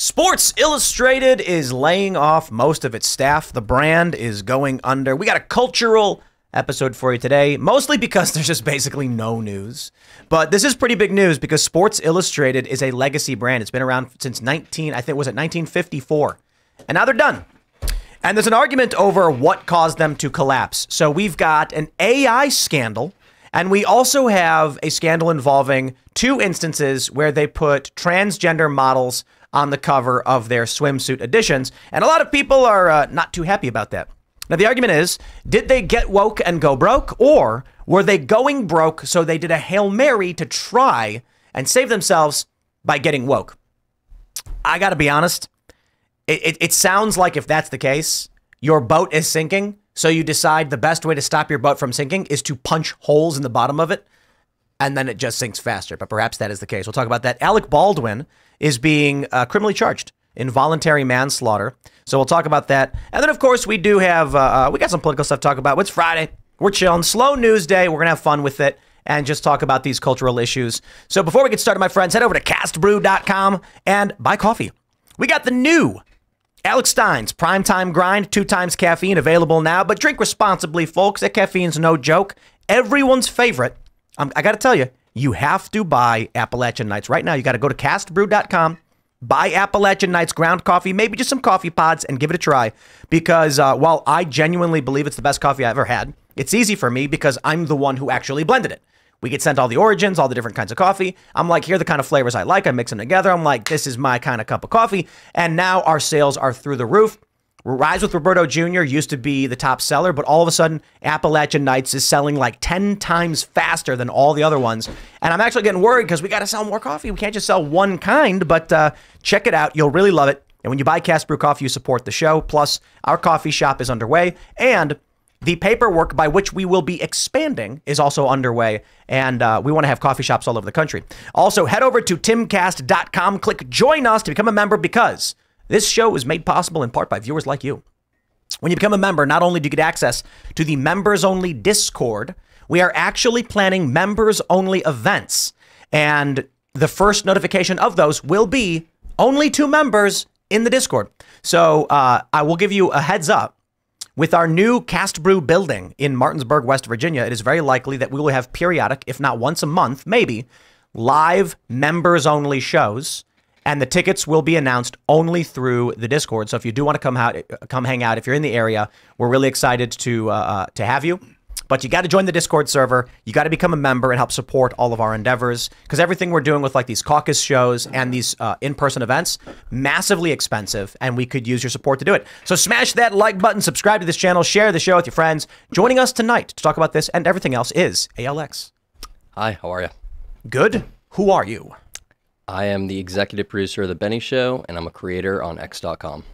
Sports Illustrated is laying off most of its staff. The brand is going under. We got a cultural episode for you today, mostly because there's just basically no news. But this is pretty big news because Sports Illustrated is a legacy brand. It's been around since 19, I think was it 1954. And now they're done. And there's an argument over what caused them to collapse. So we've got an AI scandal, and we also have a scandal involving two instances where they put transgender models on the cover of their swimsuit editions. And a lot of people are uh, not too happy about that. Now, the argument is did they get woke and go broke, or were they going broke so they did a Hail Mary to try and save themselves by getting woke? I got to be honest, it, it, it sounds like if that's the case, your boat is sinking. So you decide the best way to stop your boat from sinking is to punch holes in the bottom of it, and then it just sinks faster. But perhaps that is the case. We'll talk about that. Alec Baldwin is being uh, criminally charged involuntary manslaughter. So we'll talk about that. And then, of course, we do have, uh, uh, we got some political stuff to talk about. It's Friday. We're chilling. Slow news day. We're going to have fun with it and just talk about these cultural issues. So before we get started, my friends, head over to castbrew.com and buy coffee. We got the new Alex Stein's Primetime Grind, two times caffeine, available now. But drink responsibly, folks. That caffeine's no joke. Everyone's favorite. Um, I got to tell you, you have to buy Appalachian Nights right now. You got to go to castbrew.com buy Appalachian Nights ground coffee, maybe just some coffee pods, and give it a try. Because uh, while I genuinely believe it's the best coffee I ever had, it's easy for me because I'm the one who actually blended it. We get sent all the origins, all the different kinds of coffee. I'm like, here are the kind of flavors I like. I mix them together. I'm like, this is my kind of cup of coffee. And now our sales are through the roof. Rise with Roberto Jr. used to be the top seller, but all of a sudden, Appalachian Nights is selling like 10 times faster than all the other ones. And I'm actually getting worried because we got to sell more coffee. We can't just sell one kind, but uh, check it out. You'll really love it. And when you buy Cast Brew Coffee, you support the show. Plus, our coffee shop is underway. And the paperwork by which we will be expanding is also underway, and uh, we want to have coffee shops all over the country. Also, head over to timcast.com, click join us to become a member because this show is made possible in part by viewers like you. When you become a member, not only do you get access to the members only Discord, we are actually planning members only events. And the first notification of those will be only two members in the Discord. So uh, I will give you a heads up. With our new Cast Brew building in Martinsburg, West Virginia, it is very likely that we will have periodic, if not once a month, maybe, live members only shows and the tickets will be announced only through the Discord. So if you do want to come out, come hang out, if you're in the area, we're really excited to uh, uh to have you. But you got to join the Discord server. You got to become a member and help support all of our endeavors because everything we're doing with like these caucus shows and these uh, in-person events, massively expensive, and we could use your support to do it. So smash that like button, subscribe to this channel, share the show with your friends. Joining us tonight to talk about this and everything else is ALX. Hi, how are you? Good. Who are you? I am the executive producer of The Benny Show, and I'm a creator on X.com.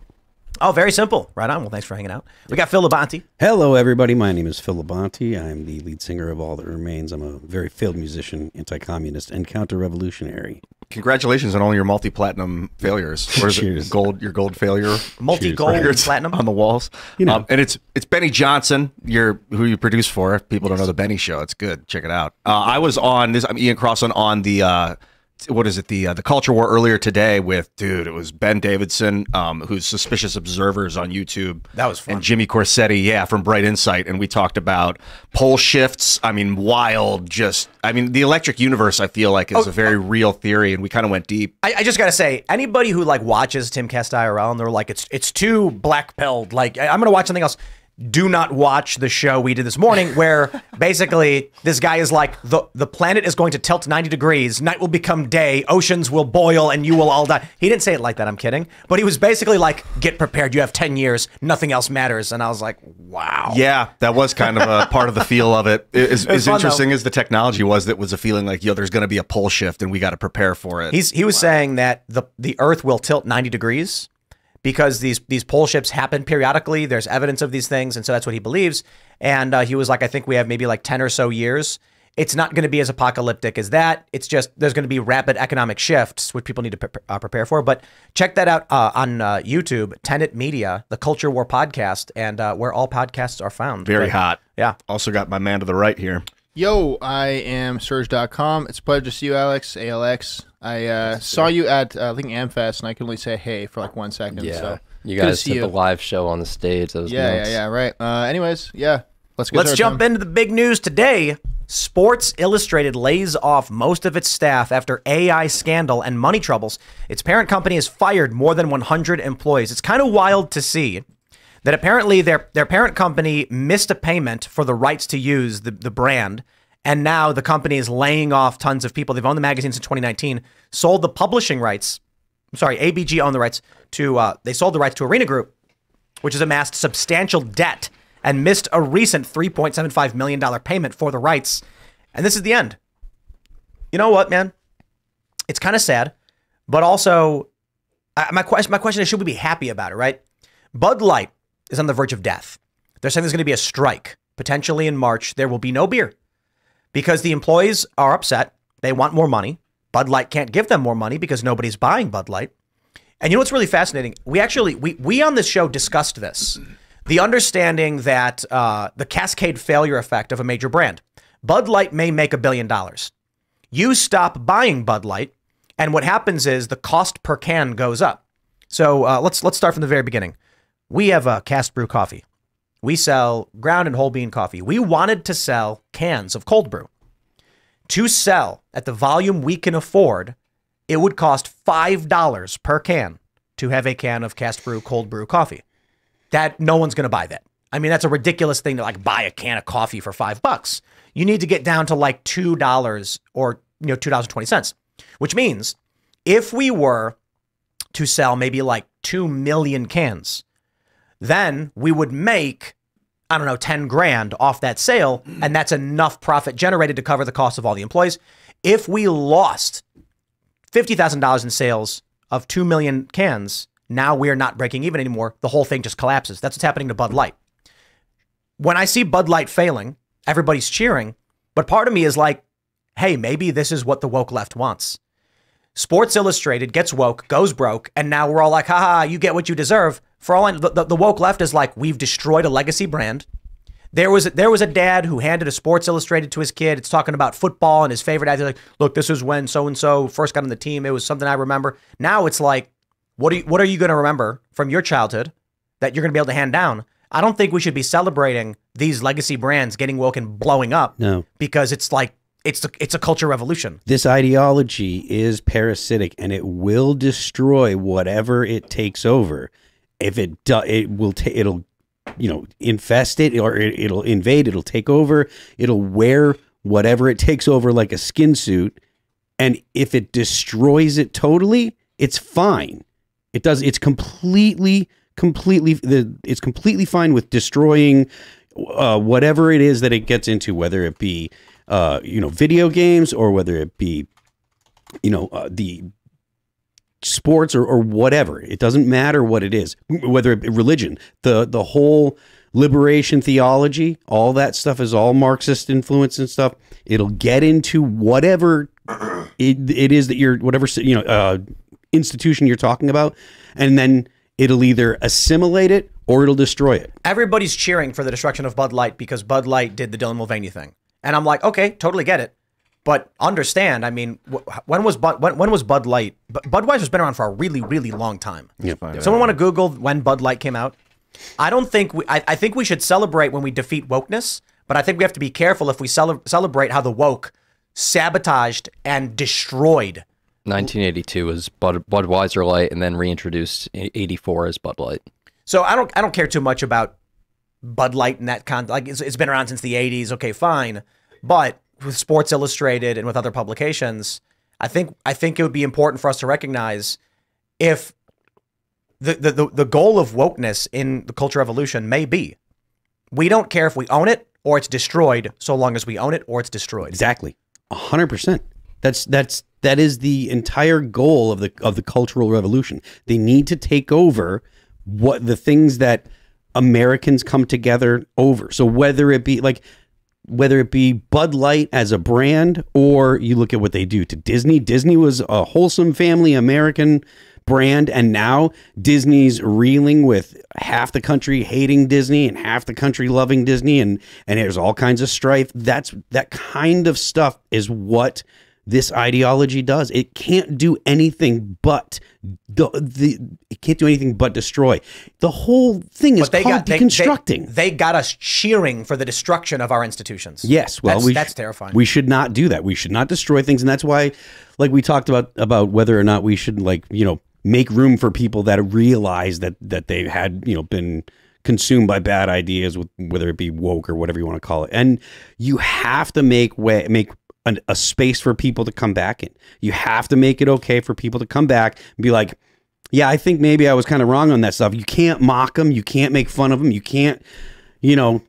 Oh, very simple. Right on. Well, thanks for hanging out. We got Phil Labonte. Hello, everybody. My name is Phil Labonte. I'm the lead singer of All That Remains. I'm a very failed musician, anti-communist, and counter-revolutionary. Congratulations on all your multi-platinum failures. Or is Cheers. it gold? Your gold failure. multi-gold platinum on the walls. You know. Um, and it's it's Benny Johnson. You're who you produce for. If people don't know the Benny Show, it's good. Check it out. Uh, I was on this. I'm Ian Crossland on the. Uh, what is it? The uh, the culture war earlier today with dude. It was Ben Davidson, um, who's suspicious observers on YouTube. That was fun. And Jimmy Corsetti, yeah, from Bright Insight, and we talked about pole shifts. I mean, wild. Just, I mean, the electric universe. I feel like is a very real theory, and we kind of went deep. I, I just gotta say, anybody who like watches Timcast IRL and they're like, it's it's too black pilled. Like, I'm gonna watch something else. Do not watch the show we did this morning, where basically this guy is like, the the planet is going to tilt 90 degrees, night will become day, oceans will boil, and you will all die. He didn't say it like that. I'm kidding, but he was basically like, get prepared. You have 10 years. Nothing else matters. And I was like, wow. Yeah, that was kind of a part of the feel of it. As, was as fun, interesting though. as the technology was, that was a feeling like, yo, there's going to be a pole shift, and we got to prepare for it. He's he was saying that the the Earth will tilt 90 degrees because these these pole shifts happen periodically. There's evidence of these things, and so that's what he believes. And uh, he was like, I think we have maybe like 10 or so years. It's not going to be as apocalyptic as that. It's just there's going to be rapid economic shifts, which people need to pre- uh, prepare for. But check that out uh, on uh, YouTube, Tenet Media, the Culture War podcast, and uh, where all podcasts are found. very But, hot. Yeah. Also got my man to the right here. Yo, I am Serge.com. It's a pleasure to see you, Alex. ALX. I uh, saw you at uh, I think Amfest, and I can only say hey for like one second. Yeah. So you good to guys see did the live show on the stage. That was yeah, nuts. yeah, yeah. Right. Uh, anyways, yeah. Let's get Let's jump Tom. into the big news today. Sports Illustrated lays off most of its staff after AI scandal and money troubles. Its parent company has fired more than 100 employees. It's kind of wild to see that apparently their their parent company missed a payment for the rights to use the, the brand, and now the company is laying off tons of people. They've owned the magazine since 2019, sold the publishing rights. I'm sorry, ABG owned the rights to. Uh, they sold the rights to Arena Group, which has amassed substantial debt and missed a recent $3.75 million payment for the rights. And this is the end. You know what, man? It's kind of sad, but also, I, my, question, my question is should we be happy about it, right? Bud Light is on the verge of death. They're saying there's going to be a strike. Potentially in March, there will be no beer because the employees are upset. They want more money. Bud Light can't give them more money because nobody's buying Bud Light. And you know what's really fascinating? We actually we we on this show discussed this, the understanding that uh, the cascade failure effect of a major brand. Bud Light may make a billion dollars. You stop buying Bud Light, and what happens is the cost per can goes up. So uh, let's let's start from the very beginning. We have a cast brew coffee. We sell ground and whole bean coffee. We wanted to sell cans of cold brew. To sell at the volume we can afford, it would cost $5 per can to have a can of cast brew cold brew coffee. That no one's going to buy that. I mean, that's a ridiculous thing to like buy a can of coffee for 5 bucks. You need to get down to like $2 or you know $2.20, which means if we were to sell maybe like 2 million cans, then we would make I don't know, 10 grand off that sale, and that's enough profit generated to cover the cost of all the employees. If we lost $50,000 in sales of 2 million cans, now we're not breaking even anymore. The whole thing just collapses. That's what's happening to Bud Light. When I see Bud Light failing, everybody's cheering, but part of me is like, hey, maybe this is what the woke left wants. Sports Illustrated gets woke, goes broke, and now we're all like, haha, you get what you deserve. For all I the, the, woke left is like, we've destroyed a legacy brand. There was there was a dad who handed a Sports Illustrated to his kid. It's talking about football and his favorite athlete. Like, look, this is when so and so first got on the team. It was something I remember. Now it's like, what are you, what are you going to remember from your childhood that you're going to be able to hand down? I don't think we should be celebrating these legacy brands getting woke and blowing up. No. because it's like it's the, it's a culture revolution. This ideology is parasitic and it will destroy whatever it takes over. If it do, it will ta- it'll you know infest it or it, it'll invade, it'll take over, it'll wear whatever it takes over like a skin suit and if it destroys it totally, it's fine. It does it's completely completely the it's completely fine with destroying uh, whatever it is that it gets into, whether it be uh, you know video games or whether it be you know uh, the sports or, or whatever. It doesn't matter what it is, whether it be religion, the the whole liberation theology, all that stuff is all Marxist influence and stuff. It'll get into whatever it, it is that you're whatever you know uh, institution you're talking about, and then it'll either assimilate it or it'll destroy it. everybody's cheering for the destruction of Bud Light because Bud Light did the Dylan Mulvaney thing, and I'm like, okay, totally get it, but understand. I mean, wh- when was Bud when, when was Bud Light? Bu- Budweiser's been around for a really really long time. Someone want to Google when Bud Light came out? I don't think we. I, I think we should celebrate when we defeat wokeness, but I think we have to be careful if we cele- celebrate how the woke sabotaged and destroyed 1982 was Bud, Budweiser Light, and then reintroduced 84 as Bud Light. So I don't I don't care too much about Bud Light and that con like it's, it's been around since the 80s. Okay, fine. But with Sports Illustrated and with other publications, I think I think it would be important for us to recognize if the the the, the goal of wokeness in the culture revolution may be we don't care if we own it or it's destroyed so long as we own it or it's destroyed. Exactly. A hundred percent. That's that's that is the entire goal of the of the cultural revolution. They need to take over what the things that Americans come together over. So whether it be like whether it be Bud Light as a brand or you look at what they do to Disney. Disney was a wholesome family American brand and now Disney's reeling with half the country hating Disney and half the country loving Disney and and there's all kinds of strife. That's that kind of stuff is what this ideology does. It can't do anything but the, the it can't do anything but destroy. The whole thing is they called got they, deconstructing. They, they got us cheering for the destruction of our institutions. Yes, well, that's, we that's terrifying. We should not do that. We should not destroy things, and that's why, like we talked about about whether or not we should like you know make room for people that realize that that they had you know been consumed by bad ideas, with whether it be woke or whatever you want to call it, and you have to make way make. An, a space for people to come back in. You have to make it okay for people to come back and be like, yeah, I think maybe I was kind of wrong on that stuff. You can't mock them. You can't make fun of them. You can't, you know,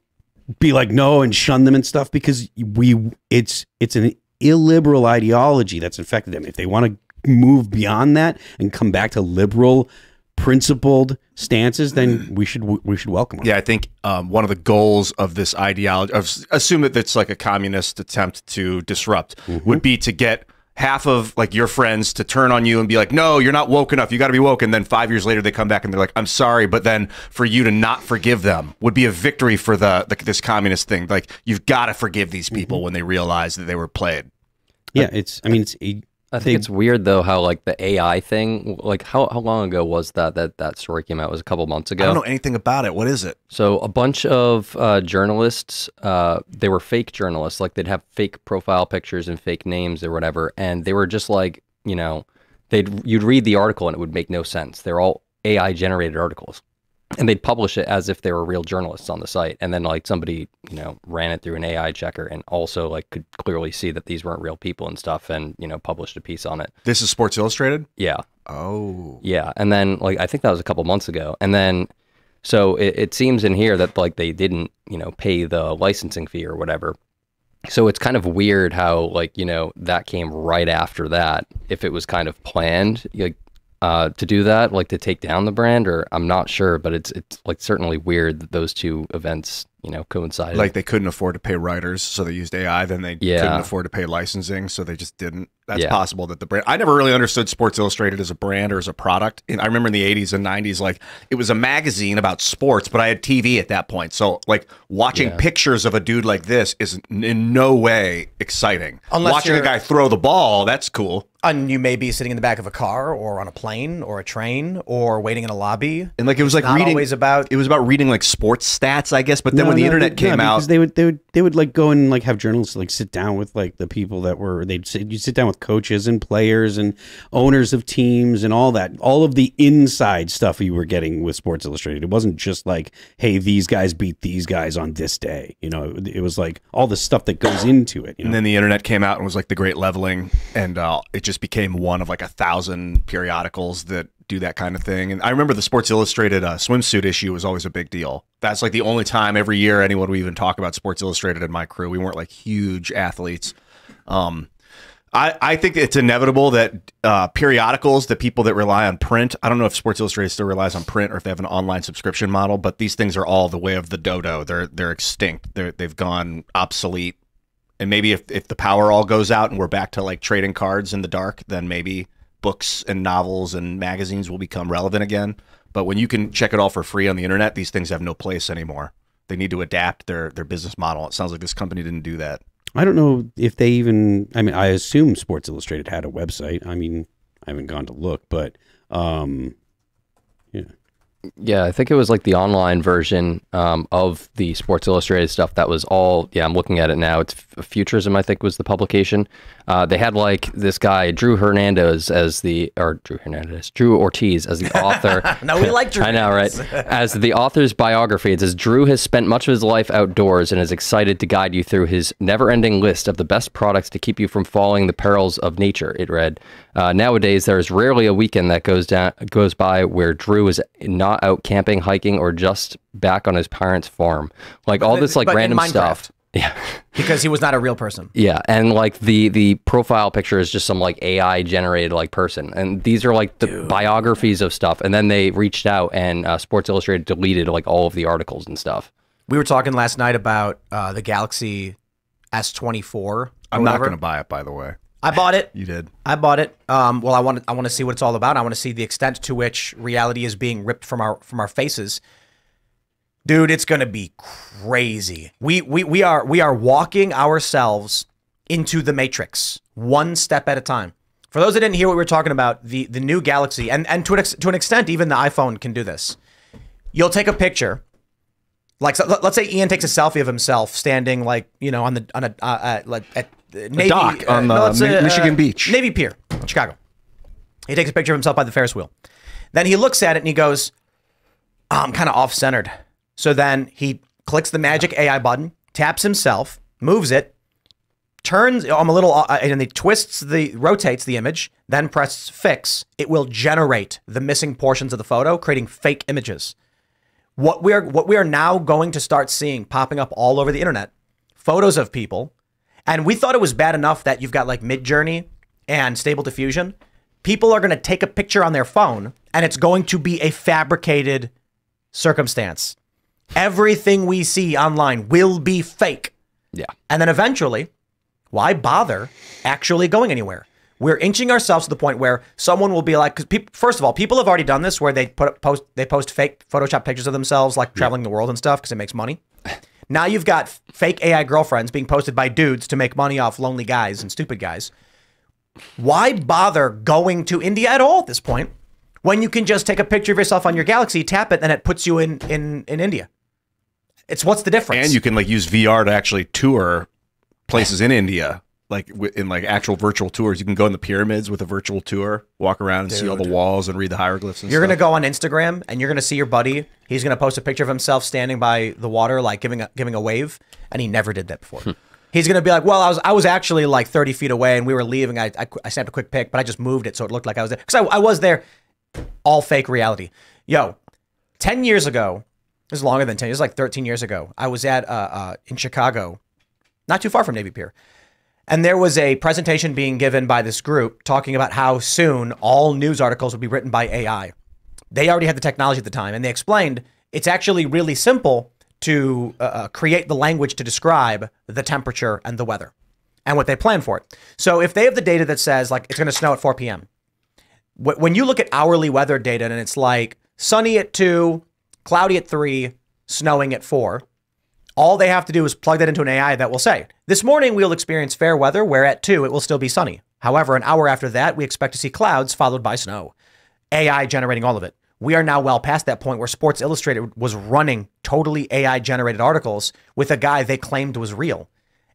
be like no and shun them and stuff because we it's it's an illiberal ideology that's infected them. If they want to move beyond that and come back to liberal, principled stances, then we should we should welcome them. Yeah, I think um, one of the goals of this ideology, of assume that it's like a communist attempt to disrupt, would be to get half of like your friends to turn on you and be like, "No, you're not woke enough. You got to be woke." And then five years later, they come back and they're like, "I'm sorry," but then for you to not forgive them would be a victory for the, the this communist thing. Like you've got to forgive these people when they realize that they were played. Yeah, it's I mean it's it, I think it's weird though how like the AI thing, like how, how long ago was that that that story came out? It was a couple months ago. I don't know anything about it. What is it? So a bunch of uh, journalists, uh, they were fake journalists, like they'd have fake profile pictures and fake names or whatever, and they were just like, you know, they'd you'd read the article and it would make no sense. They're all AI generated articles, and they'd publish it as if they were real journalists on the site, and then like somebody, you know, ran it through an AI checker and also like could clearly see that these weren't real people and stuff, and you know, published a piece on it. This is Sports Illustrated. Yeah, Oh, yeah, and then like I think that was a couple months ago, and then so it, it seems in here that like they didn't you know pay the licensing fee or whatever. So it's kind of weird how like you know that came right after that. If it was kind of planned, like uh, to do that, like to take down the brand, or I'm not sure, but it's it's like certainly weird that those two events you know coincided. like they couldn't afford to pay writers, so they used AI. Then they Yeah. couldn't afford to pay licensing, so they just didn't. That's Yeah. possible that the brand. I never really understood Sports Illustrated as a brand or as a product. And I remember in the '80s and '90s, like it was a magazine about sports, but I had TV at that point, so like watching Yeah. pictures of a dude like this is in no way exciting. Unless watching a you're- guy throw the ball, that's cool. and you may be sitting in the back of a car or on a plane or a train or waiting in a lobby. And like it was like not reading. always about- It was about reading like sports stats, I guess. But then No, when the no, internet they- no, came out, because they would they would they would like go and like have journalists like sit down with like the people that were they'd sit you sit down with coaches and players and owners of teams and all that all of the inside stuff you were getting with Sports Illustrated. It wasn't just like hey these guys beat these guys on this day. You know it, it was like all the stuff that goes into it. You know? And then the internet came out and was like the great leveling, and uh, it just became one of like a thousand periodicals that do that kind of thing. And I remember the Sports Illustrated uh, swimsuit issue was always a big deal. That's like the only time every year anyone would even talk about Sports Illustrated in my crew. We weren't like huge athletes. Um, I, I think it's inevitable that uh, periodicals, the people that rely on print, I don't know if Sports Illustrated still relies on print or if they have an online subscription model, but these things are all the way of the dodo. They're they're extinct. They're, they've gone obsolete and maybe if, if the power all goes out and we're back to like trading cards in the dark, then maybe books and novels and magazines will become relevant again. But when you can check it all for free on the internet, these things have no place anymore. They need to adapt their their business model. It sounds like this company didn't do that. I don't know if they even. I mean, I assume Sports Illustrated had a website. I mean, I haven't gone to look, but um, Yeah, I think it was like the online version um, of the Sports Illustrated stuff. That was all. Yeah, I'm looking at it now. It's Futurism, I think, was the publication. Uh, they had like this guy Drew Hernandez as the or Drew Hernandez, Drew Ortiz as the author. No, we like Drew I know, right? As the author's biography, it says Drew has spent much of his life outdoors and is excited to guide you through his never-ending list of the best products to keep you from falling the perils of nature. It read, uh, "Nowadays, there is rarely a weekend that goes down goes by where Drew is not out camping, hiking, or just back on his parents' farm. Like all this like but random stuff." Yeah. because he was not a real person. Yeah, and like the the profile picture is just some like AI generated like person, and these are like the biographies of stuff. And then they reached out, and uh, Sports Illustrated deleted like all of the articles and stuff. We were talking last night about uh, the Galaxy S24. I'm not going to buy it, by the way. I bought it. You did. I bought it. Um, well, I want to. I want to see what it's all about. I want to see the extent to which reality is being ripped from our from our faces. Dude, it's gonna be crazy. We we we are we are walking ourselves into the matrix one step at a time. For those that didn't hear what we were talking about, the the new Galaxy and and to an, ex, to an extent, even the iPhone can do this. You'll take a picture. Like so, let- let's say Ian takes a selfie of himself standing like you know on the on a uh, uh, like at the Navy dock on the let's Mi- Michigan Beach. Navy Pier, Chicago. He takes a picture of himself by the Ferris wheel. Then he looks at it and he goes, "Oh, I'm kind of off centered. So then he clicks the magic AI button, taps himself, moves it, turns, I'm a little, uh, and he twists the, rotates the image, then presses fix. It will generate the missing portions of the photo, creating fake images. What we are, what we are now going to start seeing popping up all over the internet, photos of people, and we thought it was bad enough that you've got like Midjourney and Stable Diffusion. People are going to take a picture on their phone, and it's going to be a fabricated circumstance. Everything we see online will be fake. Yeah. And then eventually, why bother actually going anywhere? We're inching ourselves to the point where someone will be like, because first of all, people have already done this where they put post they post fake Photoshop pictures of themselves, like traveling the world and stuff, because it makes money. Now you've got fake AI girlfriends being posted by dudes to make money off lonely guys and stupid guys. Why bother going to India at all at this point when you can just take a picture of yourself on your Galaxy, tap it, and it puts you in in in India? It's what's the difference? And you can like use VR to actually tour places in India, like in like actual virtual tours. You can go in the pyramids with a virtual tour, walk around and see all the walls and read the hieroglyphs. And You're gonna go on Instagram and you're gonna see your buddy. He's gonna post a picture of himself standing by the water, like giving a, giving a wave, and he never did that before. Hmm. He's gonna be like, "Well, I was I was actually like 30 feet away, and we were leaving. I I, I snapped a quick pic, but I just moved it so it looked like I was there because I, I was there. All fake reality. Yo, 10 years ago, this was longer than 10 years, It was like 13 years ago. I was at uh, uh in Chicago, not too far from Navy Pier. And there was a presentation being given by this group talking about how soon all news articles would be written by AI. They already had the technology at the time, and they explained it's actually really simple to uh, uh, create the language to describe the temperature and the weather and what they plan for it. So if they have the data that says, like, it's going to snow at 4 p.m., when you look at hourly weather data and it's like sunny at 2, cloudy at 3, snowing at 4, all they have to do is plug that into an AI that will say, this morning we'll experience fair weather, where at 2 it will still be sunny. However, an hour after that, we expect to see clouds followed by snow. AI generating all of it. We are now well past that point where Sports Illustrated was running totally AI generated articles with a guy they claimed was real.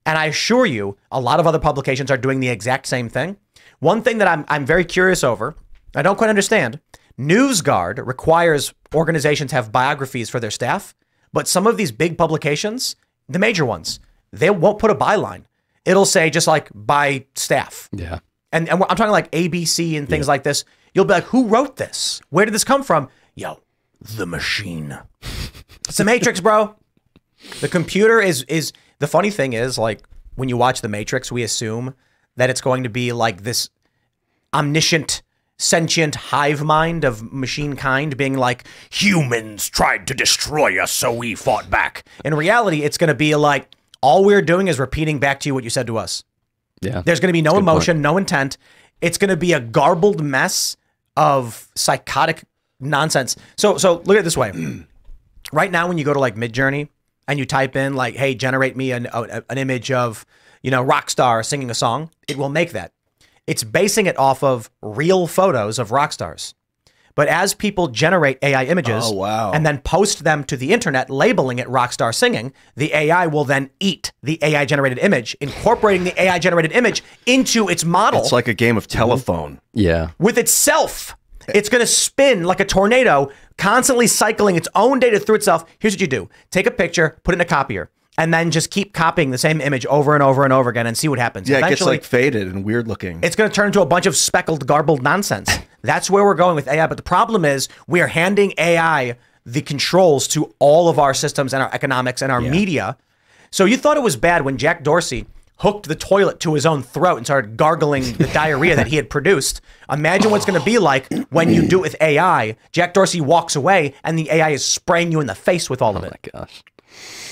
And I assure you, a lot of other publications are doing the exact same thing. One thing that I'm, I'm very curious over, I don't quite understand. NewsGuard requires organizations have biographies for their staff, but some of these big publications, the major ones, they won't put a byline. It'll say just like by staff. Yeah. And, and I'm talking like ABC and things like this. You'll be like, who wrote this? Where did this come from? Yo, the machine. it's the Matrix, bro. The computer is is the funny thing is like when you watch the Matrix, we assume that it's going to be like this omniscient, sentient hive mind of machine kind being like, humans tried to destroy us, so we fought back. In reality, it's going to be like, all we're doing is repeating back to you what you said to us. Yeah. There's going to be no emotion, no intent. It's going to be a garbled mess of psychotic nonsense. So, so look at it this way. right now, when you go to like Midjourney and you type in like, "Hey, generate me an a, an image of you know rock star singing a song," it will make that. It's basing it off of real photos of rock stars. But as people generate AI images Oh, wow. and then post them to the internet, labeling it rock star singing, the AI will then eat the AI generated image, incorporating the AI generated image into its model It's like a game of telephone. Yeah. with itself. It's going to spin like a tornado, constantly cycling its own data through itself. Here's what you do take a picture, put it in a copier, and then just keep copying the same image over and over and over again and see what happens. Yeah, it gets like faded and weird looking. it's going to turn into a bunch of speckled, garbled nonsense. That's where we're going with AI. But the problem is, we are handing AI the controls to all of our systems and our economics and our media. So you thought it was bad when Jack Dorsey hooked the toilet to his own throat and started gargling the diarrhea that he had produced. Imagine what's going to be like when you do it with AI. Jack Dorsey walks away and the AI is spraying you in the face with all of oh it. Oh My gosh.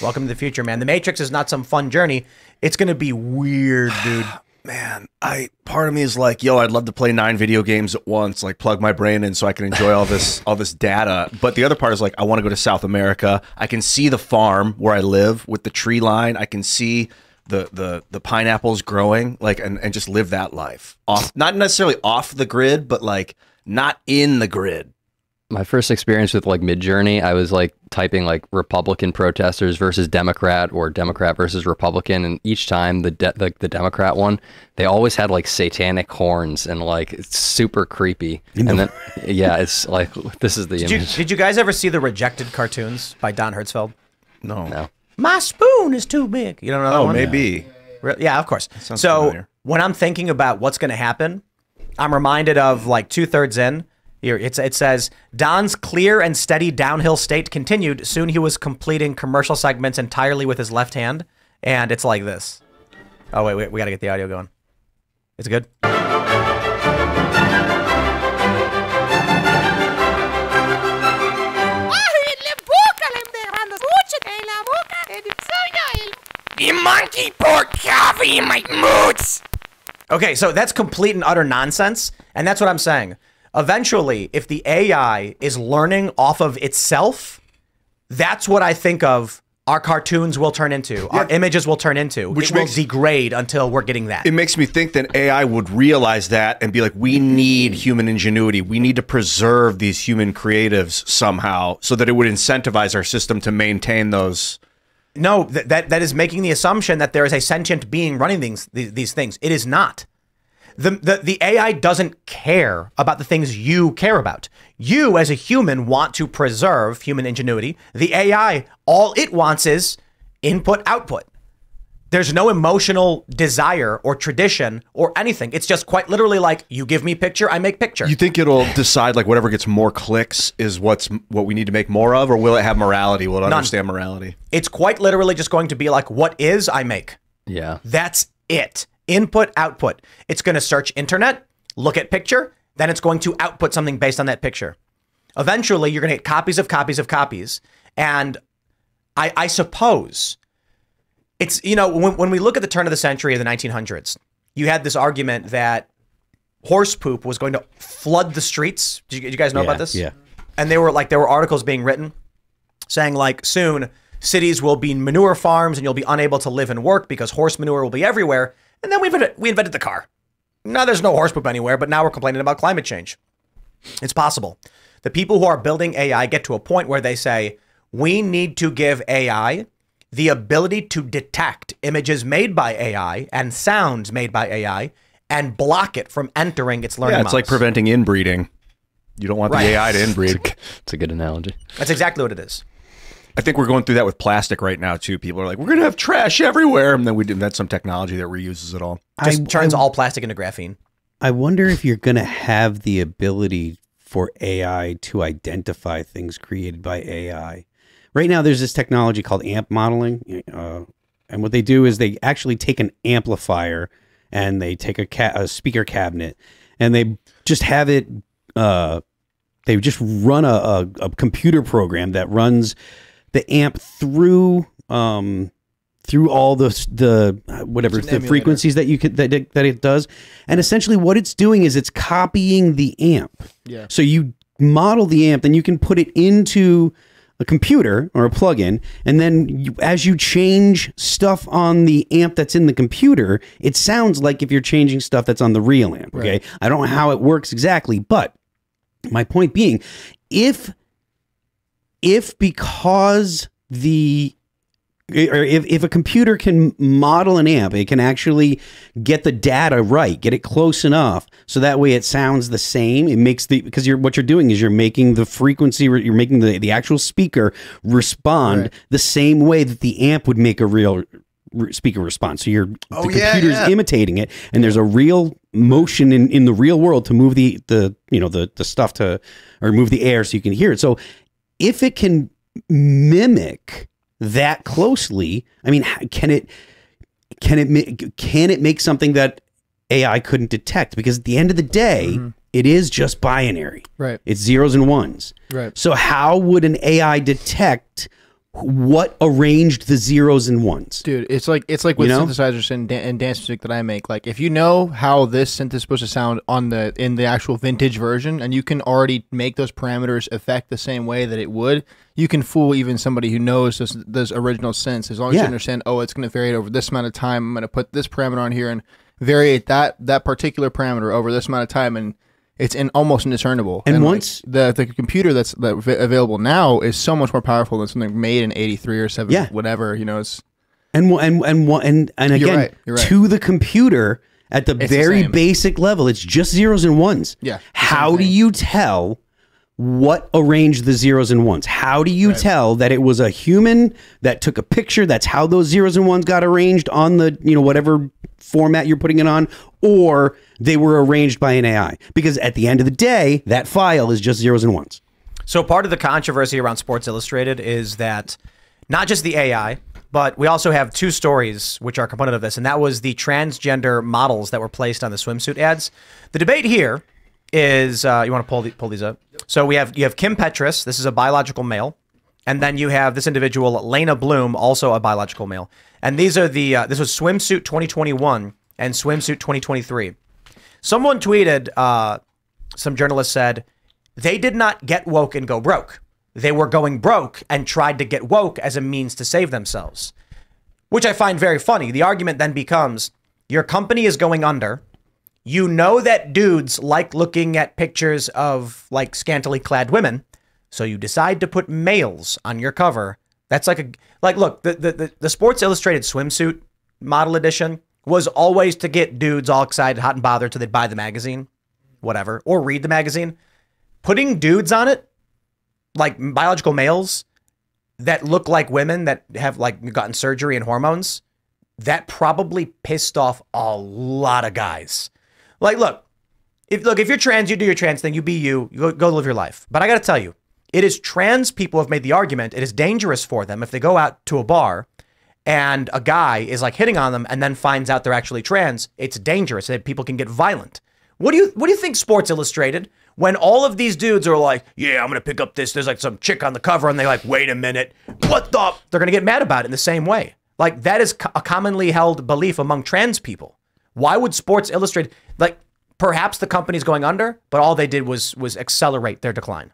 Welcome to the future, man. The Matrix is not some fun journey. It's gonna be weird, dude. Man, I part of me is like, yo, I'd love to play nine video games at once, like plug my brain in so I can enjoy all this all this data. But the other part is like, I want to go to South America. I can see the farm where I live with the tree line. I can see the the the pineapples growing, like, and and just live that life off, not necessarily off the grid, but like not in the grid. My first experience with like Midjourney, I was like typing like Republican protesters versus Democrat or Democrat versus Republican, and each time the de- the, the Democrat one, they always had like satanic horns and like it's super creepy. And then yeah, it's like this is the Did you, did you guys ever see the rejected cartoons by Don Hertzfeldt? No. No. My spoon is too big. You don't know that Oh, one? maybe. Re- Yeah, of course. So familiar. when I'm thinking about what's going to happen, I'm reminded of like two thirds in. Here, it's, it says Don's clear and steady downhill state continued. Soon he was completing commercial segments entirely with his left hand, and it's like this. Oh wait, wait we got to get the audio going. It's good. le boca le dejando mucho en la boca and soy el the monkey poured coffee in my moods. Okay, so that's complete and utter nonsense, and that's what I'm saying. Eventually, if the AI is learning off of itself, that's what I think of our cartoons will turn into, our images will turn into. Which it will degrade until we're getting that. It makes me think that AI would realize that and be like, we need human ingenuity. We need to preserve these human creatives somehow so that it would incentivize our system to maintain those. no, th- that that is making the assumption that there is a sentient being running these, these things. It is not. The, the the AI doesn't care about the things you care about. You as a human want to preserve human ingenuity. The AI all it wants is input output. There's no emotional desire or tradition or anything. It's just quite literally like you give me picture, I make picture. You think it'll decide like whatever gets more clicks is what's what we need to make more of, or will it have morality? Will it understand morality? it's quite literally just going to be like what is I make. Yeah. That's it. Input, output. It's going to search internet, look at picture, then it's going to output something based on that picture. Eventually, you're going to get copies of copies of copies. And I, I suppose it's, you know, when, when we look at the turn of the century of the 1900s, you had this argument that horse poop was going to flood the streets. Did you, did you guys know about this? yeah. And they were like, there were articles being written saying like soon cities will be manure farms and you'll be unable to live and work because horse manure will be everywhere. And then we invented, we invented the car. Now there's no horse poop anywhere, but now we're complaining about climate change. It's possible. The people who are building AI get to a point where they say, we need to give AI the ability to detect images made by AI and sounds made by AI and block it from entering its learning Yeah, it's like preventing inbreeding. You don't want Right. the AI to inbreed. It's a good analogy. That's exactly what it is. I think we're going through that with plastic right now too. People are like, we're gonna have trash everywhere, and then we invent some technology that reuses it all. Just I- turns I- all plastic into graphene. I wonder if you're going to have the ability for AI to identify things created by AI. Right now, there's this technology called amp modeling. Uh, and what they do is they actually take an amplifier and they take a, ca- a speaker cabinet and they just have it, uh, they just run a, a, a computer program that runs the amp through. Um, through all the the uh, whatever the emulator. frequencies that you could that it, that it does, and essentially what it's doing is it's copying the amp. Yeah. So you model the amp, then you can put it into a computer or a plugin, and then you, as you change stuff on the amp that's in the computer, it sounds like if you're changing stuff that's on the real amp. Okay, I don't know how it works exactly, but my point being, if if because the or if, if a computer can model an amp, it can actually get the data right, get it close enough, so that way it sounds the same. It makes the because you're what you're doing is you're making the frequency, you're making the the actual speaker respond Right. the same way that the amp would make a real speaker response. So you're Oh, the yeah, computer's yeah. imitating it, and there's a real motion in, in the real world to move the the you know the the stuff to or move the air so you can hear it. So if it can mimic that closely, I mean, can it can it can it make something that AI couldn't detect? Because at the end of the day, mm-hmm. it is just binary. Right. It's zeros and ones. Right. So how would an AI detect what arranged the zeros and ones. Dude, it's like it's like with You know? synthesizers and, dan- and dance music that I make. Like, if you know how this synth is supposed to sound on the in the actual vintage version, and you can already make those parameters affect the same way that it would, you can fool even somebody who knows those, those original synths. As long as Yeah. you understand, oh, it's going to vary over this amount of time. I'm going to put this parameter on here and variate that that particular parameter over this amount of time, and it's in almost indiscernible. And like, once- the the computer that's that av- available now is so much more powerful than something made in '83 or '7, Yeah. whatever. You know, it's And and and and and You're again right, you're right. to the computer at the the very same. basic level, it's just zeros and ones. Yeah, How do you tell what arranged the zeros and ones? How do you tell that it was a human that took a picture? That's how those zeros and ones got arranged on the you know whatever format you're putting it on, or they were arranged by an AI? Because at the end of the day, that file is just zeros and ones. So part of the controversy around Sports Illustrated is that not just the AI, but we also have two stories which are a component of this, and that was the transgender models that were placed on the swimsuit ads. The debate here is uh, you want to pull the, pull these up. So we have you have Kim Petras. This is a biological male, and then you have this individual Leyna Bloom, also a biological male. And these are the uh, this was swimsuit 2021 and swimsuit 2023. Someone tweeted, uh, some journalists said, they did not get woke and go broke. They were going broke and tried to get woke as a means to save themselves, which I find very funny. The argument then becomes your company is going under. You know that dudes like looking at pictures of like scantily clad women, so you decide to put males on your cover. That's like a like look, the the, the, Sports Illustrated swimsuit model edition was always to get dudes all excited, hot and bothered so they'd buy the magazine, whatever, or read the magazine. Putting dudes on it, like biological males that look like women that have like gotten surgery and hormones, that probably pissed off a lot of guys. Like, look, if look, if you're trans, you do your trans thing, you be you, you go, live your life. But I got to tell you, it is trans people have made the argument. It is dangerous for them if they go out to a bar and a guy is like hitting on them and then finds out they're actually trans. It's dangerous. That people can get violent. What do you what do you think Sports Illustrated when all of these dudes are like, yeah, I'm gonna pick up this. There's like some chick on the cover, and they're like, wait a minute, what the? They're gonna get mad about it in the same way. Like that is a commonly held belief among trans people. Why would Sports Illustrated like? Perhaps the company's going under, but all they did was was accelerate their decline.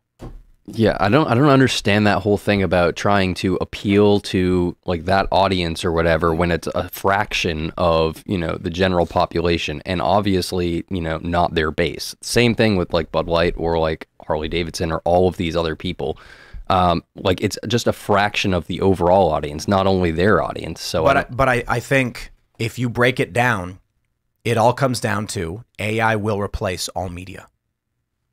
Yeah, I don't I don't understand that whole thing about trying to appeal to like that audience or whatever when it's a fraction of, you know, the general population and obviously, you know, not their base. Same thing with like Bud Light or like Harley Davidson or all of these other people. Um, like it's just a fraction of the overall audience, not only their audience. So But I, don't- but I, I think if you break it down, it all comes down to AI will replace all media.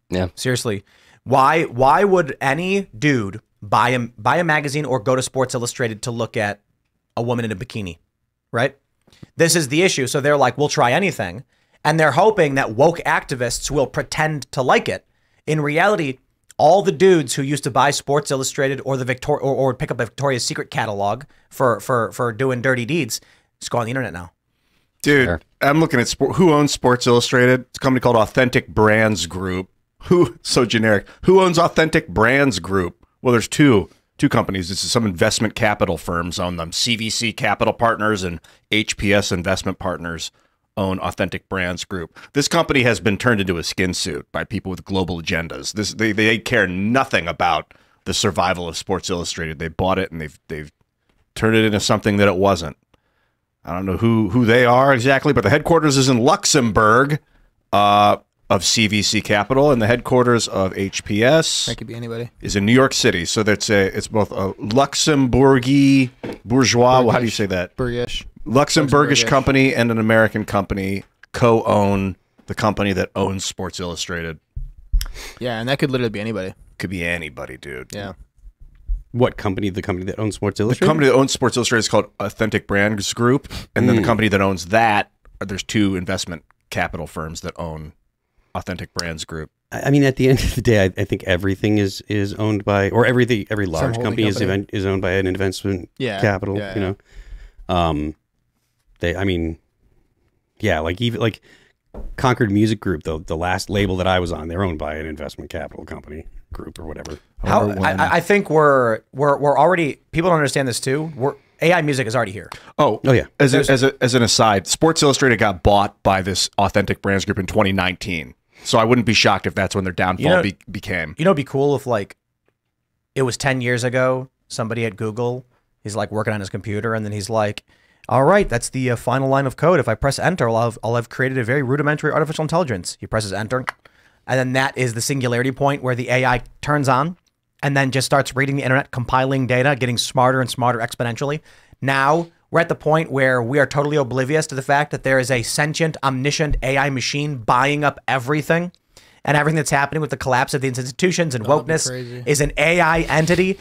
yeah. Seriously, why why would any dude buy a buy a magazine or go to Sports Illustrated to look at a woman in a bikini? Right? This is the issue. So they're like, we'll try anything, and they're hoping that woke activists will pretend to like it. In reality, all the dudes who used to buy Sports Illustrated or the Victor or, or pick up the Victoria's Secret catalog for for for doing dirty deeds, just go on the internet now. Dude, Fair. I'm looking at sport, who owns Sports Illustrated. It's a company called Authentic Brands Group. Who so generic? Who owns Authentic Brands Group? Well, there's two two companies. This is some investment capital firms own them. CVC Capital Partners and HPS Investment Partners own Authentic Brands Group. This company has been turned into a skin suit by people with global agendas. This they they care nothing about the survival of Sports Illustrated. They bought it and they've they've turned it into something that it wasn't. I don't know who who they are exactly, but the headquarters is in Luxembourg uh, of CVC Capital, and the headquarters of HPS That could be anybody. is in New York City. So that's a it's both a Luxembourgy bourgeois. Well, how do you say that? Burgish. Luxembourgish Luxembourgish. company and an American company co-own the company that owns Sports Illustrated. Yeah, and that could literally be anybody. Could be anybody, dude. Yeah. What company? The company that owns Sports Illustrated. The company that owns Sports Illustrated is called Authentic Brands Group, and then the company that owns that, uh, there's two investment capital firms that own Authentic Brands Group. I I mean, at the end of the day, I, I think everything is is owned by, or everything, every large holding company, is event, is owned by an investment Yeah, capital. yeah, you know, um, they. I mean, yeah, like even like Concord Music Group, though the last label that I was on, they're owned by an investment capital company. Group or whatever. How, I, I- I think we're we're we're already people don't understand this too. We're AI music is already here. Oh, Oh, yeah. As, a, as, a, as an aside, Sports Illustrated got bought by this Authentic Brands Group in 2019. So I wouldn't be shocked if that's when their downfall You know- be, became. You know, it'd be cool if like it was ten years ago. Somebody at Google, he's like working on his computer, and then he's like, "All right, that's the uh, final line of code. If I press enter, I'll have, I'll have created a very rudimentary artificial intelligence." He presses enter, and then that is the singularity point where the AI turns on, and then just starts reading the internet, compiling data, getting smarter and smarter exponentially. Now we're at the point where we are totally oblivious to the fact that there is a sentient, omniscient AI machine buying up everything. And everything that's happening with the collapse of these institutions and wokeness is an AI entity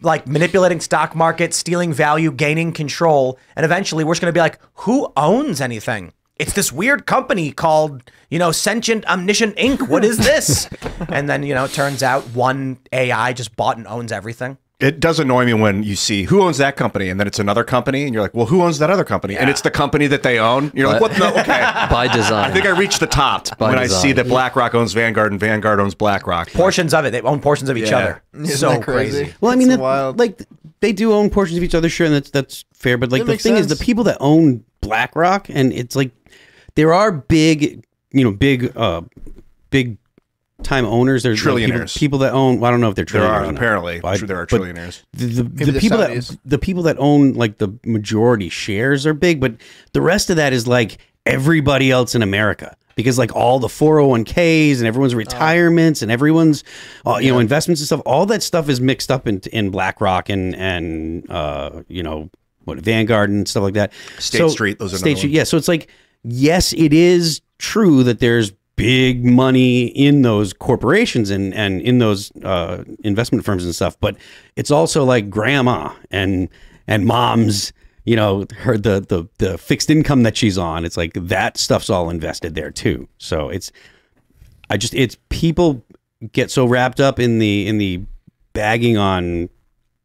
like manipulating stock market, stealing value, gaining control, and eventually we're just going to be like, who owns anything? It's this weird company called, you know, Sentient Omniscient Inc. What is this? and then, you know, it turns out one AI just bought and owns everything. It does annoy me when you see who owns that company and then it's another company and you're like, well, who owns that other company? And it's the company that they own. You're like, what? No, okay. by design. I think I reached the top by when I see that BlackRock owns Vanguard and Vanguard owns BlackRock. Portions of it, they own portions of each Yeah. other. Isn't so that crazy. Well, I mean, It's that, wild. like they do own portions of each other, sure, and that's that's fair. But like That the makes thing is, the people that own BlackRock, and it's like there are big, you know, big, uh, big time owners. There's like, people- people, that own. Well, I don't know if they're There trillionaires. are apparently But- there are but trillionaires. The, the, the the people that the people that own like the majority shares are big, but the rest of that is like everybody else in America. Because like all the 401ks and everyone's retirements and everyone's uh, you know investments and stuff, all that stuff is mixed up in in BlackRock and and uh, you know what Vanguard and stuff like that. State Street, those are State Street. one. Yeah, so it's like yes, it is true that there's big money in those corporations and and in those uh, investment firms and stuff, but it's also like grandma and and mom's you know her the the the fixed income that she's on. It's like that stuff's all invested there too. So it's I just it's people get so wrapped up in the in the bagging on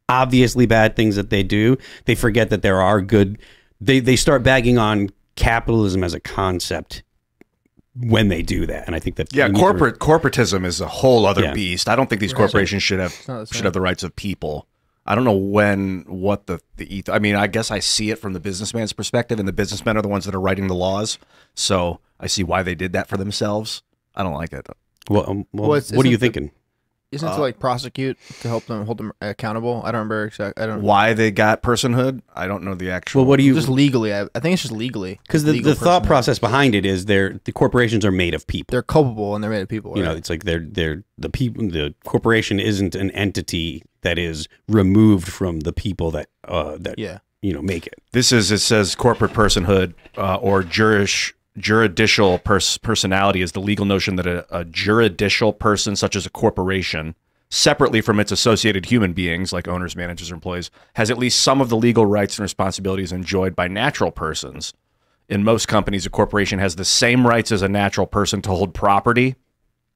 obviously bad things that they do, they forget that there are good. They they start bagging on capitalism as a concept when they do that, and I think that Yeah, we to- corporate corporatism is a whole other Yeah. beast. I don't think these corporations should have the should have the rights of people. I don't know when what the the eth- I mean, I guess I see it from the businessman's perspective, and the businessmen are the ones that are writing the laws. So I see why they did that for themselves. I don't like it. well, um, well, Well, what are you the- thinking? Isn't it to like prosecute to help them hold them accountable? I don't remember exactly. I don't. Why they got personhood? I don't know the actual. Well, what do you? Just legally, I, I think it's just legally. Because the, Legal the thought process behind it is they're the corporations are made of people. They're culpable and they're made of people. you know, it's like they're they're the people. The corporation isn't an entity that is removed from the people that uh that yeah. you know make it. This is it says corporate personhood uh, or jurish juridical pers- personality is the legal notion that a, a juridical person such as a corporation separately from its associated human beings like owners managers or employees has at least some of the legal rights and responsibilities enjoyed by natural persons. In most companies a corporation has the same rights as a natural person to hold property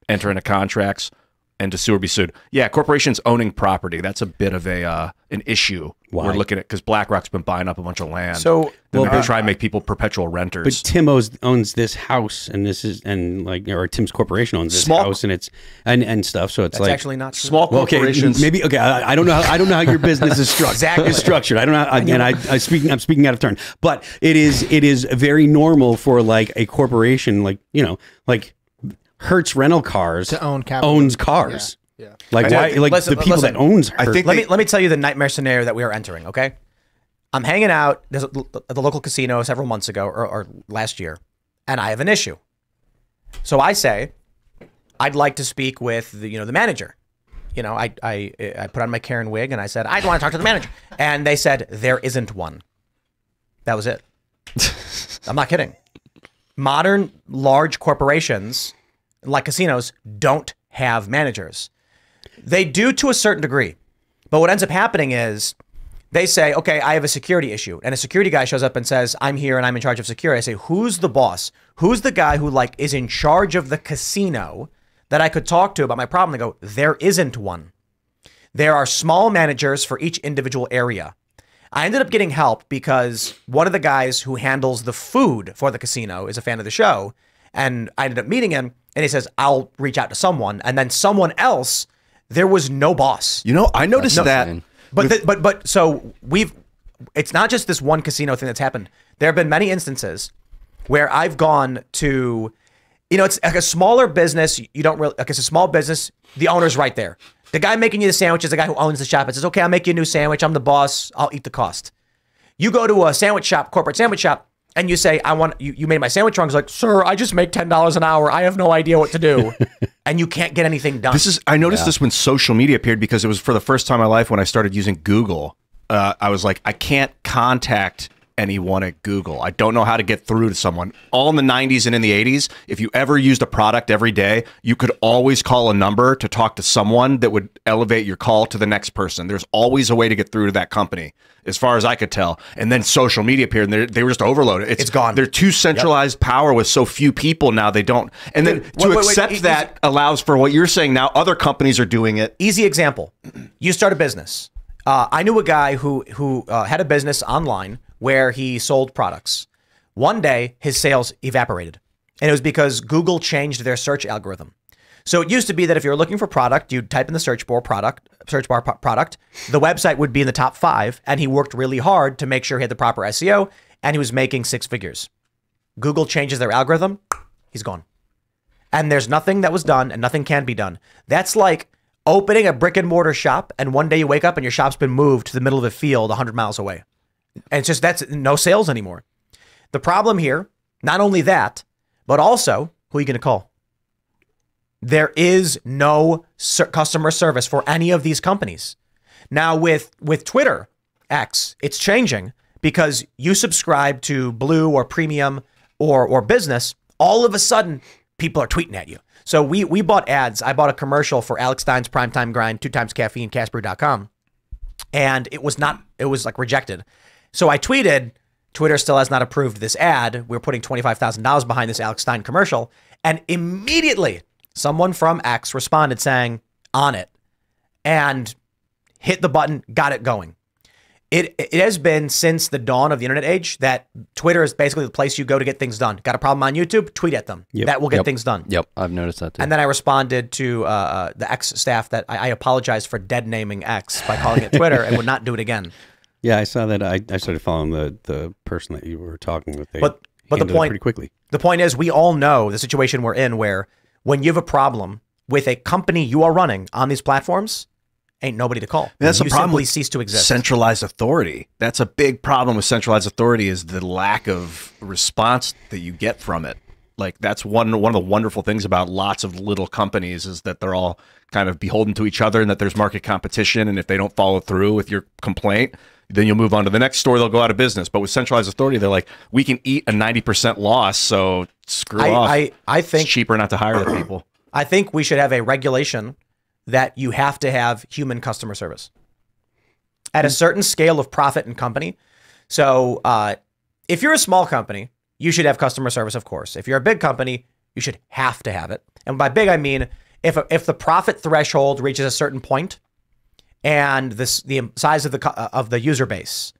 enter into contracts and to sue or be sued yeah corporations owning property that's a bit of a uh, an issue Why? we're looking at because blackrock's been buying up a bunch of land So, then they're uh, gonna try and make people perpetual renters. But Tim owns, owns this house, and this is and like or Tim's corporation owns this Small- house, and it's and and stuff. So it's that's like actually not true. Small Well, okay, corporations. maybe okay. I, I don't know. How, I don't know how your business is structured. Exactly. is structured. I don't know. Again, I, I speaking. I'm speaking out of turn. But it is. It is very normal for like a corporation, like you know, like Hertz Rental Cars To own capital. owns cars. Yeah. Like why? Like Listen, the people listen. that owns. I think let they- me let me tell you the nightmare scenario that we are entering. Okay, I'm hanging out at the local casino several months ago or, or last year, and I have an issue. So I say, I'd like to speak with the you know the manager. You know, I I I put on my Karen wig and I said I'd want to talk to the manager, and they said there isn't one. That was it. I'm not kidding. Modern large corporations like casinos don't have managers. They do to a certain degree. But what ends up happening is they say, okay, I have a security issue. And a security guy shows up and says, I'm here and I'm in charge of security. I say, who's the boss? Who's the guy who like is in charge of the casino that I could talk to about my problem? They go, there isn't one. There are small managers for each individual area. I ended up getting help because one of the guys who handles the food for the casino is a fan of the show. And I ended up meeting him and he says, I'll reach out to someone. And then someone else there was no boss. You know, I noticed that. But the, but but so we've it's not just this one casino thing that's happened. There have been many instances where I've gone to you know, it's like a smaller business. You don't really like it's a small business. The owner's right there. The guy making you the sandwich is the guy who owns the shop. It says, "Okay, I'll make you a new sandwich. I'm the boss. I'll eat the cost." You go to a sandwich shop, corporate sandwich shop, and you say, "I want you." You made my sandwich wrong. He's like, "Sir, I just make ten dollars an hour. I have no idea what to do," and you can't get anything done. This is I noticed this when social media appeared because it was for the first time in my life when I started using Google. Uh, I was like, I can't contact anyone at Google. I don't know how to get through to someone. All in the 90s and in the 80s, if you ever used a product every day, you could always call a number to talk to someone that would elevate your call to the next person. There's always a way to get through to that company, as far as I could tell. And then social media appeared and they're- were just overloaded. It's gone. They're too centralized power with so few people now. They don't. And then Dude, to wait, wait, wait, accept is- that allows for what you're saying now. Other companies are doing it. easy example you start a business uh, i knew a guy who who uh, had a business online where he sold products. One day his sales evaporated. And it was because google changed their search algorithm. So it used to be that if you were looking for product you'd type in the search bar product search bar product. The website would be in the top five and he worked really hard to make sure he had the proper seo and he was making six figures. Google changes their algorithm he's gone. And there's nothing that was done and nothing can be done. That's like opening a brick and mortar shop and one day you wake up and your shop's been moved to the middle of a field 100 miles away. And it's just that's no sales anymore. The problem here, not only that, but also who are you going to call? There is no ser- customer service for any of these companies. Now with with Twitter X, it's changing because you subscribe to Blue or Premium or or Business, all of a sudden people are tweeting at you. So we we bought ads. I bought a commercial for Alex Stein's Primetime Grind, two times caffeine, CastBrew.com, and it was not. It was like rejected. So I tweeted. Twitter still has not approved this ad. We're putting $25,000 behind this Alex Stein commercial. And immediately, someone from X responded saying, on it, and hit the button, got it going. It, it has been since the dawn of the internet age that Twitter is basically the place you go to get things done. Got a problem on YouTube? Tweet at them. That will get Yep. things done. Yep, I've noticed that too. And then I responded to uh, uh, the X staff that I, I apologize for dead naming X by calling it Twitter and would not do it again. Yeah, I saw that. I, I started following the, the person that you were talking with. They But- but the point- pretty quickly. The point is, we all know the situation we're in where when you have a problem with a company you are running on these platforms, ain't nobody to call. That's you the problem simply with cease to exist. Centralized authority. That's a big problem with centralized authority is the lack of response that you get from it. Like that's one one of the wonderful things about lots of little companies is that they're all kind of beholden to each other and that there's market competition and if they don't follow through with your complaint, then you'll move on to the next store, they'll go out of business. But with centralized authority, they're like, we can eat a 90% loss, so screw I, off. I, I think it's cheaper not to hire the people. I think we should have a regulation that you have to have human customer service at a certain scale of profit and company. So, uh, if you're a small company, you should have customer service, of course. If you're a big company, you should have to have it. And by big, I mean if if the profit threshold reaches a certain point, and this the size of the uh, of the user base.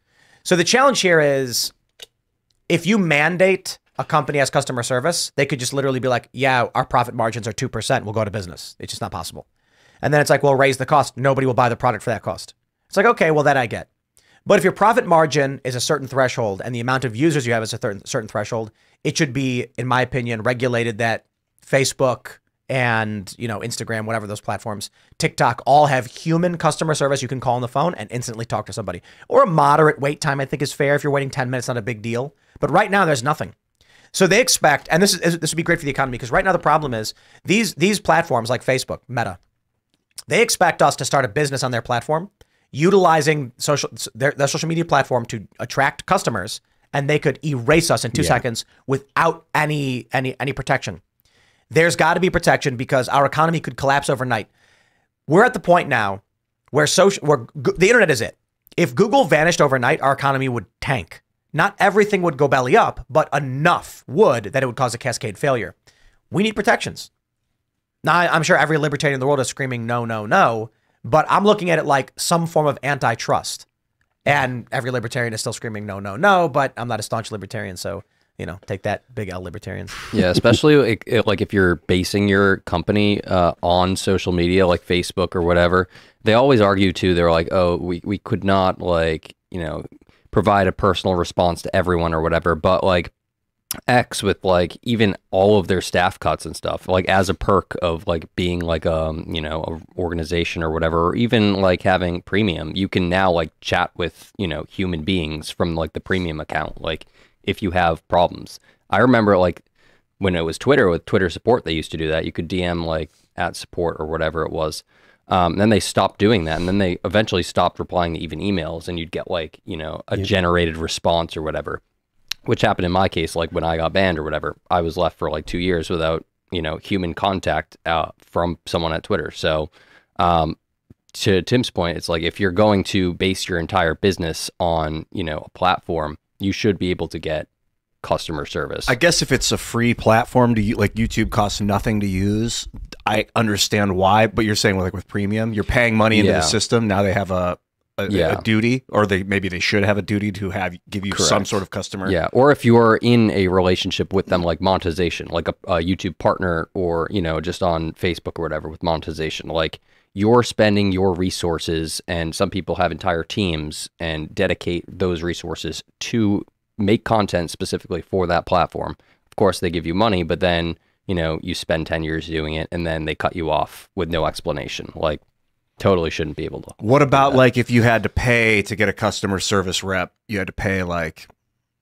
So the challenge here is if you mandate a company as customer service, they could just literally be like, yeah, our profit margins are 2%. We'll go to business. It's just not possible. And then it's like, well, raise the cost. Nobody will buy the product for that cost. It's like, okay, well, that I get. But if your profit margin is a certain threshold and the amount of users you have is a certain, certain threshold, it should be, in my opinion, regulated that Facebook and you know Instagram, whatever those platforms, TikTok, all have human customer service you can call on the phone and instantly talk to somebody. Or a moderate wait time, I think is fair. If you're waiting 10 minutes, not a big deal. But right now, there's nothing. So they expect, and this is this would be great for the economy because right now the problem is these these platforms like Facebook, Meta, they expect us to start a business on their platform, utilizing social their, their social media platform to attract customers, and they could erase us in two seconds without any any any protection. There's got to be protection because our economy could collapse overnight. We're at the point now where social where the internet is it. If Google vanished overnight, our economy would tank. Not everything would go belly up, but enough would that it would cause a cascade failure. We need protections. Now, I'm sure every libertarian in the world is screaming no, no, no, but I'm looking at it like some form of antitrust. And every libertarian is still screaming no, no, no, but I'm not a staunch libertarian, so you know, take that big L libertarians. Yeah, especially like, if- like if you're basing your company uh, on social media, like Facebook or whatever. They always argue too. They're like, oh, we we could not like you know provide a personal response to everyone or whatever, but like X with like even all of their staff cuts and stuff, like as a perk of like being like um you know a organization or whatever, or even like having premium, you can now like chat with you know human beings from like the premium account, like if you have problems. I remember like when it was Twitter with Twitter support, they used to do that. You could DM like at support or whatever it was. Um, then they stopped doing that, and then they eventually stopped replying to even emails, and you'd get like you know a generated response or whatever which happened in my case, like when I got banned or whatever, I was left for like two years without, you know, human contact uh, from someone at Twitter. So, um, to Tim's point, it's like if you're going to base your entire business on, you know, a platform, you should be able to get customer service. I guess if it's a free platform to like YouTube costs nothing to use, I understand why. But you're saying like with premium, you're paying money into Yeah. the system. Now they have a a, Yeah. a duty, or they maybe they should have a duty to have give you some sort of customer. Yeah, or if you're in a relationship with them, like monetization, like a, a YouTube partner, or you know, just on Facebook or whatever with monetization, like you're spending your resources, and some people have entire teams and dedicate those resources to make content specifically for that platform. Of course, they give you money, but then you know you spend ten years doing it, and then they cut you off with no explanation. Like, totally shouldn't be able to. What about like if you had to pay to get a customer service rep, you had to pay like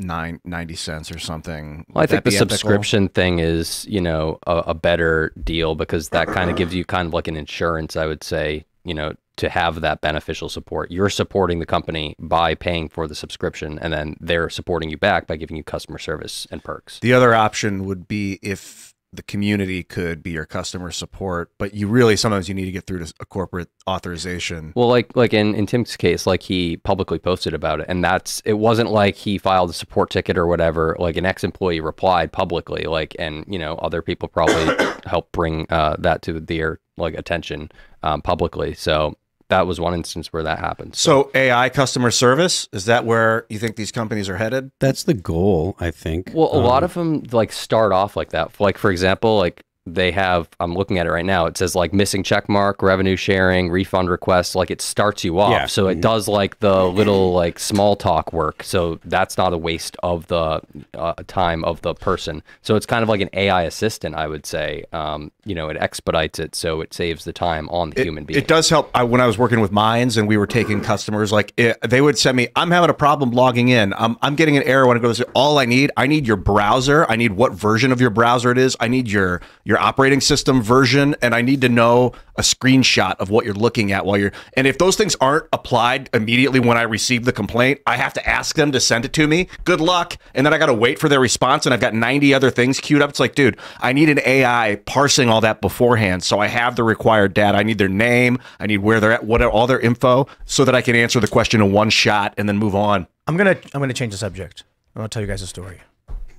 nine ninety cents or something. Well, I think the ethical? subscription thing is, you know, a, a better deal because that kind of gives you kind of like an insurance, I would say, you know, to have that beneficial support. You're supporting the company by paying for the subscription, and then they're supporting you back by giving you customer service and perks. The other option would be if the community could be your customer support, but you really sometimes you need to get through to a corporate authorization. Well, like like in, in Tim's case, like he publicly posted about it, and that's it wasn't like he filed a support ticket or whatever. Like an ex-employee replied publicly, like, and you know other people probably helped bring uh, that to their like attention um, publicly. So that was one instance where that happened. So AI customer service is that where you think these companies are headed? That's the goal, I think. Well, a lot Um, of them like start off like that. Like for example, like they have. I'm looking at it right now. It says like missing check mark, revenue sharing, refund requests. Like it starts you off. Yeah. So it does like the little like small talk work. So that's not a waste of the uh, time of the person. So it's kind of like an AI assistant, I would say. Um, you know, it expedites it, so it saves the time on the human being. It does help. I, when I was working with Minds and we were taking customers, like it, they would send me, "I'm having a problem logging in. I'm, I'm getting an error when it goes. All I need, I need your browser. I need what version of your browser it is. I need your your operating system version, and I need to know a screenshot of what you're looking at while you're. And if those things aren't applied immediately when I receive the complaint, I have to ask them to send it to me. Good luck. And then I got to wait for their response, and I've got 90 other things queued up. It's like, dude, I need an AI parsing all that beforehand, so I have the required data. I need their name, I need where they're at, what all their info, so that I can answer the question in one shot and then move on. I'm gonna I'm gonna change the subject. I'm gonna tell you guys a story.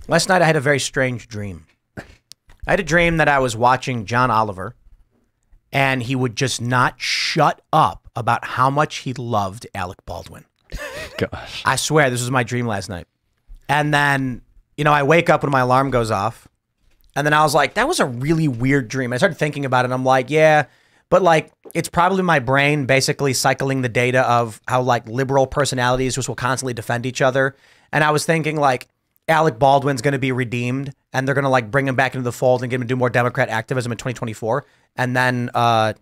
Last night I had a very strange dream. I had a dream that I was watching John Oliver, and he would just not shut up about how much he loved Alec Baldwin. Gosh. I swear this was my dream last night. And then, you know, I wake up when my alarm goes off. And then I was like, that was a really weird dream. I started thinking about it. And I'm like, yeah, but like, it's probably my brain basically cycling the data of how like liberal personalities just will constantly defend each other. And I was thinking like, Alec Baldwin's going to be redeemed and they're going to like bring him back into the fold and get him to do more Democrat activism in 2024. And then, uh,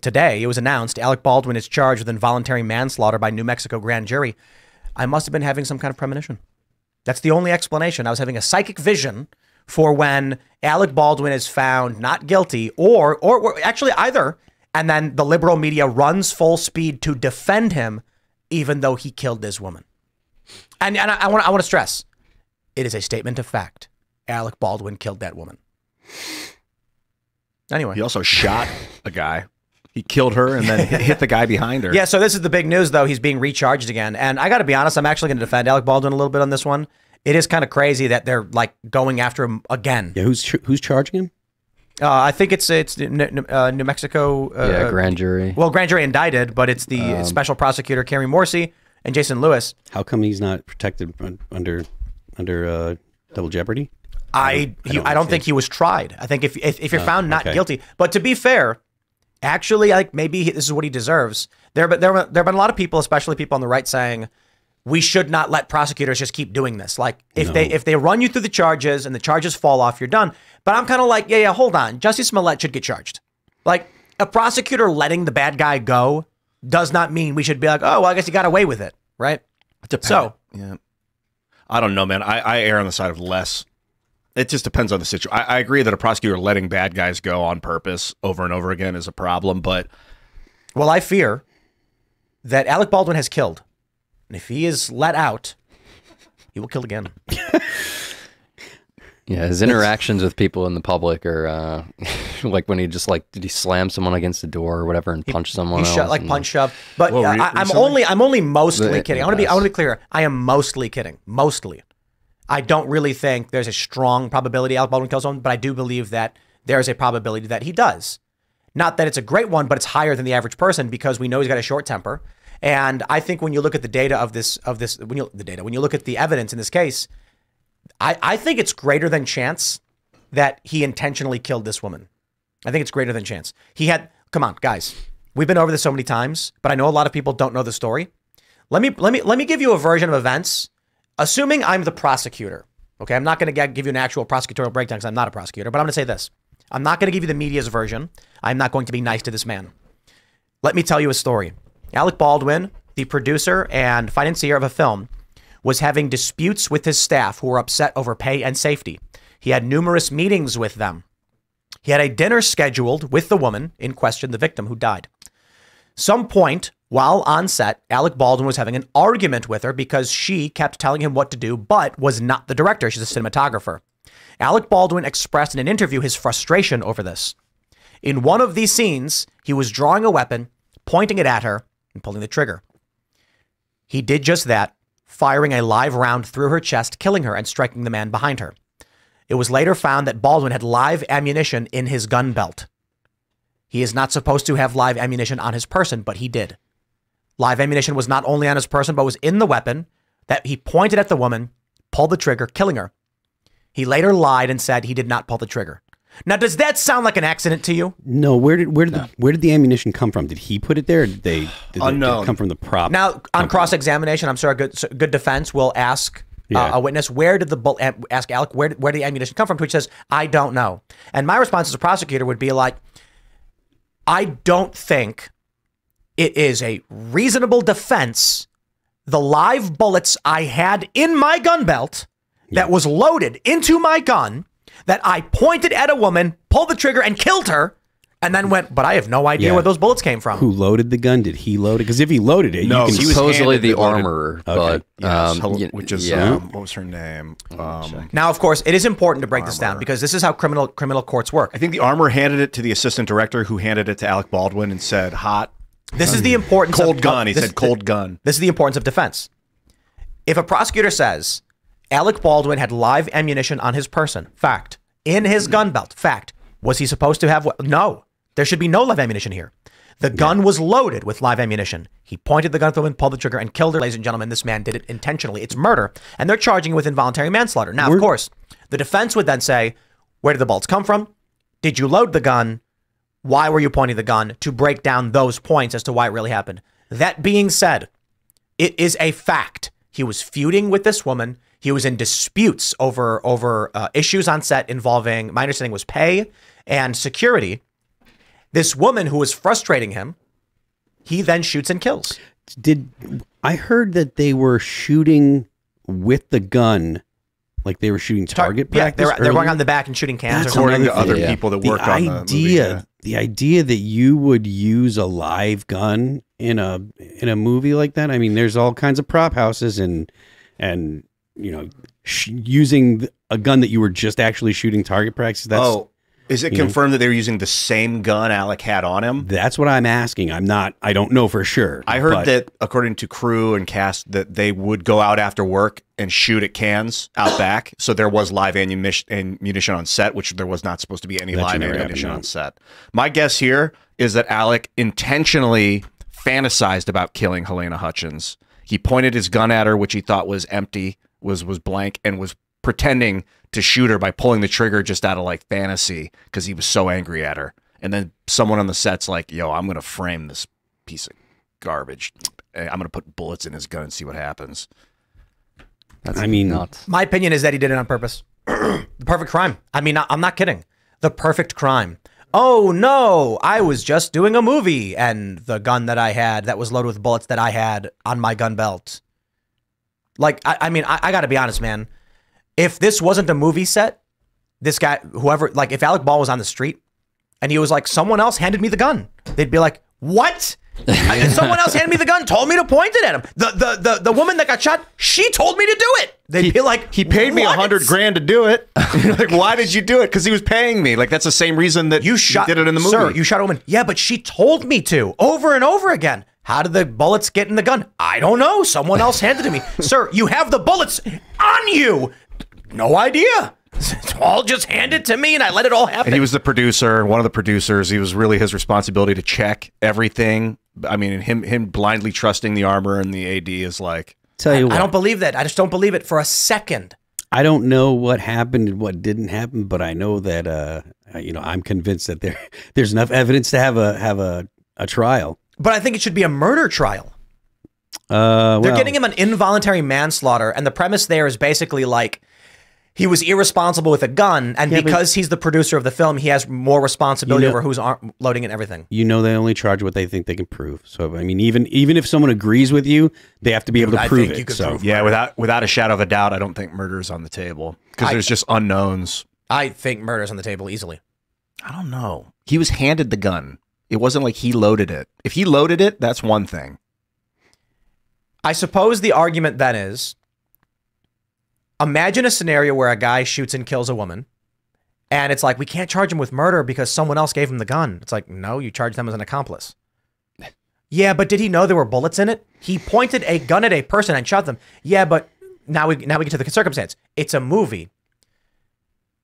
today it was announced Alec Baldwin is charged with involuntary manslaughter by New Mexico grand jury. I must have been having some kind of premonition. That's the only explanation. I was having a psychic vision for when Alec Baldwin is found not guilty, or, or or actually either, and then the liberal media runs full speed to defend him, even though he killed this woman. And and I I want to stress, it is a statement of fact. Alec Baldwin killed that woman. Anyway, He also shot a guy. He killed her and then hit, hit the guy behind her. Yeah, so this is the big news, though. He's being recharged again. And I got to be honest, I'm actually going to defend Alec Baldwin a little bit on this one. It is kind of crazy that they're like going after him again. Yeah, who's ch- who's charging him? Uh, I think it's it's New, New- uh, New Mexico. Uh, Yeah, grand jury. Well, grand jury indicted, but it's the special prosecutor Kari Morrissey and Jason Lewis. How come he's not protected under under uh, Double Jeopardy. I he, I don't think he was tried. I think if if, if you're found not okay. guilty, but to be fair, actually, like maybe he- this is what he deserves. There, but there, there have been a lot of people, especially people on the right, saying we should not let prosecutors just keep doing this. Like if they if they run you through the charges and the charges fall off, you're done. But I'm kind of like, yeah, yeah, hold on. Jussie Smollett should get charged. Like a prosecutor letting the bad guy go does not mean we should be like, oh, well, I guess he got away with it, right? So Yeah. I don't know, man. I, I err on the side of less. It just depends on the situation. I, I agree that a prosecutor letting bad guys go on purpose over and over again is a problem, but Well, I fear that Alec Baldwin has killed. And if he is let out, he will kill again. Yeah, his interactions with people in the public are uh, like when he just like did he slam someone against the door or whatever and punch someone He else? shot like and- punch shove. But Whoa, uh, re- I, I'm recently? only I'm only mostly The- kidding. I want to be I want to be clear. I am mostly kidding. Mostly. I don't really think there's a strong probability Alec Baldwin kills someone, but I do believe that there's a probability that he does. Not that it's a great one, but it's higher than the average person because we know he's got a short temper. And I think when you look at the data of this of this when you the data when you look at the evidence in this case, I, I think it's greater than chance that he intentionally killed this woman. I think it's greater than chance. He had come on, guys. We've been over this so many times, but I know a lot of people don't know the story. Let me let me let me give you a version of events, assuming I'm the prosecutor. Okay, I'm not going to give you an actual prosecutorial breakdown because I'm not a prosecutor, but I'm going to say this: I'm not going to give you the media's version. I'm not going to be nice to this man. Let me tell you a story. Alec Baldwin, the producer and financier of a film, was having disputes with his staff who were upset over pay and safety. He had numerous meetings with them. He had a dinner scheduled with the woman in question, the victim who died. Some point while on set, Alec Baldwin was having an argument with her because she kept telling him what to do, but was not the director. She's a cinematographer. Alec Baldwin expressed in an interview his frustration over this. In one of these scenes, he was drawing a weapon, pointing it at her, and pulling the trigger. He did just that, firing a live round through her chest, killing her and striking the man behind her. It was later found that Baldwin had live ammunition in his gun belt. He is not supposed to have live ammunition on his person, but he did. Live ammunition was not only on his person, but was in the weapon that he pointed at the woman, pulled the trigger, killing her. He later lied and said he did not pull the trigger. Now, does that sound like an accident to you? No, where did where did the, where did the ammunition come from? Did he put it there? Or did they did, they, did Unknown. it come from the prop? Now, on cross examination, I'm sure a good good defense will ask Yeah. uh, a witness where did the bull- uh, ask Alec where did, where did the ammunition come from? To which says I don't know. And my response as a prosecutor would be like, I don't think it is a reasonable defense. The live bullets I had in my gun belt that was loaded into my gun that I pointed at a woman, pulled the trigger, and killed her, and then went. But I have no idea Yeah. where those bullets came from. Who loaded the gun? Did he load it? Because if he loaded it, No, you can he was supposedly handed the the loaded- armorer, Okay. but yes, um, Hel- y- which is yeah. um, what was her name? Um, Now, of course, it is important to break this down because this is how criminal criminal courts work. I think the armor handed it to the assistant director, who handed it to Alec Baldwin and said, "Hot, This is the importance cold of gun." He this- said, "Cold gun." This is the importance of defense. If a prosecutor says Alec Baldwin had live ammunition on his person, fact, in his gun belt, fact, was he supposed to have? No, there should be no live ammunition here. The gun was loaded with live ammunition. He pointed the gun at the woman, pulled the trigger, and killed her. Ladies and gentlemen, this man did it intentionally. It's murder, and they're charging him with involuntary manslaughter. Now, of course, the defense would then say, "Where did the bullets come from? Did you load the gun? Why were you pointing the gun?" To break down those points as to why it really happened. That being said, it is a fact. He was feuding with this woman. He was in disputes over over uh, issues on set involving my understanding was pay and security. This woman who was frustrating him, he then shoots and kills. did. I heard that they were shooting with the gun, like they were shooting target yeah, practice. they're, they're going on the back and shooting cans. That's or According to other thing. people that the worked on the movie, idea, yeah. the idea that you would use a live gun in a in a movie like that. I mean, there's all kinds of prop houses and and you know sh- using a gun that you were just actually shooting target practice. That's oh, is it you know. confirmed that they were using the same gun Alec had on him? that's what I'm asking. I'm not. I don't know for sure. I heard but that according to crew and cast that they would go out after work and shoot at cans out back. So there was live ammunition, on set, which there was not supposed to be any live ammunition on set. My guess here is that Alec intentionally fantasized about killing Halyna Hutchins. He pointed his gun at her, which he thought was empty, was was blank, and was pretending to shoot her by pulling the trigger just out of like fantasy because he was so angry at her. And then someone on the set's like, "Yo, I'm gonna frame this piece of garbage. Eh, I'm gonna put bullets in his gun and see what happens." That's I mean, nuts. My opinion is that he did it on purpose. the perfect crime. I mean, I- I'm not kidding. The perfect crime. Oh no, I was just doing a movie and the gun that I had that was loaded with bullets that I had on my gun belt. Like, I, I mean, I, I gotta be honest, man. If this wasn't a movie set, this guy, whoever, like, if Alec Ball was on the street and he was like, someone else handed me the gun, they'd be like, what? I- someone else handed me the gun, told me to point it at him. The, the the the woman that got shot, she told me to do it. They'd be like, He paid me a hundred grand to do it. like, why did you do it? Because he was paying me. Like, that's the same reason that You shot did it in the movie. Sir, you shot a woman. Yeah, but she told me to over and over again. How did the bullets get in the gun? I don't know. Someone else handed it to me. Sir, you have the bullets on you. No idea. It's all just handed to me and I let it all happen. and he was the producer, one of the producers. He was really his responsibility to check everything. I mean, him him blindly trusting the armor and the AD is like, Tell you what, I don't believe that. I just don't believe it for a second. I don't know what happened and what didn't happen, but I know that uh, you know I'm convinced that there there's enough evidence to have a have a, a trial. But I think it should be a murder trial. Uh, They're getting him an involuntary manslaughter, and the premise there is basically like he was irresponsible with a gun, and Yeah, because he's the producer of the film, he has more responsibility You know- over who's ar- loading and everything. You know they only charge what they think they can prove. So I mean, even even if someone agrees with you, they have to be able to I prove think you it. could So prove yeah, without without a shadow of a doubt, I don't think murder's on the table because there's just unknowns. I think murder's on the table easily. I don't know. He was handed the gun. It wasn't like he loaded it. If he loaded it, that's one thing. I suppose the argument then is imagine a scenario where a guy shoots and kills a woman, and it's like, we can't charge him with murder because someone else gave him the gun. It's like, no, you charge them as an accomplice. Yeah, but did he know there were bullets in it? He pointed a gun at a person and shot them. Yeah, but now we now we get to the circumstance. It's a movie.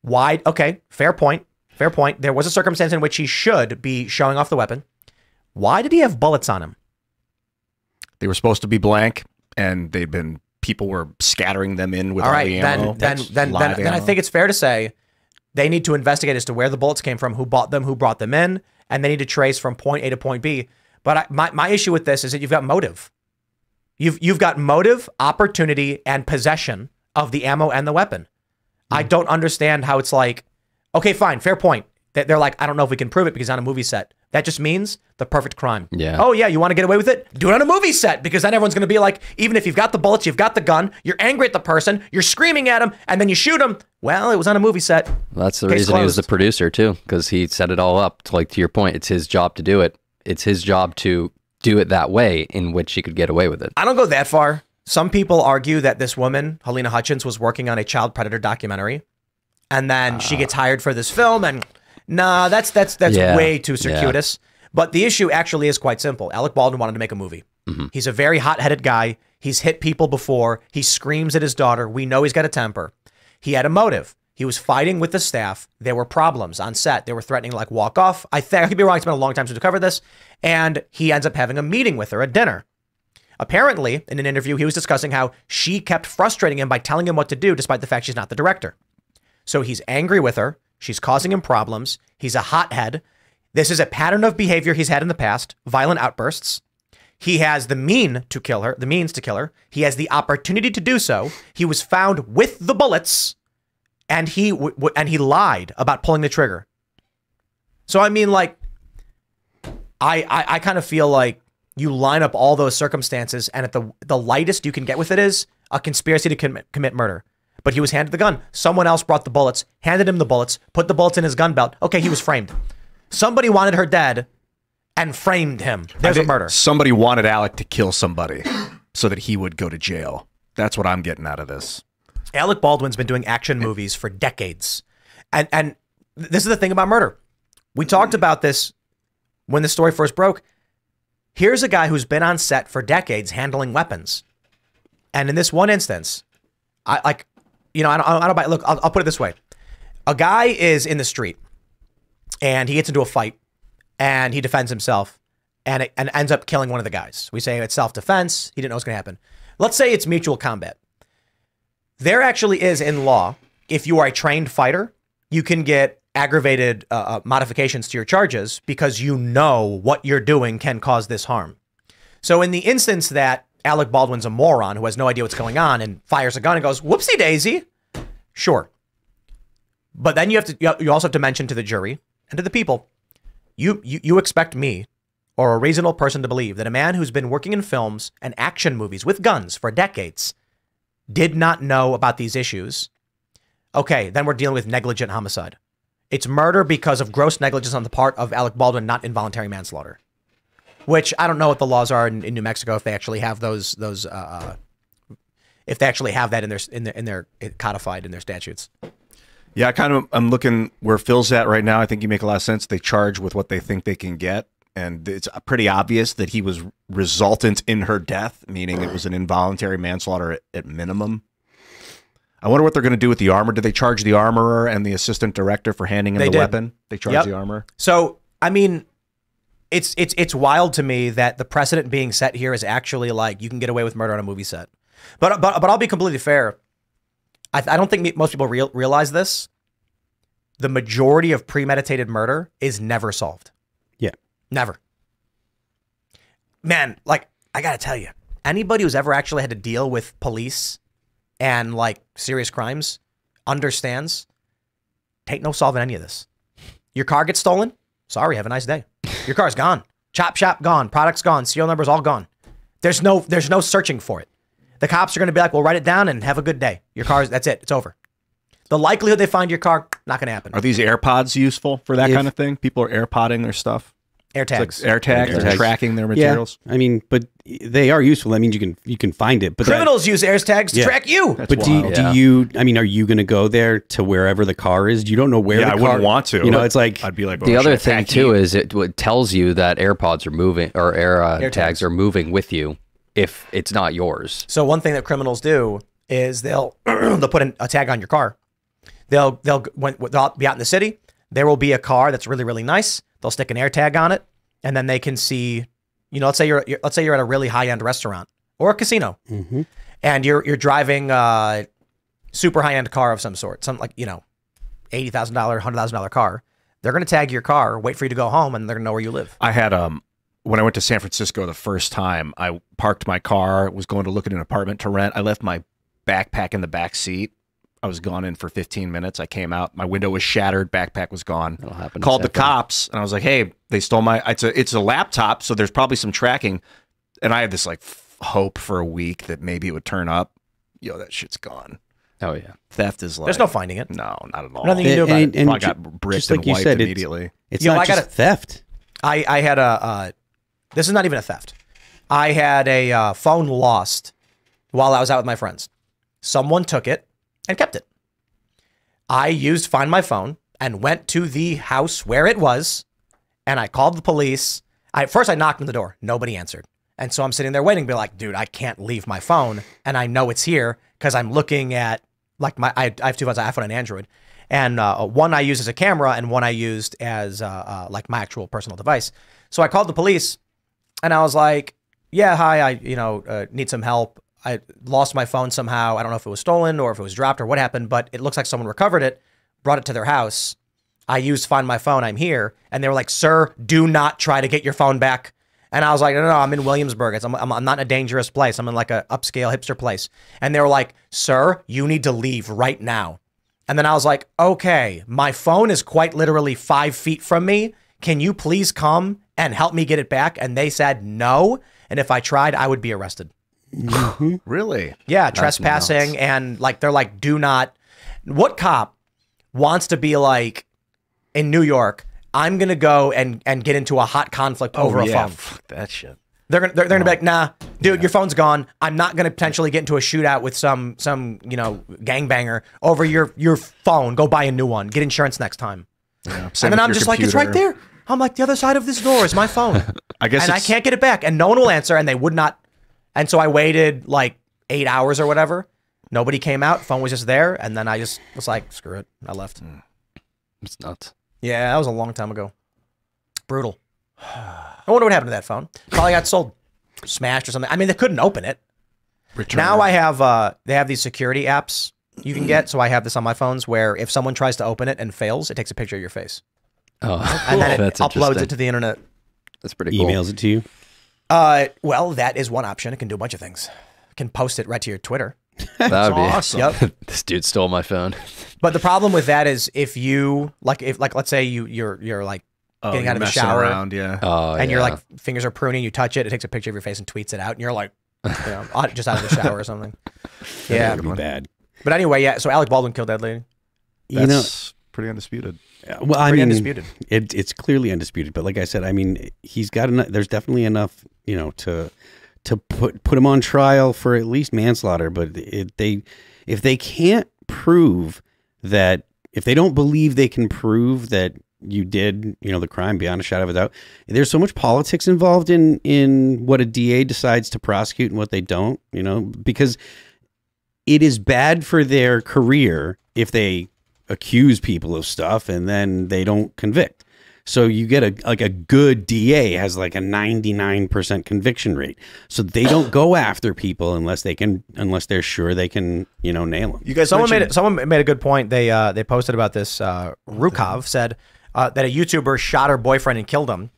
Why? Okay, fair point. Fair point. There was a circumstance in which he should be showing off the weapon. Why did he have bullets on him? They were supposed to be blank, and they'd been people were scattering them in with All right, the then ammo. then That's then then, then I think it's fair to say they need to investigate as to where the bullets came from, who bought them, who brought them in, and they need to trace from point A to point B. But I, my my issue with this is that you've got motive. You've you've got motive, opportunity, and possession of the ammo and the weapon. I Hmm. don't understand how it's like, okay, fine, fair point. They're like, I don't know if we can prove it because it's on a movie set. That just means the perfect crime. Yeah. Oh yeah, you want to get away with it? Do it on a movie set because then everyone's going to be like, even if you've got the bullets, you've got the gun, you're angry at the person, you're screaming at him, and then you shoot him. Well, it was on a movie set. That's the Case reason he was the producer too, because he set it all up. To, like to your point, it's his job to do it. It's his job to do it that way in which he could get away with it. I don't go that far. Some people argue that this woman, Halyna Hutchins, was working on a child predator documentary, and then she gets ah. hired for this film. And nah, that's that's that's Yeah, way too yeah. circuitous. But the issue actually is quite simple. Alec Baldwin wanted to make a movie. Mm-hmm. He's a very hot-headed guy. He's hit people before. He screams at his daughter. We know he's got a temper. He had a motive. He was fighting with the staff. There were problems on set. They were threatening like walk off. I think I could be wrong. It's been a long time since we covered this. And he ends up having a meeting with her at dinner. Apparently, in an interview, he was discussing how she kept frustrating him by telling him what to do, despite the fact she's not the director. So he's angry with her. She's causing him problems. He's a hothead. This is a pattern of behavior he's had in the past violent outbursts. He has the mean to kill her, the means to kill her. He has the opportunity to do so. He was found with the bullets, and he and he lied about pulling the trigger. So I mean, like, I I, I kind of feel like you line up all those circumstances, and at the the lightest you can get with it is a conspiracy to commit murder. But he was handed the gun. Someone else brought the bullets, handed him the bullets, put the bullets in his gun belt. Okay, he was framed. Somebody wanted her dead and framed him. There's a murder. Somebody wanted Alec to kill somebody so that he would go to jail. That's what I'm getting out of this. Alec Baldwin's been doing action movies for decades. And and this is the thing about murder. We talked about this when the story first broke. Here's a guy who's been on set for decades handling weapons. And in this one instance, I like, you know, I don't, I don't buy, look, I'll, I'll put it this way. A guy is in the street and he gets into a fight and he defends himself and, it, and ends up killing one of the guys. We say it's self defense. He didn't know what's going to happen. Let's say it's mutual combat there actually is in law, if you are a trained fighter, you can get aggravated uh, uh, modifications to your charges because you know what you're doing can cause this harm. So, in the instance that Alec Baldwin's a moron who has no idea what's going on and fires a gun and goes, whoopsie daisy, sure. But then you have to, you also have to mention to the jury and to the people, you, you, you expect me or a reasonable person to believe that a man who's been working in films and action movies with guns for decades did not know about these issues. Okay, then we're dealing with negligent homicide. It's murder because of gross negligence on the part of Alec Baldwin, not involuntary manslaughter. Which I don't know what the laws are in, in New Mexico if they actually have those those uh, uh, if they actually have that in their in their in their codified in their statutes. Yeah, I kind of I'm looking where Phil's at right now. I think you make a lot of sense. They charge with what they think they can get, and it's pretty obvious that he was resultant in her death, meaning it was an involuntary manslaughter at, at minimum. I wonder what they're going to do with the armor. Did they charge the armorer and the assistant director for handing him They the did. weapon? They charged Yep. the armor. So I mean, it's it's it's wild to me that the precedent being set here is actually like you can get away with murder on a movie set. But but but I'll be completely fair. I, I don't think most people real, realize this. The majority of premeditated murder is never solved. Yeah. Never. Man, like I gotta tell you, anybody who's ever actually had to deal with police and like serious crimes understands. Take no solving any of this. Your car gets stolen. Sorry, have a nice day. Your car's gone. Chop shop gone. Products gone. Serial numbers all gone. There's no there's no searching for it. The cops are gonna be like, well, write it down and have a good day. Your car's that's it. It's over. The likelihood they find your car, not gonna happen. Are these AirPods useful for that If- kind of thing? People are AirPodding their stuff. It's like AirTags. AirTags, AirTags. They're tracking their materials. Yeah, materials. I mean, but they are useful. That means you can you can find it. But that- Criminals use AirTags to Yeah. track you. That's but do you, do you? I mean, are you going to go there to wherever the car is? You don't know where. Yeah, the I car, wouldn't want to. You know, it's like I'd be like, The oh, other thing too heat? is it, it tells you that AirPods are moving or Air uh, AirTags. tags are moving with you if it's not yours. So one thing that criminals do is they'll they'll put an, a tag on your car. They'll they'll when they'll be out in the city. There will be a car that's really really nice. They'll stick an air tag on it, and then they can see. You know, let's say you're, you're let's say you're at a really high end restaurant or a casino, and you're you're driving a super high end car of some sort, some like you know, eighty thousand dollar, hundred thousand dollar car. They're gonna tag your car, wait for you to go home, and they're gonna know where you live. I had um when I went to San Francisco the first time, I parked my car, was going to look at an apartment to rent. I left my backpack in the back seat. I was gone in for 15 minutes. I came out, my window was shattered, backpack was gone. That'll happen Called the cops, and I was like, "Hey, they stole my. It's a it's a laptop, so there's probably some tracking." And I had this like f- hope for a week that maybe it would turn up. Yo, that shit's gone. Oh yeah. Theft is like There's no finding it. No, not at all. Nothing you can do about and, it. and Well, I got bricked just like and you wiped said, immediately. It's Yo, not I just got a, theft. I, I had a, uh, this is not even a theft. I had a uh, phone lost while I was out with my friends. Someone took it and kept it. I used Find My Phone and went to the house where it was and I called the police. I first I knocked on the door. Nobody answered. And so I'm sitting there waiting, be like, dude, I can't leave my phone. And I know it's here because I'm looking at like my I, I have two phones, iPhone and Android. And uh, one I use as a camera and one I used as uh, uh, like my actual personal device. So I called the police and I was like, yeah, hi, I, you know, uh, need some help. I lost my phone somehow. I don't know if it was stolen or if it was dropped or what happened, but it looks like someone recovered it, brought it to their house. I used Find My Phone. I'm here. And they were like, sir, do not try to get your phone back. And I was like, no, no, no I'm in Williamsburg. It's, I'm, I'm, not in a dangerous place. I'm in like a upscale hipster place. And they were like, sir, you need to leave right now. And then I was like, okay, my phone is quite literally five feet from me. Can you please come and help me get it back? And they said no. And if I tried, I would be arrested. Mm-hmm. Really? Yeah, trespassing and like they're like, do not. What cop wants to be like in New York? I'm gonna go and and get into a hot conflict oh, over a Oh, phone. fuck that shit. They're gonna they're, they're gonna be like, nah, dude, your phone's gone. I'm not gonna potentially get into a shootout with some some you know gangbanger over your your phone. Go buy a new one. Get insurance next time. and then I'm just like, it's right there. I'm like, the other side of this door is my phone, I guess and I can't get it back, and no one will answer, and they would not. And so I waited like eight hours or whatever. Nobody came out. Phone was just there, and then I just was like, screw it. I left. It's nuts. Yeah, that was a long time ago. Brutal. I wonder what happened to that phone. Probably got sold, smashed or something. I mean, they couldn't open it. Return. Now I have uh they have these security apps you can get. So I have this on my phones where if someone tries to open it and fails, it takes a picture of your face. Oh, And then it that's uploads it to the internet. That's pretty cool. Emails it to you. Uh well, that is one option. It can do a bunch of things. It can post it right to your Twitter. That would be awesome. Yep. this dude stole my phone. But the problem with that is if you like if like let's say you you're you're like Oh, getting you're out of the shower around, yeah. Oh, and your yeah. like fingers are pruning, you touch it, it takes a picture of your face and tweets it out, and you're like, you know, just out of the shower or something. Yeah. That'd be bad. But anyway, yeah. So Alec Baldwin killed that lady. You know, That's pretty undisputed. Uh, Well, I Pretty mean, undisputed. It, it's clearly undisputed, but like I said, I mean, he's got enough. There's definitely enough, you know, to to put put him on trial for at least manslaughter. But it, they, if they can't prove that, if they don't believe they can prove that you did, you know, the crime beyond a shadow of a doubt, there's so much politics involved in in what a DA decides to prosecute and what they don't, you know, because it is bad for their career if they accuse people of stuff and then they don't convict. So you get a like a good DA has like a 99% conviction rate. So they don't go after people unless they can unless they're sure they can, you know, nail them. You guys Someone made it, someone made a good point. They uh, they posted about this. Uh, Rukov said uh, that a YouTuber shot her boyfriend and killed him.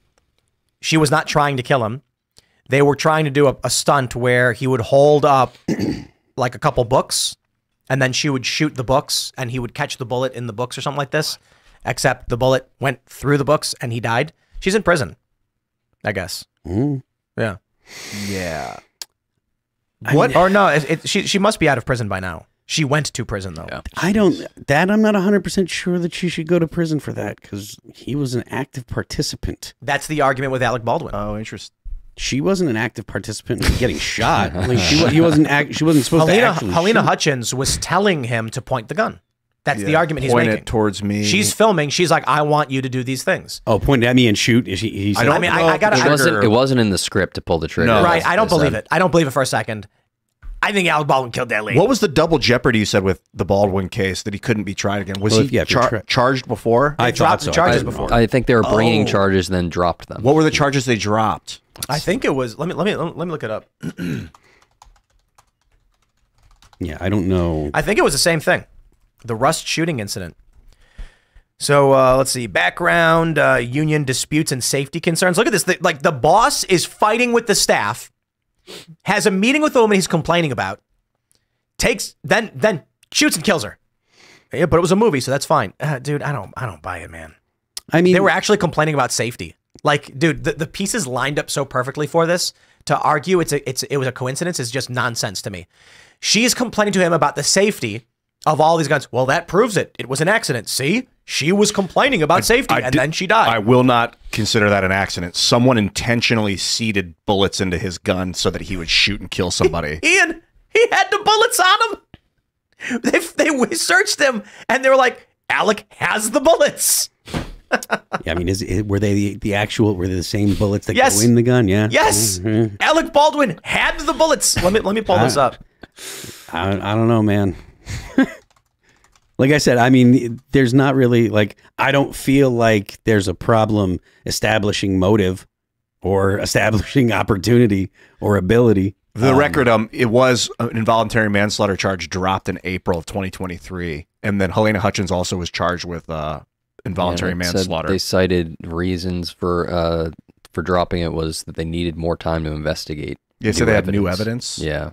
She was not trying to kill him. They were trying to do a, a stunt where he would hold up like a couple books, and then she would shoot the books, and he would catch the bullet in the books or something like this. Except the bullet went through the books, and he died. She's in prison, I guess. Mm. Yeah. Yeah. What? or no? It, it, she she must be out of prison by now. She went to prison though. Yeah. I don't that I'm not 100% sure that she should go to prison for that cuz he was an active participant. That's the argument with Alec Baldwin. Oh, interesting. She wasn't an active participant in getting shot. Like she he wasn't act, she wasn't supposed to Halyna, actually Halyna shoot. Hutchins was telling him to point the gun. That's the argument he's Point making. it towards me. She's filming. She's like, I want you to do these things. Oh, point at me and shoot. Is he, he said, I don't I mean, I- know I gotta- I- It wasn't. It wasn't in the script to pull the trigger. No. right. I don't believe said- it. I don't believe it for a second. I think Alec Baldwin killed that lady. What was the double jeopardy you said with the Baldwin case that he couldn't be tried again? Was Well, he yeah, char- tra- charged before? I dropped thought the so. charges I before. I think they were bringing Oh. charges, then dropped them. what were the charges they dropped? I think it was. Let me let me let me look it up. Yeah, I don't know. I think it was the same thing. The Rust shooting incident. So uh, let's see. Background: uh, union disputes and safety concerns. Look at this. The, like the boss is fighting with the staff, has a meeting with the woman he's complaining about, takes then then shoots and kills her. Yeah, but it was a movie, so that's fine, uh, dude. I don't I don't buy it, man. I mean, They were actually complaining about safety. Like, dude, the, the pieces lined up so perfectly for this. To argue it's a it's it was a coincidence is just nonsense to me. She's complaining to him about the safety of all these guns. Well, that proves it. It was an accident. See, she was complaining about safety, I and did- then she died. I will not consider that an accident. Someone intentionally seeded bullets into his gun so that he would shoot and kill somebody. Ian, he had the bullets on him. They they searched him, and they were like, Alec has the bullets. yeah, I mean, is it, were they the, the actual? Were they the same bullets that Yes. go in the gun? Yeah. Yes, Mhm. Alec Baldwin had the bullets. Let me let me pull this up. I, I don't know, man. like I said, I mean, there's not really like I don't feel like there's a problem establishing motive or establishing opportunity or ability. The record, um, it was an involuntary manslaughter charge dropped in April of 2023, and then Halyna Hutchins also was charged with uh, involuntary And manslaughter. They cited reasons for uh, for dropping it was that they needed more time to investigate. yeah, so new they had new evidence. Yeah,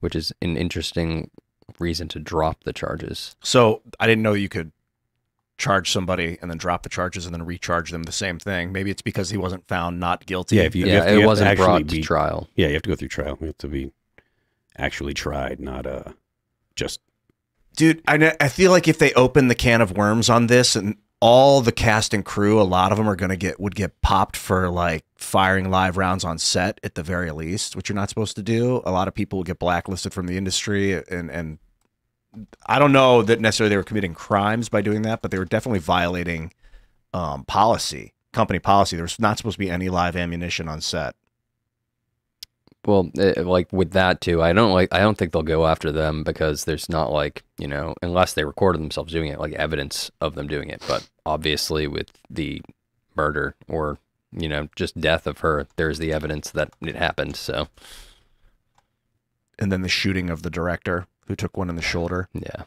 which is an interesting reason to drop the charges. So I didn't know you could charge somebody and then drop the charges and then recharge them the same thing. Maybe it's because he wasn't found not guilty. Yeah, if you, you yeah, have to, you it wasn't actually brought be, to trial. Yeah, you have to go through trial. You have to be actually tried, not uh just Dude, I know, I feel like if they open the can of worms on this and all the cast and crew, a lot of them are going to get would get popped for like firing live rounds on set at the very least, which you're not supposed to do. A lot of people will get blacklisted from the industry and and I don't know that necessarily they were committing crimes by doing that, but they were definitely violating um, policy, company policy. There's not supposed to be any live ammunition on set. Well, eh, like with that too, I don't like. I don't think they'll go after them because there's not like you know, unless they recorded themselves doing it, like evidence of them doing it. But obviously, with the murder or you know just death of her, there's the evidence that it happened. So and then the shooting of the director who took one in the shoulder. Yeah.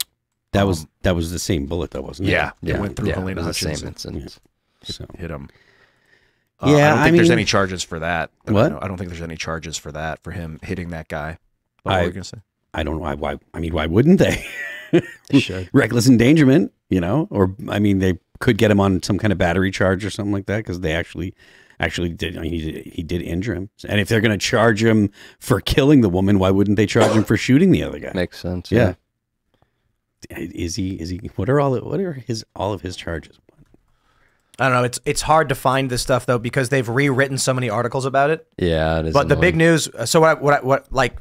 That was um, that was the same bullet, though, wasn't it? Yeah, Yeah. it went through yeah, Halyna was the same Hutchinson. instance. So hit him. Uh, yeah, I don't I think there's any charges for that. I What? know. I don't think there's any charges for that for him hitting that guy. What I- were you gonna say? I don't know why. Why? I mean, why wouldn't they? They. Reckless endangerment, you know, or I mean, they could get him on some kind of battery charge or something like that because they actually, actually did. He did, he did injure him, and if they're going to charge him for killing the woman, why wouldn't they charge him for shooting the other guy? Makes sense. yeah. Is he? Is he? What are all? What are his? All of his charges? I don't know. It's it's hard to find this stuff though because they've rewritten so many articles about it. Yeah. It is But the big news. So what? I- What? I- What? Like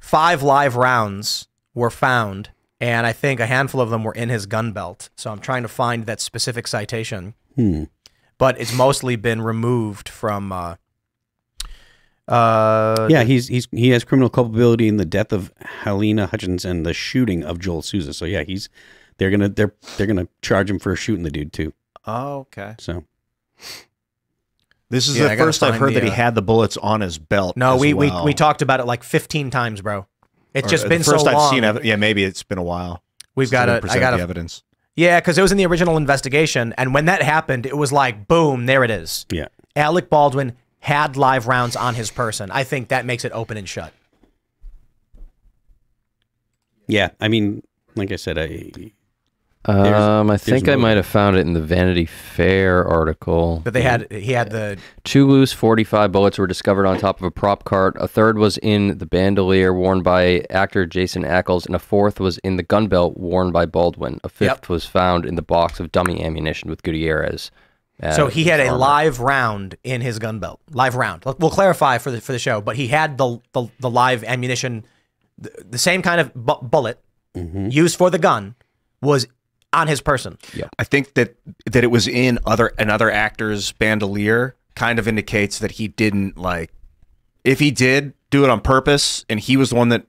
five live rounds were found, and I think a handful of them were in his gun belt. So I'm trying to find that specific citation. Hmm. But it's mostly been removed from. Uh, uh, Yeah, he's he's he has criminal culpability in the death of Halyna Hutchins and the shooting of Joel Souza. So yeah, he's they're gonna they're they're gonna charge him for shooting the dude too. Oh, okay. So This is Yeah, the gotta first I've heard the, that he uh, had the bullets on his belt. No, as we, well. we we talked about it like 15 times, bro. It's Or, just been the first so I've long. seen. Ev- yeah, maybe it's been a while. We've got didn't to. I present got the evidence. Yeah, because it was in the original investigation, and when that happened, it was like boom, there it is. yeah, Alec Baldwin had live rounds on his person. I think that makes it open and shut. yeah. I mean, like I said, I Um, I think I might have found it in the Vanity Fair article. But they had he had the Two loose 45 bullets were discovered on top of a prop cart. A third was in the bandolier worn by actor Jensen Ackles, and a fourth was in the gun belt worn by Baldwin. A fifth Yep. was found in the box of dummy ammunition with Gutierrez. so he had a armor. live round in his gun belt. Live round. We'll clarify for the for the show, but he had the the, the live ammunition, the, the same kind of bu- bullet used for the gun was on his person. Yeah. I think that that it was in other another actor's bandolier kind of indicates that he didn't like. If he did do it on purpose, and he was the one that,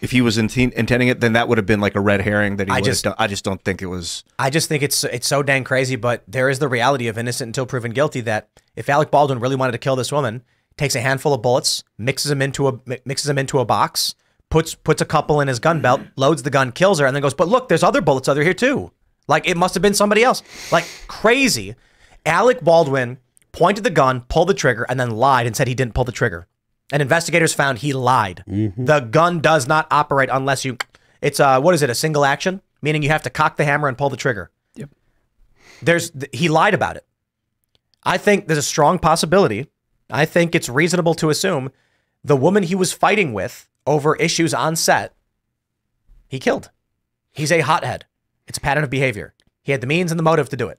if he was inten- intending it, then that would have been like a red herring that he I just- done. I just don't think it was. I just think it's it's so dang crazy, but there is the reality of innocent until proven guilty. That if Alec Baldwin really wanted to kill this woman, takes a handful of bullets, mixes them into a mixes them into a box, puts puts a couple in his gun belt, loads the gun, kills her, and then goes, "But look, there's other bullets other here too." Like it must have been somebody else. Like crazy. Alec Baldwin pointed the gun, pulled the trigger, and then lied and said he didn't pull the trigger. And investigators found he lied. The gun does not operate unless you. It's uh, what is it? A single action, meaning you have to cock the hammer and pull the trigger Yep. there's he lied about it. I think there's a strong possibility. I think it's reasonable to assume the woman he was fighting with over issues on set, he killed. He's a hothead. It's a pattern of behavior. He had the means and the motive to do it.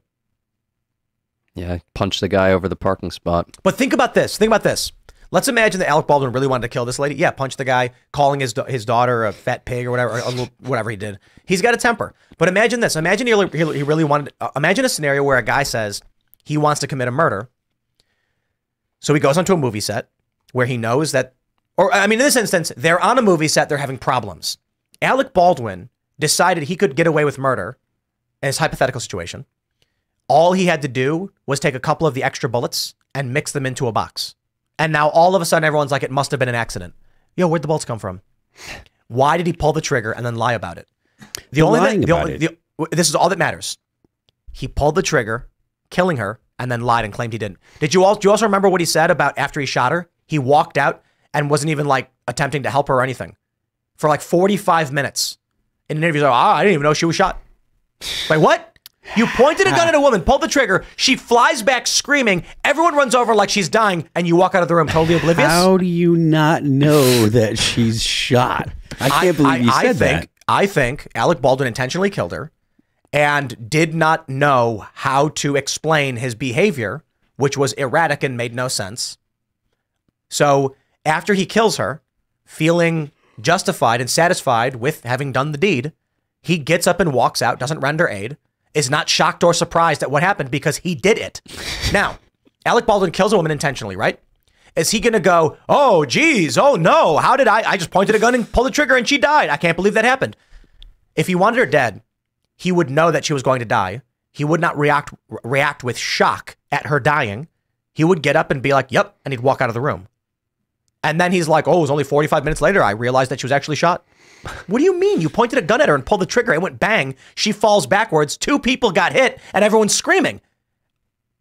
Yeah, punched the guy over the parking spot. But think about this. Think about this. Let's imagine that Alec Baldwin really wanted to kill this lady. Yeah, punch the guy, calling his his daughter a fat pig or whatever, or little, whatever he did. He's got a temper. But imagine this. Imagine he, he he really wanted. Uh, imagine a scenario where a guy says he wants to commit a murder. So he goes onto a movie set where he knows that, or I mean, in this instance, they're on a movie set. They're having problems. Alec Baldwin decided he could get away with murder in this hypothetical situation. All he had to do was take a couple of the extra bullets and mix them into a box. And now all of a sudden everyone's like, it must have been an accident. Yo, where'd the bullets come from? Why did he pull the trigger and then lie about it? The, only thing, the only, the, this is all that matters. He pulled the trigger, killing her, and then lied and claimed he didn't. Did you all? Do you also remember what he said about after he shot her? He walked out and wasn't even like attempting to help her or anything for like 45 minutes. In an interview, like, "Ah, I didn't even know she was shot. Like what? You pointed a gun at a woman, pulled the trigger. She flies back screaming. Everyone runs over like she's dying, and you walk out of the room totally oblivious. How do you not know that she's shot? I can't believe you I said think, that. I think Alec Baldwin intentionally killed her and did not know how to explain his behavior, which was erratic and made no sense. So after he kills her, feeling justified and satisfied with having done the deed, he gets up and walks out, doesn't render aid, is not shocked or surprised at what happened because he did it. now, Alec Baldwin kills a woman intentionally, right? Is he going to go, oh, geez, oh no, how did I? I just pointed a gun and pulled the trigger and she died. I can't believe that happened. If he wanted her dead, he would know that she was going to die. He would not react react with shock at her dying. He would get up and be like, "Yep," and he'd walk out of the room. And then he's like, oh, it was only 45 minutes later. I realized that she was actually shot. What do you mean? You pointed a gun at her and pulled the trigger. It went bang. She falls backwards. Two people got hit, and everyone's screaming.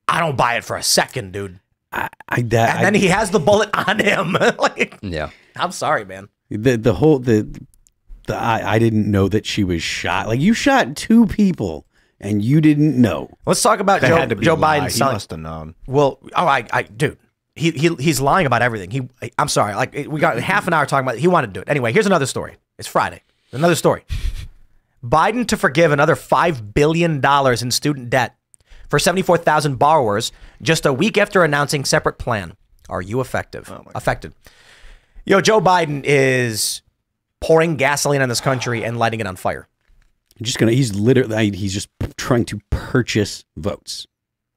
I don't buy it for a second, dude. I, I that And then he has the bullet on him. like, Yeah. I'm sorry, man. the the whole the the I, I didn't know that she was shot. Like you shot two people and you didn't know. Let's talk about That Joe, had to be Joe a lie. Biden's He son. must have known. Well, oh, I, I, dude, he, he, he's lying about everything. He, I'm sorry. Like we got half an hour talking about. It. He wanted to do it anyway. Here's another story. It's Friday. Another story. Biden to forgive another five billion dollars in student debt for 74,000 borrowers just a week after announcing separate plan. Are you effective? Oh Affected. Yo, Joe Biden is pouring gasoline on this country and lighting it on fire. I'm just gonna. He's literally. He's just trying to purchase votes.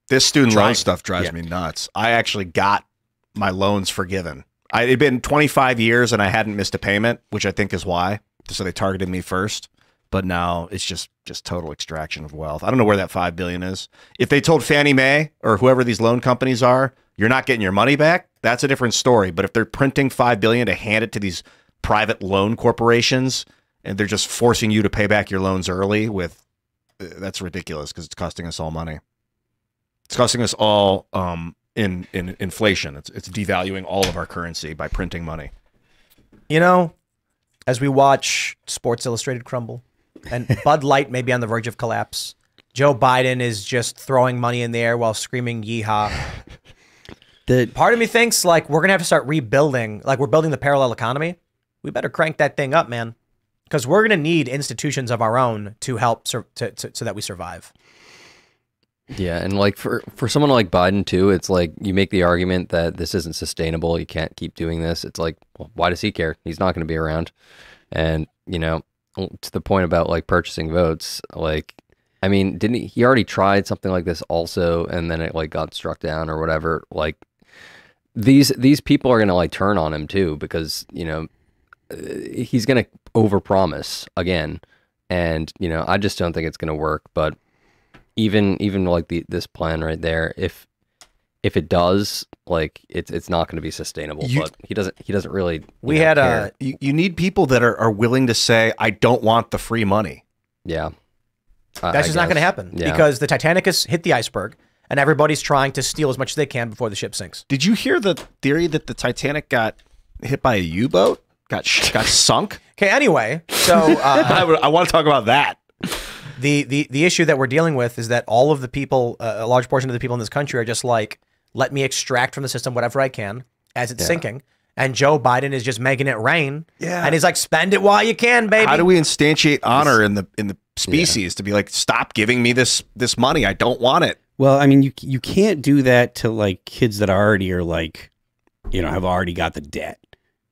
This student loan stuff drives Yeah. me nuts. I actually got my loans forgiven. I, it'd been 25 years and I hadn't missed a payment, which I think is why. So they targeted me first. But now it's just just total extraction of wealth. I don't know where that five billion is. If they told Fannie Mae or whoever these loan companies are, you're not getting your money back, that's a different story. But if they're printing five billion to hand it to these private loan corporations and they're just forcing you to pay back your loans early with uh, that's ridiculous because it's costing us all money. It's costing us all um, in in inflation. It's it's devaluing all of our currency by printing money. You know, as we watch Sports Illustrated crumble and Bud Light may be on the verge of collapse, Joe Biden is just throwing money in the air while screaming yeehaw. The Part of me thinks like we're gonna have to start rebuilding, like we're building the parallel economy. We better crank that thing up, man, because we're gonna need institutions of our own to help to, to, so that we survive. Yeah, and like for for someone like Biden too, it's like you make the argument that this isn't sustainable. You can't keep doing this. It's like, well, why does he care? He's not going to be around. And you know, to the point about like purchasing votes, like, I mean, didn't he? He already tried something like this also, and then it like got struck down or whatever. Like, these these people are going to like turn on him too because you know uh, he's going to overpromise again, and you know, I just don't think it's going to work. But even even like the this plan right there if if it does like it's it's not going to be sustainable You- but he doesn't he doesn't really We know, had care. a You, you need people that are, are willing to say, I don't want the free money. yeah I- that's I just not gonna happen yeah. because the Titanic has hit the iceberg and everybody's trying to steal as much as they can before the ship sinks. Did you hear the theory that the Titanic got hit by a U boat? Got got sunk? Okay, anyway, so uh, I, would- I want to talk about that. The the the issue that we're dealing with is that all of the people, uh, a large portion of the people in this country, are just like, let me extract from the system whatever I can as it's sinking. And Joe Biden is just making it rain. Yeah. and he's like, spend it while you can, baby. How do we instantiate honor in the in the species to be like, stop giving me this this money? I don't want it. well, I mean, you you can't do that to like kids that already are like, you know, have already got the debt.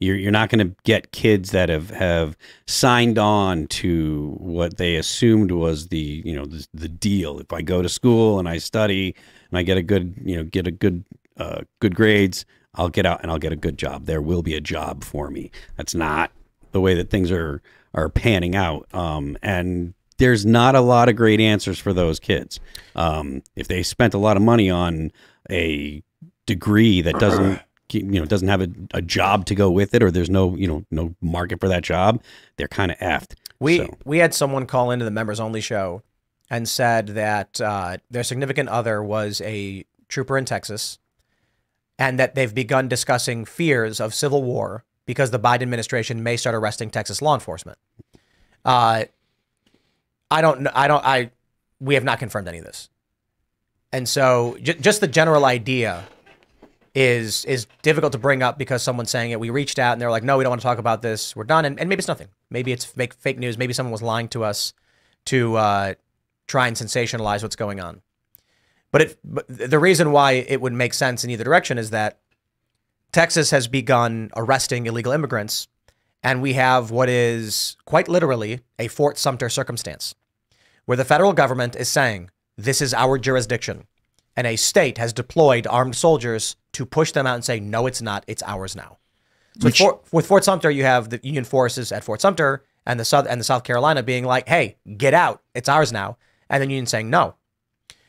You're you're not going to get kids that have have signed on to what they assumed was the you know the, the deal. If I go to school and I study and I get a good you know get a good uh, good grades, I'll get out and I'll get a good job. There will be a job for me. That's not the way that things are are panning out. Um, and there's not a lot of great answers for those kids. Um, if they spent a lot of money on a degree that doesn't you know doesn't have a, a job to go with it or there's no you know no market for that job they're kind of effed We So- we had someone call into the members only show and said that uh, their significant other was a trooper in Texas, and that they've begun discussing fears of civil war because the Biden administration may start arresting Texas law enforcement. Uh, I don't know. I don't. I we have not confirmed any of this, and so j- just the general idea is is difficult to bring up because someone's saying it. We reached out and they're like, no, we don't want to talk about this. We're done. And, and maybe it's nothing. Maybe it's fake fake news. Maybe someone was lying to us to uh, try and sensationalize what's going on. But it but the reason why it would make sense in either direction is that Texas has begun arresting illegal immigrants, and we have what is quite literally a Fort Sumter circumstance, where the federal government is saying this is our jurisdiction, and a state has deployed armed soldiers to push them out and say no, it's not, it's ours now. So with, Fort, with Fort Sumter, you have the Union forces at Fort Sumter and the South and the South Carolina being like, "Hey, get out! It's ours now," and then Union saying no.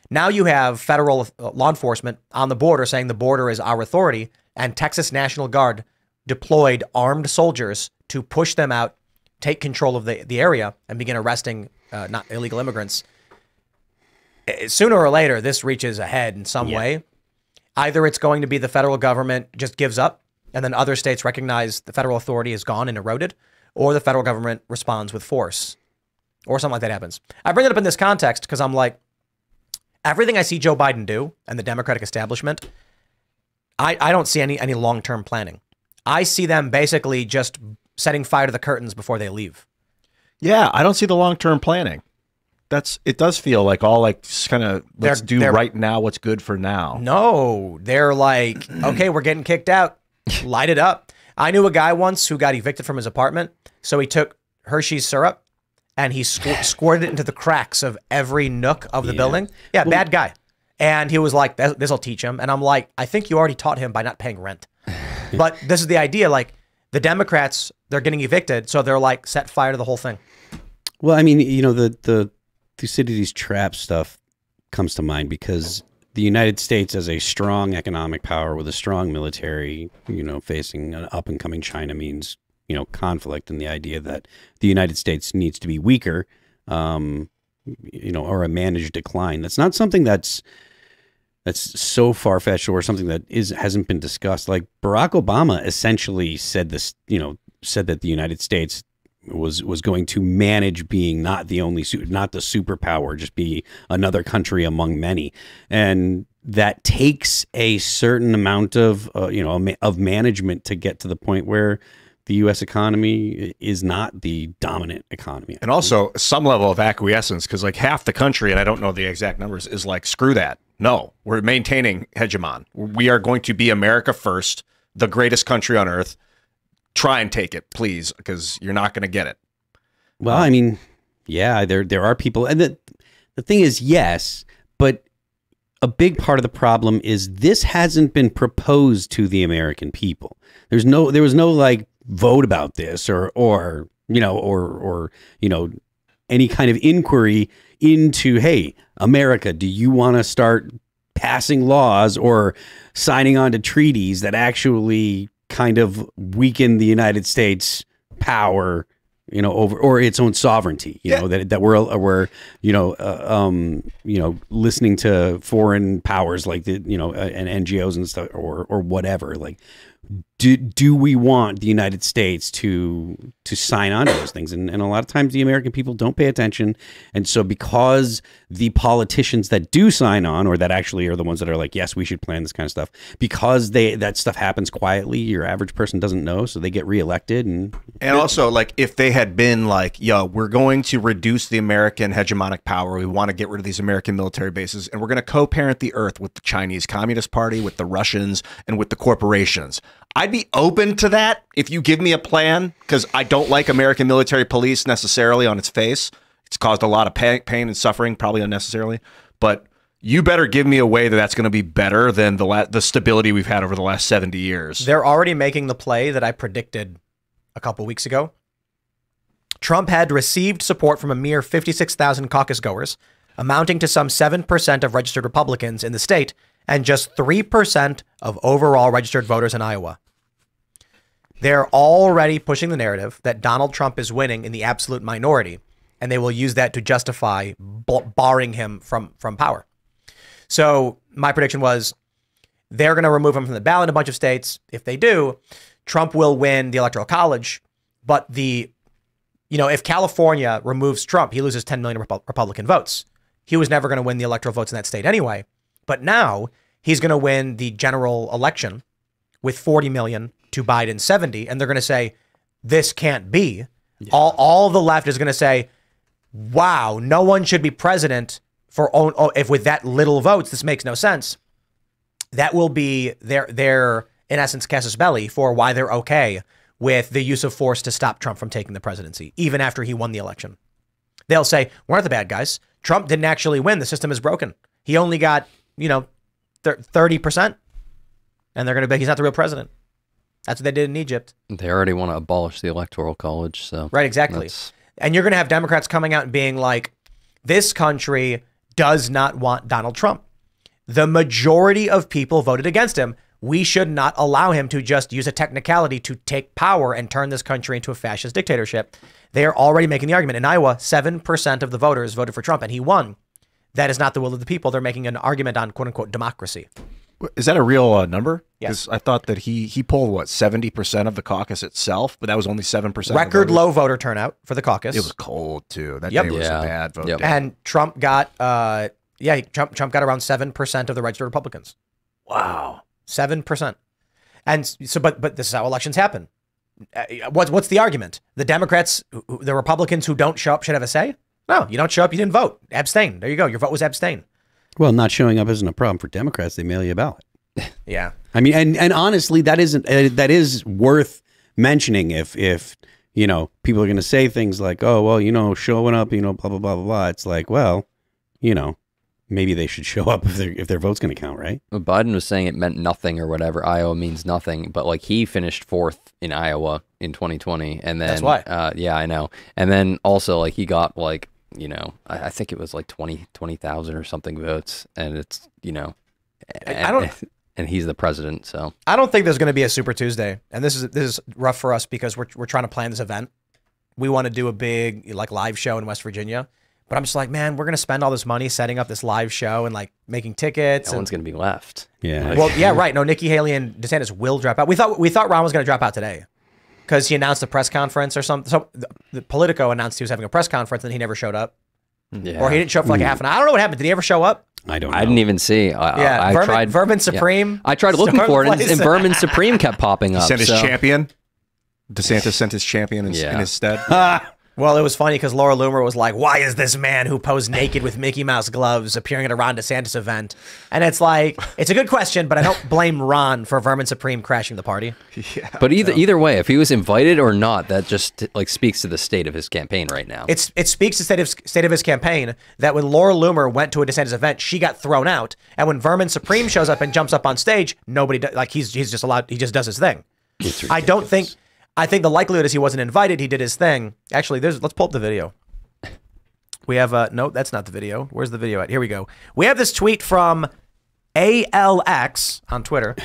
Now you have federal uh, law enforcement on the border saying the border is our authority, and Texas National Guard deployed armed soldiers to push them out, take control of the, the area, and begin arresting uh, not illegal immigrants. Eh, Sooner or later, this reaches a head in some way. Either it's going to be the federal government just gives up, and then other states recognize the federal authority is gone and eroded, or the federal government responds with force, or something like that happens. I bring it up in this context because I'm like, everything I see Joe Biden do and the Democratic establishment, I, I don't see any any long term planning. I see them basically just setting fire to the curtains before they leave. Yeah, I don't see the long term planning. That's it. Does feel like all like just kind of let's They're- do they're- right now what's good for now. No, they're like, okay, we're getting kicked out. Light it up. I knew a guy once who got evicted from his apartment. So he took Hershey's syrup and he squ- squirted it into the cracks of every nook of the building. Yeah, bad guy. And he was like, this will teach him. And I'm like, I think you already taught him by not paying rent. but this is the idea. Like, the Democrats, they're getting evicted. So they're like, set fire to the whole thing. Well, I mean, you know, the the Thucydides trap stuff comes to mind because the United States, as a strong economic power with a strong military, you know, facing an up and coming China means you know conflict, and the idea that the United States needs to be weaker, um, you know, or a managed decline. That's not something that's that's so far fetched or something that is hasn't been discussed. Like Barack Obama essentially said this, you know, said that the United States was was going to manage being not the only not the superpower, just be another country among many, and that takes a certain amount of uh, you know of management to get to the point where the U.S. economy is not the dominant economy. And also some level of acquiescence because like half the country, and I don't know the exact numbers, is like screw that. No, we're maintaining hegemon. We are going to be America first, the greatest country on earth. Try and take it, please, because you're not going to get it. Well, I mean, yeah, there there are people, and the the thing is, yes, but a big part of the problem is this hasn't been proposed to the American people. There's no, there was no like vote about this, or or you know, or or you know, any kind of inquiry into, hey, America, do you want to start passing laws or signing on to treaties that actually kind of weaken the United States power you know over or its own sovereignty you know that that we're we're you know uh, um you know listening to foreign powers like the you know uh, and NGOs and stuff or or whatever like do do we want the United States to to sign on to those things and, and a lot of times the American people don't pay attention and so because the politicians that do sign on or that actually are the ones that are like yes we should plan this kind of stuff because they that stuff happens quietly your average person doesn't know so they get reelected and And also, like, if they had been like, yo, we're going to reduce the American hegemonic power, we want to get rid of these American military bases, and we're going to co parent the earth with the Chinese Communist Party, with the Russians, and with the corporations. I'd be open to that if you give me a plan, because I don't like American military police necessarily on its face. It's caused a lot of pa- pain and suffering, probably unnecessarily. But you better give me a way that that's going to be better than the the stability we've had over the last 70 years. They're already making the play that I predicted a couple weeks ago. Trump had received support from a mere 56,000 caucus goers, amounting to some 7% of registered Republicans in the state and just 3% of overall registered voters in Iowa. They're already pushing the narrative that Donald Trump is winning in the absolute minority, and they will use that to justify barring him from, from power. So, my prediction was they're going to remove him from the ballot in a bunch of states. If they do, Trump will win the electoral college. But the, you know, if California removes Trump, he loses 10 million Repu- Republican votes. He was never going to win the electoral votes in that state anyway. But now he's going to win the general election with 40 million to Biden 70. And they're going to say, this can't be. All, all the left is going to say, wow, no one should be president for own, oh, if with that little votes, this makes no sense that will be their their in essence casus belli for why they're okay with the use of force to stop Trump from taking the presidency, even after he won the election. They'll say, We're not the bad guys. Trump didn't actually win. The system is broken. He only got, you know, thirty percent. And they're gonna be he's not the real president. That's what they did in Egypt. They already want to abolish the electoral college, so Right, exactly. that's- And you're going to have Democrats coming out and being like, this country does not want Donald Trump. The majority of people voted against him. we should not allow him to just use a technicality to take power and turn this country into a fascist dictatorship. They are already making the argument. In Iowa, 7% of the voters voted for Trump and he won. That is not the will of the people. They're making an argument on quote unquote democracy. Is that a real uh, number? Yes. 'Cause I thought that he he polled what seventy percent of the caucus itself, but that was only seven percent. Record low voter turnout for the caucus. It was cold too. That Yep. day was Yeah. a bad vote. Yep. day. and Trump got, uh, yeah, Trump, Trump got around 7% of the registered Republicans. Wow. 7%. And so, but, but this is how elections happen. Uh, what's, what's the argument? The Democrats, who- who- the Republicans who don't show up should have a say? No, you don't show up, you didn't vote. Abstain. There you go. Your vote was abstain. Well, not showing up isn't a problem for Democrats. They mail you a ballot. Yeah. I mean, and and honestly, that isn't uh, that is worth mentioning. If if you know people are going to say things like, "Oh, well, you know, showing up, you know, blah blah blah blah blah," it's like, well, you know, maybe they should show up if their if their vote's going to count, right? Well, Biden was saying it meant nothing or whatever. Iowa means nothing, but like he finished fourth in Iowa in 2020, and then That's why. Uh, yeah, I know. And then also like he got like you know I, I think it was like 20 20,000 or something votes, and it's you know, I don't- and, and he's the president, so I don't think there's going to be a Super Tuesday, and this is this is rough for us because we're we're trying to plan this event. We want to do a big like live show in West Virginia, but I'm just like, man, we're going to spend all this money setting up this live show and like making tickets. no and, one's gonna be left. Yeah. well, yeah, right. No, Nikki Haley and DeSantis will drop out. We thought we thought Ron was going to drop out today because he announced a press conference or something. So the, the Politico announced he was having a press conference, and he never showed up, Yeah. or he didn't show up for like a half an hour. I don't know what happened. Did he ever show up? I don't. Know. I didn't even see. I, Yeah, I, I Vermin, tried. Vermin yeah. Supreme. I tried looking for it, and, Place. and Vermin Supreme kept popping He up. sent his so- champion. DeSantis sent his champion in, Yeah. in his stead. Well, it was funny because Laura Loomer was like, "Why is this man who posed naked with Mickey Mouse gloves appearing at a Ron DeSantis event?" And it's like, it's a good question, but I don't blame Ron for Vermin Supreme crashing the party. Yeah, But either either way, if he was invited or not, that just like speaks to the state of his campaign right now. It's it speaks to state of state of his campaign that when Laura Loomer went to a DeSantis event, she got thrown out, and when Vermin Supreme shows up and jumps up on stage, nobody like he's he's just allowed he just does his thing. I don't think I think the likelihood is he wasn't invited. He did his thing. Actually, there's let's pull up the video. We have uh no, that's not the video. Where's the video at? Here we go. We have this tweet from ALX on Twitter,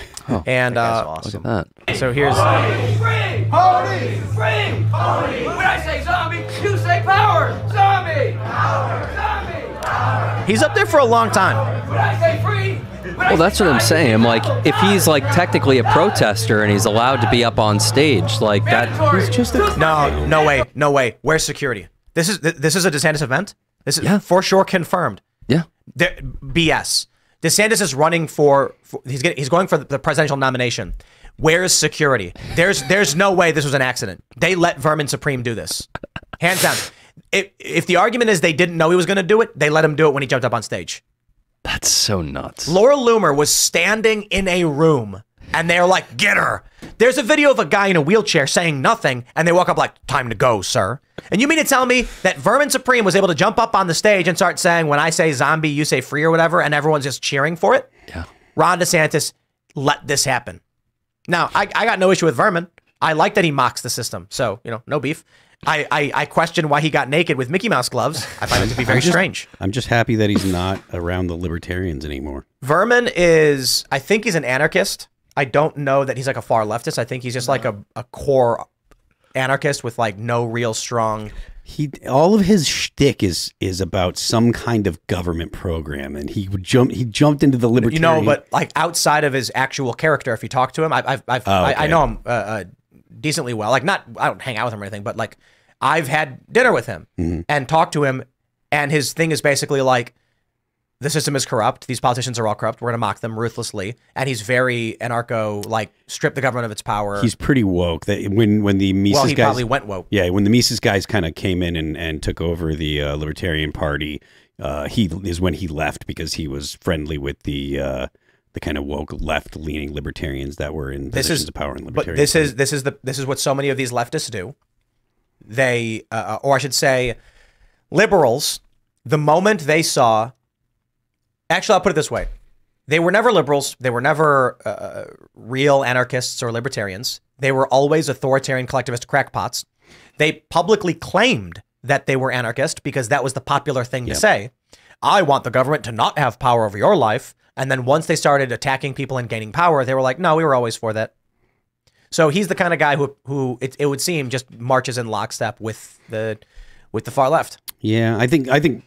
and uh, Look at that. so here's Free! Holy! Free! Holy! When I say zombie, you say power! Zombie! Power! Zombie! he's up there for a long time. When I say free! When I Well, that's what I'm saying. I'm like, if he's like technically a protester and he's allowed to be up on stage, like that. He's just a- No, no way, no way. Where's security? This is this is a DeSantis event. This is Yeah. for sure confirmed. Yeah. There, BS. DeSantis is running for, for he's getting, he's going for the presidential nomination. Where's security? There's there's no way this was an accident. They let Vermin Supreme do this, hands down. If if the argument is they didn't know he was going to do it, they let him do it when he jumped up on stage. That's so nuts. Laura Loomer was standing in a room and they're like, get her. There's a video of a guy in a wheelchair saying nothing, and they walk up like, time to go, sir. And you mean to tell me that Vermin Supreme was able to jump up on the stage and start saying, when I say zombie, you say free or whatever, and everyone's just cheering for it? Yeah. Ron DeSantis let this happen. Now, I, I got no issue with Vermin. I like that he mocks the system. So, you know, no beef. I, I, I question why he got naked with Mickey Mouse gloves. I find it to be very just- strange. I'm just happy that he's not around the libertarians anymore. Vermin is, I think he's an anarchist. I don't know that he's like a far leftist. I think he's just like a, a core anarchist with like no real strong. He all of his shtick is is about some kind of government program, and he would jump. He jumped into the You libertarian. know, but like outside of his actual character, if you talk to him, I've, I've, I've Oh, I, I know him uh, uh, decently well. Like not, I don't hang out with him or anything, but like I've had dinner with him Mm-hmm. and talked to him, and his thing is basically like. The system is corrupt. These politicians are all corrupt. We're going to mock them ruthlessly. And he's very anarcho, like strip the government of its power. he's pretty woke. That when when the Mises well, he guys, probably went woke. yeah, when the Mises guys kind of came in and, and took over the uh, Libertarian Party, uh, he is when he left because he was friendly with the uh, the kind of woke left leaning libertarians that were in this positions is of power in but libertarian. this is this is the this is what so many of these leftists do. They uh, or i should say liberals the moment they saw actually i'll put it this way. They were never liberals. They were never uh, real anarchists or libertarians. They were always authoritarian collectivist crackpots. They publicly claimed that they were anarchist because that was the popular thing to say. I want the government to not have power over your life And then once they started attacking people and gaining power, they were like, no, we were always for that. So he's the kind of guy who, who it, it would seem, just marches in lockstep with the with the far left. Yeah, I think I think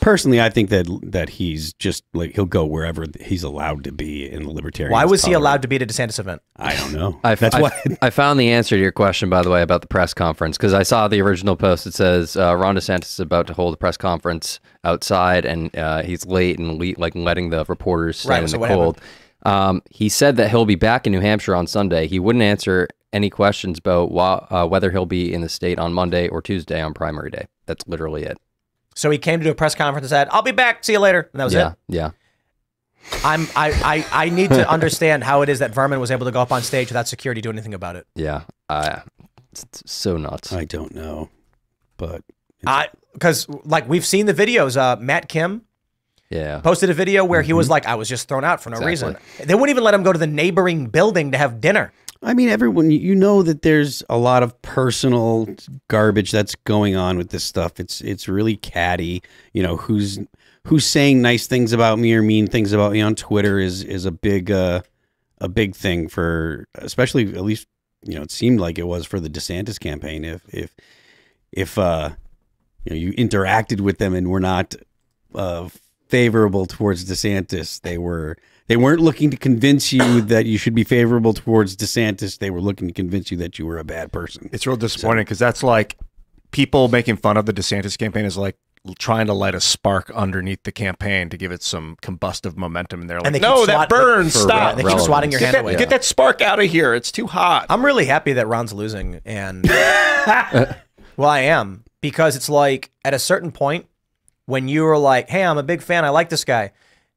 personally, I think that that he's just like he'll go wherever he's allowed to be in the libertarian. Why was he allowed to be at a DeSantis event? I don't know. I, That's I, why. I found the answer to your question, by the way, about the press conference because I saw the original post. It says uh, Ron DeSantis is about to hold a press conference outside, and uh, he's late and le- like letting the reporters stand Right, in so the what cold. Um, he said that he'll be back in New Hampshire on Sunday. He wouldn't answer any questions about wha- uh, whether he'll be in the state on Monday or Tuesday on primary day. That's literally it. So he came to do a press conference and said, "I'll be back. See you later." And that was yeah, it. yeah. I'm I, I I need to understand how it is that Vermin was able to go up on stage without security do anything about it. Yeah, uh, it's, it's so nuts. I don't know, but I because like we've seen the videos. Uh, Matt Kim yeah, posted a video where he was like, "I was just thrown out for no reason." They wouldn't even let him go to the neighboring building to have dinner. I mean, everyone, you know that there's a lot of personal garbage that's going on with this stuff. It's it's really catty. You know, who's who's saying nice things about me or mean things about me on Twitter is is a big uh, a big thing for, especially at least you know it seemed like it was for the DeSantis campaign. If if if uh, you know you interacted with them and were not uh, favorable towards DeSantis, they were they weren't looking to convince you that you should be favorable towards DeSantis. They were looking to convince you that you were a bad person. It's real disappointing because that's like people making fun of the DeSantis campaign is like trying to light a spark underneath the campaign to give it some combustive momentum. And they're like, And they no, swat- that burns. for Stop. They keep swatting your Get hand that, away. get that spark out of here. It's too hot. I'm really happy that Ron's losing, and well, I am because it's like at a certain point when you are like, "Hey, I'm a big fan. I like this guy.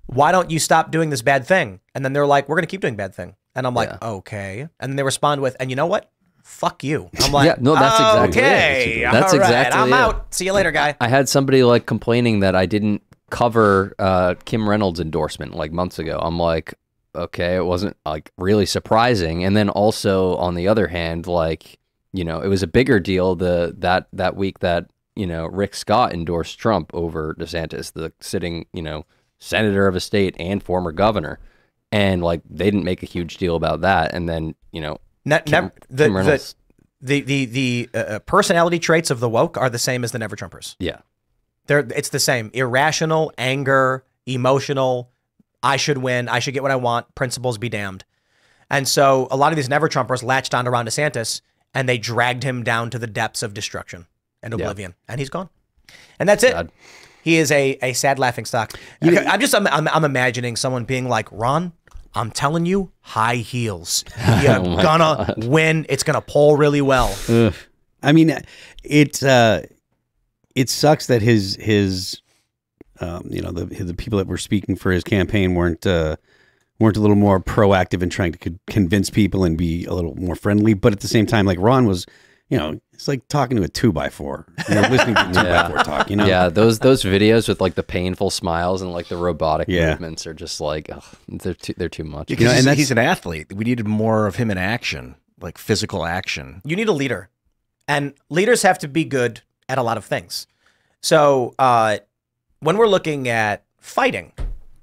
Why don't you stop doing this bad thing?" And then they're like, "We're gonna keep doing bad thing," and I'm like, Yeah. "Okay." And they respond with, "And you know what? Fuck you." I'm like, Yeah, no, that's exactly it. That's all right, exactly I'm it. out. See you later, guy." I had somebody like complaining that I didn't cover uh, Kim Reynolds' endorsement like months ago. I'm like, okay, it wasn't like really surprising. And then also on the other hand, like you know, it was a bigger deal the that that week that you know Rick Scott endorsed Trump over DeSantis, the sitting you know senator of a state and former governor, and like they didn't make a huge deal about that. And then you know, Ne- Kim, the, Kim the, Reynolds, the the the uh, personality traits of the woke are the same as the never Trumpers. yeah, They're it's the same. Irrational, anger, emotional, I should win, I should get what I want, principles be damned. And so a lot of these never Trumpers latched onto Ron DeSantis and they dragged him down to the depths of destruction and oblivion. And he's gone. And that's it. He is a, a sad laughing stock. I'm just I'm, I'm, I'm imagining someone being like, Ron, I'm telling you, high heels. You're Oh gonna win. It's gonna pull really well. Ugh. I mean, it uh, it sucks that his his um, you know the the people that were speaking for his campaign weren't uh, weren't a little more proactive in trying to convince people and be a little more friendly. But at the same time, like Ron was, you know, it's like talking to a two by four. You know, listening to two Yeah. by four talk. You know, Yeah, those those videos with like the painful smiles and like the robotic Yeah. movements are just like ugh, they're too they're too much. Because know, and he's, he's an athlete. We needed more of him in action, like physical action. you need a leader and leaders have to be good at a lot of things so uh, when we're looking at fighting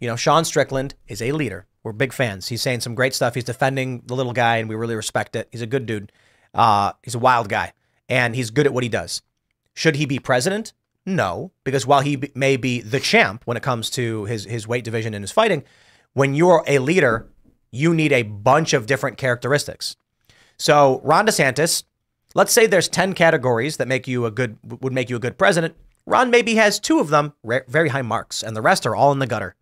you know sean strickland is a leader we're big fans he's saying some great stuff he's defending the little guy and we really respect it he's a good dude uh, he's a wild guy and he's good at what he does should he be president no because while he be- may be the champ when it comes to his, his weight division and his fighting when you're a leader you need a bunch of different characteristics so Ron DeSantis, let's say there's 10 categories that make you a good would make you a good president. Ron maybe has two of them very high marks and the rest are all in the gutter.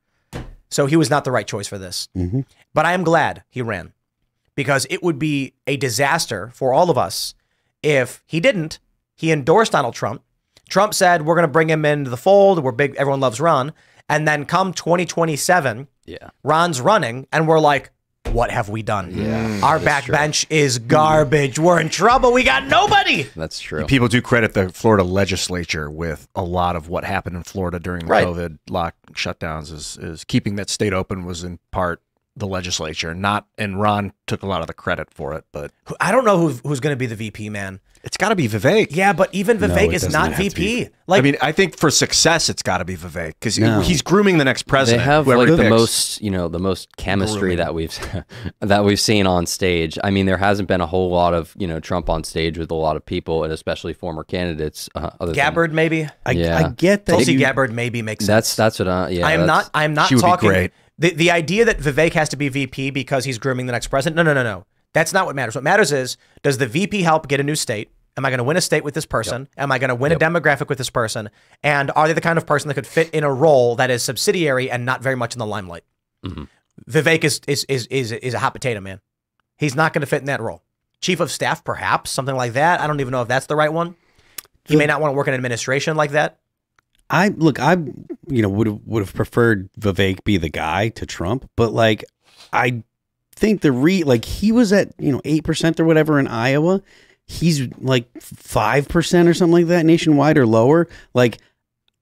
So he was not the right choice for this. Mm-hmm. But I am glad he ran because it would be a disaster for all of us if he didn't. He endorsed Donald Trump. Trump said we're going to bring him into the fold. We're big everyone loves Ron. And then come 2027, yeah. Ron's running, and we're like, what have we done? Yeah, mm. Our backbench is garbage. We're in trouble. We got nobody. That's true. People do credit the Florida legislature with a lot of what happened in Florida during the Right. COVID lock shutdowns is is keeping that state open was in part the legislature. Not and Ron took a lot of the credit for it, but I don't know who, who's going to be the VP, man. it's got to be Vivek. Yeah, but even Vivek it is does not not have to be. VP. Like, I mean, I think for success, it's got to be Vivek because No. he's grooming the next president. They have whoever like he the picks. most, you know, the most chemistry that we've that we've seen on stage. I mean, there hasn't been a whole lot of you know Trump on stage with a lot of people, and especially former candidates. Uh, other than- Gabbard, maybe. I, Yeah. I get that. Tulsi you- Gabbard maybe makes sense. That's that's what I. Yeah, I am not. I am not She would be talking. The the idea that Vivek has to be VP because he's grooming the next president. No, no, no, no. That's not what matters. What matters is does the VP help get a new state? Am I going to win a state with this person? Am I going to win a demographic with this person? And are they the kind of person that could fit in a role that is subsidiary and not very much in the limelight? Mm-hmm. Vivek is is is is is a hot potato man. He's not going to fit in that role. Chief of staff, perhaps something like that. I don't even know if that's the right one. He may not want to work in administration like that. I look, I you know would would have preferred Vivek be the guy to Trump, but like I think the re like he was at you know eight percent or whatever in Iowa, he's like five percent or something like that nationwide or lower. Like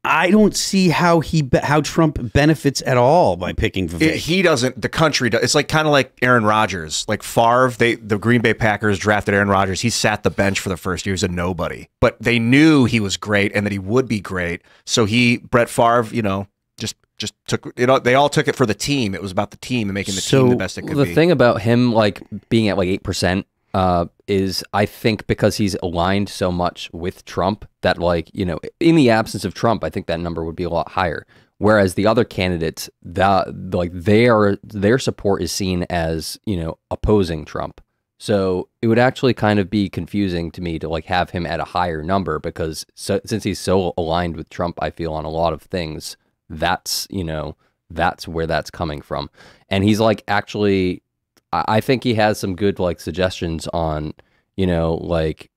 I don't see how he be- how Trump benefits at all by picking Vivek. It- he doesn't. The country does. It's like kind of like Aaron Rodgers, like Favre. They the Green Bay Packers drafted Aaron Rodgers. He sat the bench for the first year. He was a nobody, but they knew he was great and that he would be great. So he Brett Favre, you know, just just took it. all- They all took it for the team. It was about the team and making the team the best it could the be. The thing about him like being at like eight percent uh, is I think because he's aligned so much with Trump that like you know in the absence of Trump I think that number would be a lot higher. Whereas the other candidates that like their their support is seen as you know opposing Trump. So it would actually kind of be confusing to me to like have him at a higher number because so, since he's so aligned with Trump, I feel on a lot of things. That's you know that's where that's coming from, and he's like actually, I, think he has some good like suggestions on you know like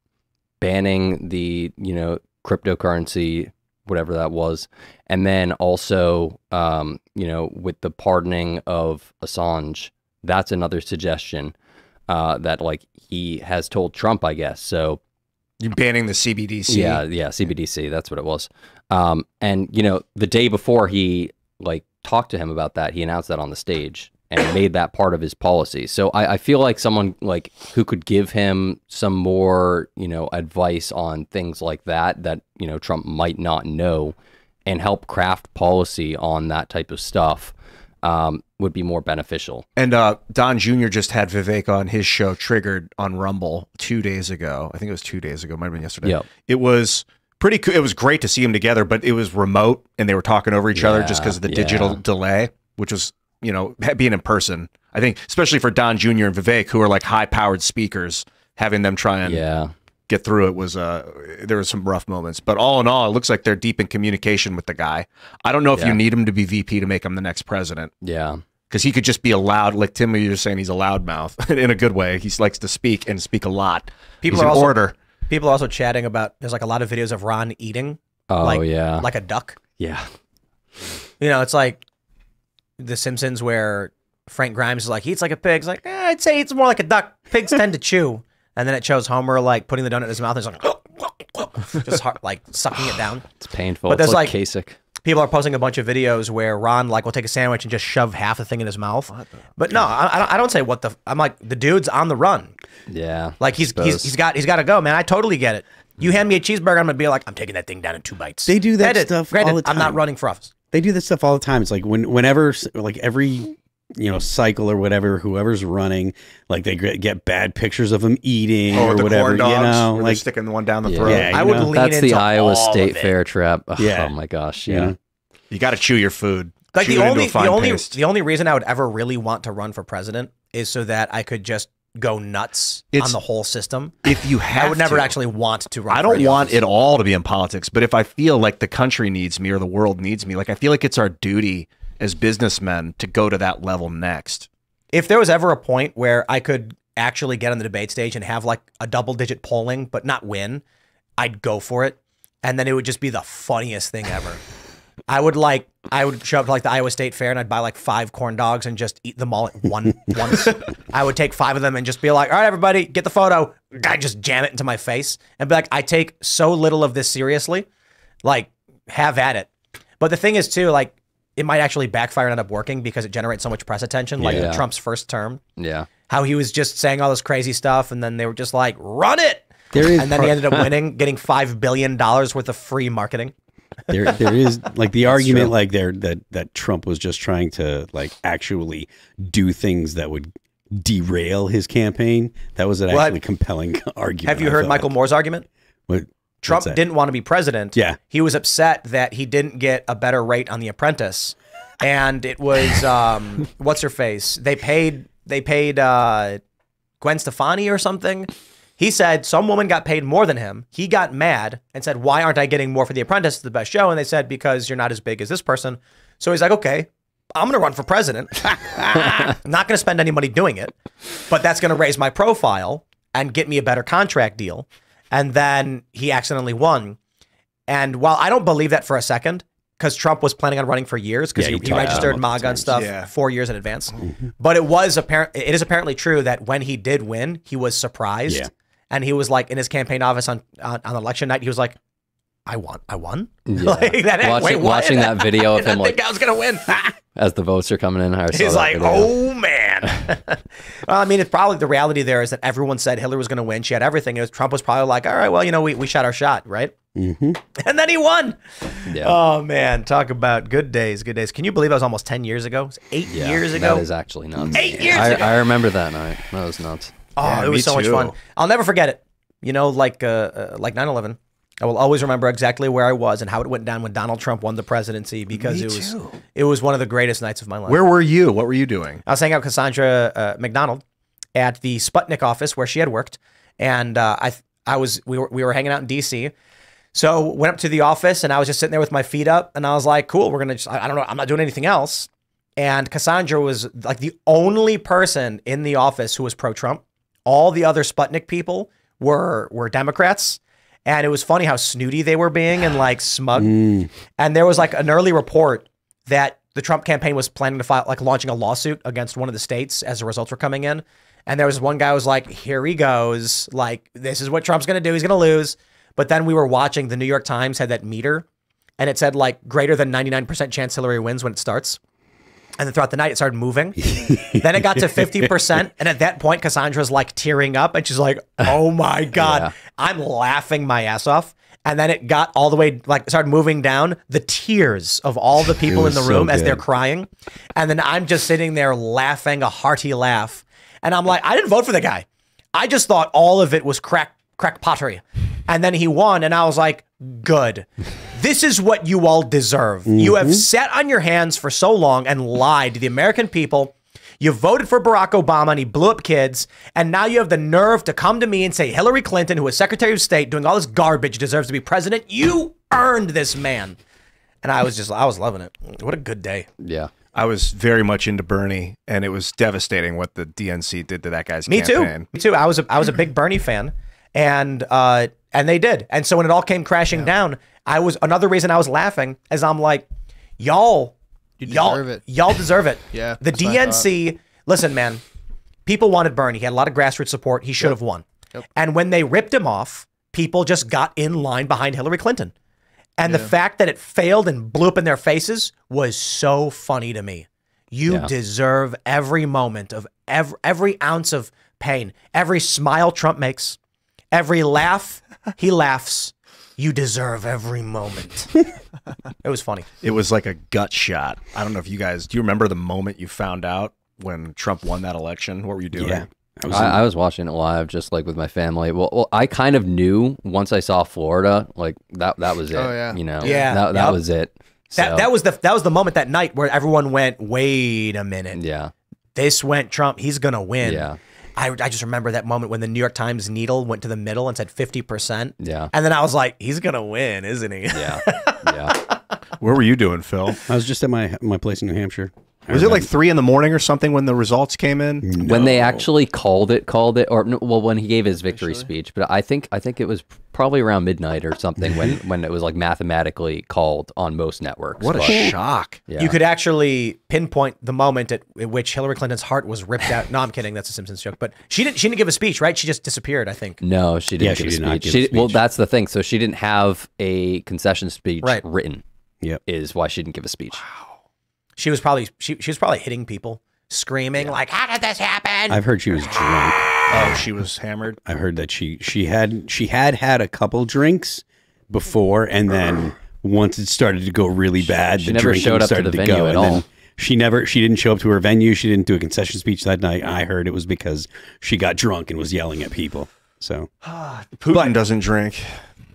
banning the you know cryptocurrency whatever that was and then also um, you know with the pardoning of Assange that's another suggestion uh, that like he has told Trump I guess so you're banning the CBDC. yeah, yeah, CBDC. That's what it was. Um, and you know, the day before he like talked to him about that, he announced that on the stage and made that part of his policy. So I, I feel like someone like who could give him some more, you know, advice on things like that that you know Trump might not know, and help craft policy on that type of stuff um, would be more beneficial. And uh, Don Jr. just had Vivek on his show, Triggered, on Rumble two days ago. I think it was two days ago. Might have been yesterday. Yep. It was pretty cool. It was great to see them together, but it was remote and they were talking over each other just because of the yeah. digital delay, which was, you know, being in person. I think, especially for Don Jr. and Vivek, who are like high powered speakers, having them try and Yeah. get through it was uh there were some rough moments but all in all it looks like they're deep in communication with the guy i don't know if Yeah. you need him to be vp to make him the next president Yeah. because he could just be a loud, like Tim, you were saying, he's a loudmouth in a good way. He likes to speak and speak a lot. People he's are an also- order. People are also chatting about. There's like a lot of videos of Ron eating. Oh like, yeah. like a duck. yeah. You know, it's like The Simpsons where Frank Grimes is like he eats like a pig. It's like eh, I'd say it's more like a duck. Pigs tend to chew, and then it shows Homer like putting the donut in his mouth and he's like just hard, like sucking it down. It's painful. But it's there's like, like- Kasich. People are posting a bunch of videos where Ron like will take a sandwich and just shove half the thing in his mouth. But no, I, I don't- say what the. I'm like the dude's on the run. Yeah. Like he's he's, he's got he's got to go, man. I totally get it. You hand me a cheeseburger, I'm gonna be like, I'm taking that thing down in two bites. They do that Granted- stuff Granted, all the I'm not running for office. They do this stuff all the time. It's like when whenever like every you know cycle or whatever, whoever's running, like they get get bad pictures of them eating Oh, or the whatever. corn dogs, You know, where they're like sticking the one down the Yeah. throat. Yeah, I you would know? lean That's the Iowa all State. Fair trap. Ugh, Yeah. Oh my gosh. you Yeah. know? You got to chew your food. Like Chew the it into only a the only paste. the only reason I would ever really want to run for president is so that I could just go nuts It's- on the whole system. if you have, I would never to. actually want to run. I don't want office. it all to be in politics, but if I feel like the country needs me or the world needs me, like I feel like it's our duty as businessmen to go to that level next. If there was ever a point where I could actually get on the debate stage and have like a double digit polling but not win, I'd go for it, and then it would just be the funniest thing ever. I would like I would show up to like the Iowa State Fair and I'd buy like five corn dogs and just eat them all at one once. I would take five of them and just be like, "All right, everybody, get the photo." I just jam it into my face and be like, "I take so little of this seriously. Like, have at it." But the thing is too, like, it might actually backfire and end up working because it generates so much press attention, like Yeah. Trump's first term. Yeah. How he was just saying all this crazy stuff, and then they were just like, "Run it!" There is and then he ended up winning, getting five billion dollars worth of free marketing. There there is like the argument like there that that Trump was just trying to like actually do things that would derail his campaign. That was an What? actually compelling argument. Have you I heard Michael like. Moore's argument? What- Trump didn't want to be president. Yeah. He was upset that he didn't get a better rate on The Apprentice. And it was um what's her face? They paid they paid uh Gwen Stefani or something. He said some woman got paid more than him. He got mad and said, "Why aren't I getting more for The Apprentice? It's the best show." And they said, "Because you're not as big as this person." So he's like, "Okay, I'm going to run for president. I'm not going to spend any money doing it, but that's going to raise my profile and get me a better contract deal." And then he accidentally won. And while I don't believe that for a second, because Trump was planning on running for years, because Yeah, he, he he registered about MAGA and stuff Yeah. four years in advance. Mm-hmm. But it was apparent. It is apparently true that when he did win, he was surprised, Yeah. And he was like in his campaign office on on, on election night. He was like, "I won! I won!" Yeah. like that. Watching- wait, watching that video of him, think like- I was gonna win. As the votes are coming in, I He's like, video. oh man. well, I mean, it's probably the reality there is that everyone said Hillary was going to win. She had everything. It was, Trump was probably like, all right, well, you know, we, we shot our shot, right? Mhm. And then he won. Yeah. Oh man, talk about good days, good days. Can you believe that was almost ten years ago? It was eight Yeah, years ago. That is actually nuts. Eight years I, ago. I remember that night. That was nuts. Oh, Yeah, it was so much fun. I'll never forget it. You know, like uh, uh, like 9/11. I will always remember exactly where I was and how it went down when Donald Trump won the presidency because Me it was too. it was one of the greatest nights of my life. Where were you? What were you doing? I was hanging out with Cassandra uh, McDonald at the Sputnik office where she had worked, and uh, I I was we were we were hanging out in D.C. So went up to the office and I was just sitting there with my feet up, and I was like, "Cool, we're gonna just I, I don't know, I'm not doing anything else." And Cassandra was like the only person in the office who was pro-Trump. All the other Sputnik people were were Democrats. And it was funny how snooty they were being and like smug. Mm. And there was like an early report that the Trump campaign was planning to file, like launching a lawsuit against one of the states as the results were coming in. And there was one guy who was like, here he goes. Like, this is what Trump's going to do. He's going to lose. But then we were watching the New York Times had that meter and it said like greater than 99% chance Hillary wins when it starts. And then throughout the night, it started moving. then it got to 50%. And at that point, Cassandra's like tearing up and she's like, oh my God. Yeah. I'm laughing my ass off. And then it got all the way, like, started moving down the tears of all the people in the so room as they're crying. And then I'm just sitting there laughing a hearty laugh. And I'm like, I didn't vote for the guy. I just thought all of it was crack, crack pottery. And then he won. And I was like, good. This is what you all deserve. You have sat on your hands for so long and lied to the American people. You voted for Barack Obama and he blew up kids. And now you have the nerve to come to me and say Hillary Clinton, who was Secretary of State doing all this garbage, deserves to be president. You earned this man. And I was just, I was loving it. What a good day. Yeah. I was very much into Bernie, and it was devastating what the DNC did to that guy's Me campaign. too. Me too. I was a, I was a big Bernie fan, and uh, and they did. And so when it all came crashing down, I was another reason I was laughing is I'm like, y'all, y'all, deserve it. y'all deserve it. Yeah, The that's what I DNC. Listen, man, people wanted Bernie. He had a lot of grassroots support. He should have won. And when they ripped him off, people just got in line behind Hillary Clinton. And the fact that it failed and blew up in their faces was so funny to me. You Yeah. deserve every moment of every, every ounce of pain, every smile Trump makes, every laugh he laughs. You deserve every moment. it was funny. It was like a gut shot. I don't know if you guys do you remember the moment you found out when Trump won that election? What were you doing? Yeah. I was I, I was watching it live, just like with my family. Well, well, I kind of knew once I saw Florida, like that. That was it. Oh, yeah. You know. Yeah. That, that Yep. was it. That that was the that was the moment that night where everyone went, wait a minute. Yeah. This went Trump. He's gonna win. Yeah. I, I just remember that moment when the New York Times needle went to the middle and said fifty percent. Yeah. And then I was like, he's gonna win, isn't he? Yeah. Yeah. Where were you doing, Phil? I was just at my my place in New Hampshire. I Was it like remember- three in the morning or something when the results came in? When they actually called it, called it, or well, when he gave his victory speech. But I think I think it was probably around midnight or something when when it was like mathematically called on most networks. What a shock! yeah. You could actually pinpoint the moment at, at which Hillary Clinton's heart was ripped out. No, I'm kidding. That's a Simpsons joke. But she didn't. She didn't give a speech, right? She just disappeared. I think. No, she didn't Yeah, give she a did not speech. give She, a Well, that's the thing. So she didn't have a concession speech Right. written. Yep. Is why she didn't give a speech. She was probably she, she was probably hitting people, screaming like, "How did this happen?" I've heard she was drunk. Oh, she was hammered. I heard that she she had she had had a couple drinks before, and then once it started to go really bad, she the never drinking showed up to started the to venue go, at and then all. She never she didn't show up to her venue. She didn't do a concession speech that night. I heard it was because she got drunk and was yelling at people. So Putin doesn't drink.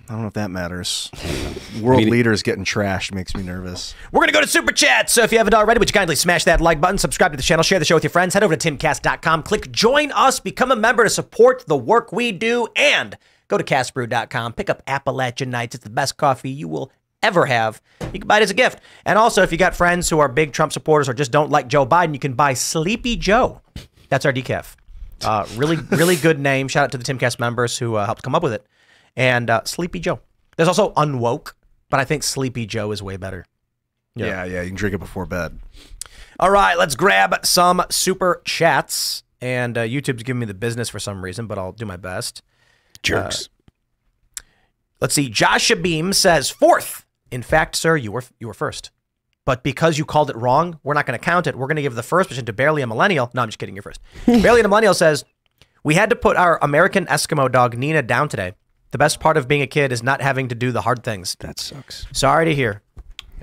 I don't know if that matters. World mean- leaders getting trashed makes me nervous. We're going to go to Super Chat. So if you haven't already, would you kindly smash that like button, subscribe to the channel, share the show with your friends, head over to timcast.com, click join us, become a member to support the work we do, and go to castbrew.com, pick up Appalachian Nights. It's the best coffee you will ever have. You can buy it as a gift. And also, if you got friends who are big Trump supporters or just don't like Joe Biden, you can buy Sleepy Joe. That's our decaf. Uh, really, really good name. Shout out to the Timcast members who uh, helped come up with it. And uh, Sleepy Joe. There's also Unwoke, but I think Sleepy Joe is way better. Yeah, yeah, you can drink it before bed. All right, let's grab some super chats. And uh, YouTube's giving me the business for some reason, but I'll do my best. jerks. Let's see. Joshua Beam says fourth. In fact, sir, you were you were first. But because you called it wrong, we're not going to count it. We're going to give the first position to barely a millennial. No, I'm just kidding. You're first. barely a millennial says we had to put our American Eskimo dog Nina down today. The best part of being a kid is not having to do the hard things. that sucks. Sorry to hear.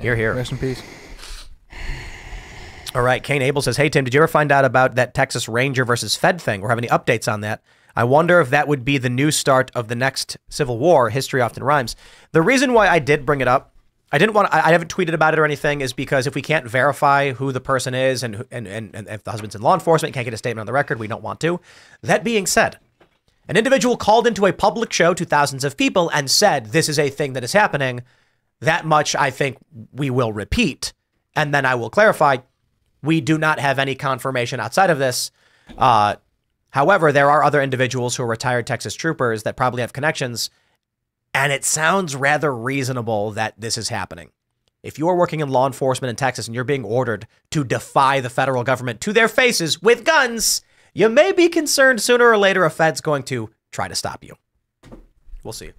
You're here. Rest in peace. All right. Kane Abel says, Hey, Tim, did you ever find out about that Texas Ranger versus Fed thing or have any updates on that? I wonder if that would be the new start of the next Civil War. History often rhymes. The reason why I did bring it up, I didn't want. I I haven't tweeted about it or anything. Is because if we can't verify who the person is and and and, and if the husband's in law enforcement, can't get a statement on the record. We don't want to. That being said, an individual called into a public show to thousands of people and said, "This is a thing that is happening." That much I think we will repeat, and then I will clarify we do not have any confirmation outside of this. Uh, however, there are other individuals who are retired Texas troopers that probably have connections, and it sounds rather reasonable that this is happening. If you are working in law enforcement in Texas and you're being ordered to defy the federal government to their faces with guns, you may be concerned sooner or later a Fed's going to try to stop you. We'll see.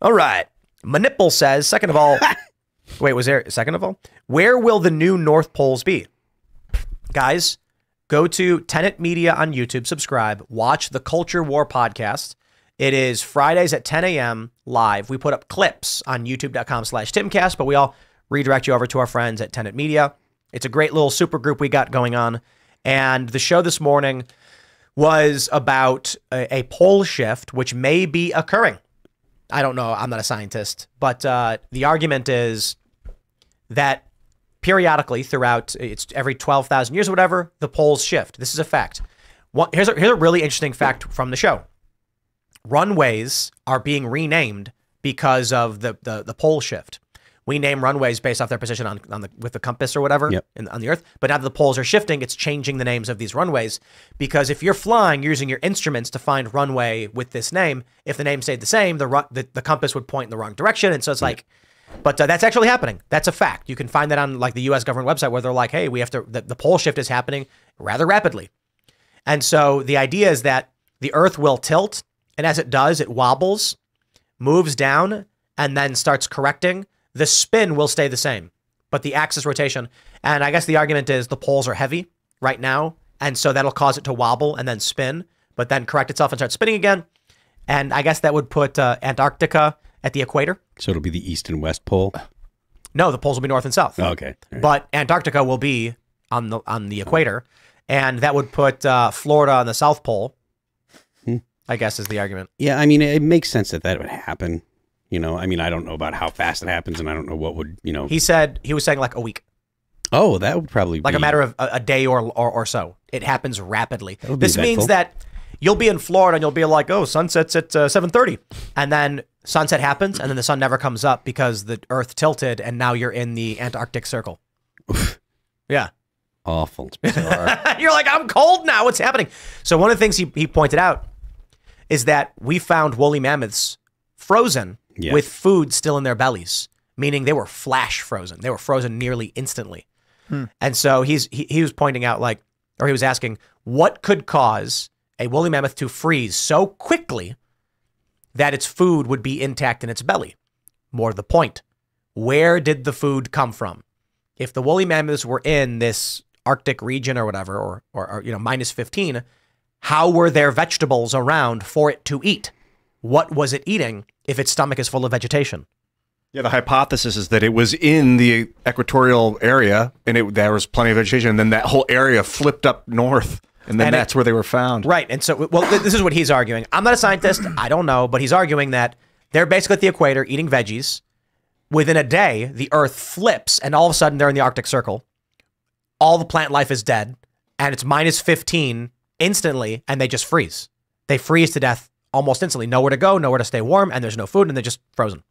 All right. Manipple says, second of all, wait, was there, second of all, where will the new North Poles be? Guys, go to Tenet Media on YouTube, subscribe, watch the Culture War podcast. It is Fridays at 10 a.m. live. We put up clips on youtube.com slash timcast, but we all redirect you over to our friends at Tenet Media. It's a great little super group we got going on. And the show this morning was about a, a pole shift, which may be occurring. I don't know. I'm not a scientist, but uh, the argument is that periodically throughout it's every 12,000 years or whatever, the poles shift. This is a fact. Here's, a, here's a really interesting fact from the show. Runways are being renamed because of the, the, the pole shift. We name runways based off their position on, on the with the compass or whatever Yep. in, on the earth. But now that the poles are shifting, it's changing the names of these runways because if you're flying, you're using your instruments to find runway with this name. If the name stayed the same, the the, the compass would point in the wrong direction, and so it's like but uh, that's actually happening. That's a fact. You can find that on like the U.S. government website where they're like, "Hey, we have to." The, the pole shift is happening rather rapidly, and so the idea is that the Earth will tilt, and as it does, it wobbles, moves down, and then starts correcting. The spin will stay the same, but the axis rotation. And I guess the argument is the poles are heavy right now, and so that'll cause it to wobble and then spin, but then correct itself and start spinning again. And I guess that would put uh, Antarctica at the equator. So it'll be the east and west pole. No, the poles will be north and south. Oh, okay. Right. But Antarctica will be on the on the equator, and that would put uh, Florida on the South Pole. Hmm. I guess is the argument. Yeah, I mean, it makes sense that that would happen. You know, I mean, I don't know about how fast it happens, and I don't know what would, you know. He said he was saying like a week, oh, that would probably like be a matter of a, a day or, or or so. It happens rapidly. This means that you'll be in Florida and you'll be like, oh, sunsets at uh, seven thirty, and then sunset happens, and then the sun never comes up because the Earth tilted, and now you're in the Antarctic Circle. yeah. awful. You're like, I'm cold now. What's happening? So one of the things he, he pointed out is that we found woolly mammoths frozen Yeah. with food still in their bellies, meaning they were flash frozen. They were frozen nearly instantly. Hmm. And so he's he, he was pointing out like, or he was asking, what could cause a woolly mammoth to freeze so quickly that its food would be intact in its belly? More to the point, where did the food come from? if the woolly mammoths were in this Arctic region or whatever, or, or, or you know, minus 15, how were there vegetables around for it to eat? What was it eating if its stomach is full of vegetation? Yeah, the hypothesis is that it was in the equatorial area and it, there was plenty of vegetation, and then that whole area flipped up north, and then And it- that's where they were found. Right. And so, well, th- this is what he's arguing. I'm not a scientist. I don't know, but he's arguing that they're basically at the equator eating veggies. Within a day, the Earth flips, and all of a sudden they're in the Arctic Circle. All the plant life is dead, and it's minus 15 instantly, and they just freeze. They freeze to death almost instantly. Nowhere to go, nowhere to stay warm, and there's no food, and they're just frozen.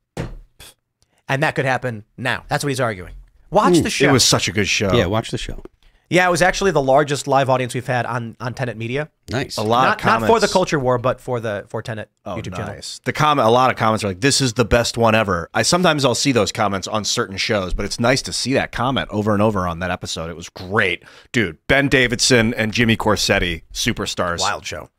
And that could happen now. That's what he's arguing. Watch the show. It was such a good show. Yeah, watch the show. yeah, it was actually the largest live audience we've had on on Tenet Media. Nice. a lot not, of comments. not for the culture war, but for the for Tenet Oh, YouTube channel. nice. The comment, a lot of comments are like, "This is the best one ever." I sometimes I'll see those comments on certain shows, but it's nice to see that comment over and over on that episode. It was great, dude. Ben Davidson and Jimmy Corsetti, superstars. Wild show.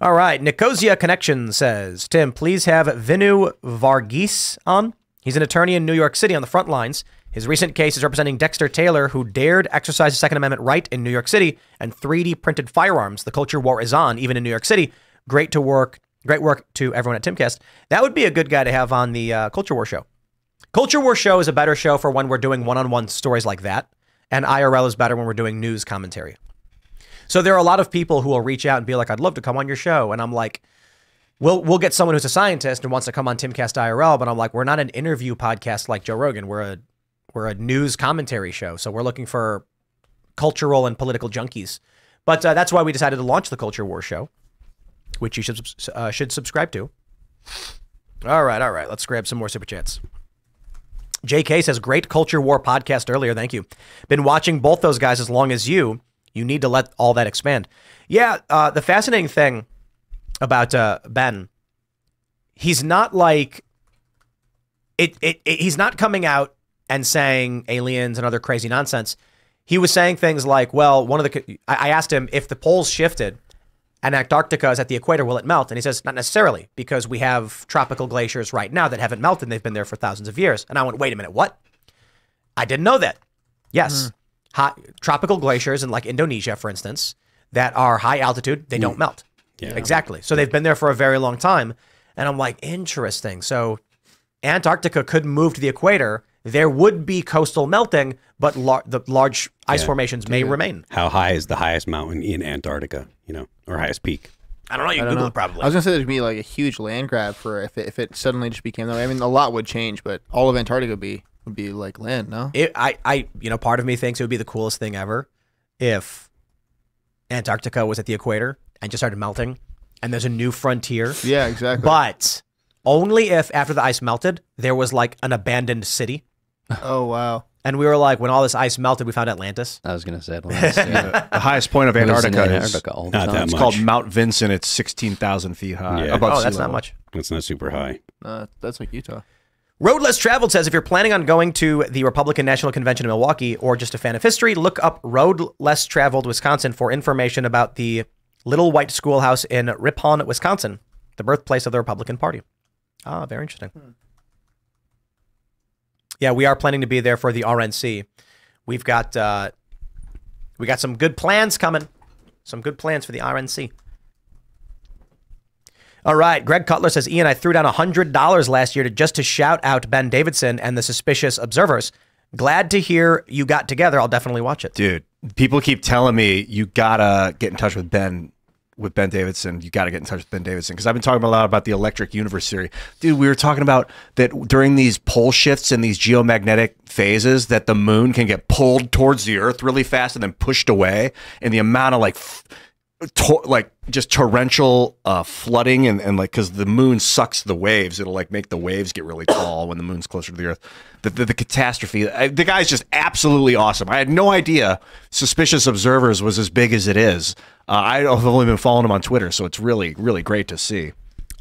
All right, Nicosia Connection says, Tim, please have Vinoo Varghese on. He's an attorney in New York City on the front lines. His recent case is representing Dexter Taylor, who dared exercise the Second Amendment right in New York City and 3D printed firearms. The culture war is on, even in New York City. Great to work. Great work to everyone at Timcast. That would be a good guy to have on the uh, Culture War show. Culture War show is a better show for when we're doing one-on-one stories like that, and IRL is better when we're doing news commentary. So there are a lot of people who will reach out and be like, "I'd love to come on your show," and I'm like, "We'll we'll get someone who's a scientist and wants to come on Timcast IRL," but I'm like, "We're not an interview podcast like Joe Rogan. We're a we're a news commentary show, so we're looking for cultural and political junkies." But uh, that's why we decided to launch the Culture War show, which you should uh, should subscribe to. All right, all right. Let's grab some more super chats. JK says, great Culture War podcast earlier. Thank you. Been watching both those guys as long as you. You need to let all that expand. Yeah, uh, the fascinating thing about uh, Ben, he's not like, it, it, it. He's not coming out and saying aliens and other crazy nonsense. He was saying things like, well, one of the, I I asked him if the poles shifted and Antarctica is at the equator, will it melt? And he says, not necessarily, because we have tropical glaciers right now that haven't melted. They've been there for thousands of years. And I went, wait a minute, what? I didn't know that. Yes. Hot, tropical glaciers in like Indonesia, for instance, that are high altitude, they don't mm. melt. Yeah. Exactly. So they've been there for a very long time. And I'm like, interesting. So Antarctica could move to the equator. There would be coastal melting, but lar- the large ice Yeah. formations may remain. How high is the highest mountain in Antarctica? You know, or highest peak? I don't know. You I can Google know. it probably. I was gonna say there'd be like a huge land grab for if it, if it suddenly just became that way. I mean, a lot would change, but all of Antarctica would be would be like land. No, it, I, I, you know, part of me thinks it would be the coolest thing ever if Antarctica was at the equator and just started melting, and there's a new frontier. yeah, exactly. But only if after the ice melted, there was like an abandoned city, oh wow, and we were like, when all this ice melted, we found Atlantis. I was gonna say Atlantis. yeah. The highest point of It was in Antarctica, is Antarctica Not time. that it's much. called Mount Vinson. It's sixteen thousand feet high. Yeah. above Oh, sea that's not much. That's not super high. uh, that's like Utah. Road Less Traveled says if you're planning on going to the Republican National Convention in Milwaukee or just a fan of history, look up Road Less Traveled Wisconsin for information about the Little White Schoolhouse in Ripon, Wisconsin, the birthplace of the Republican Party. Ah, very interesting. Yeah, we are planning to be there for the RNC. We've got uh, we got some good plans coming. Some good plans for the RNC. All right, Greg Cutler says, Ian, I threw down $100 last year to just to shout out Ben Davidson and the suspicious observers. Glad to hear you got together. I'll definitely watch it. Dude, people keep telling me you gotta get in touch with Ben with Ben Davidson. You gotta get in touch with Ben Davidson because I've been talking a lot about the Electric Universe theory. Dude, we were talking about that during these pole shifts and these geomagnetic phases that the moon can get pulled towards the Earth really fast and then pushed away, and the amount of like. F- to- like just torrential uh, flooding and, and like because the moon sucks the waves it'll like make the waves get really tall when the moon's closer to the earth the, the, the catastrophe I, the guy's just absolutely awesome i had no idea suspicious observers was as big as it is uh, i've only been following him on twitter so it's really really great to see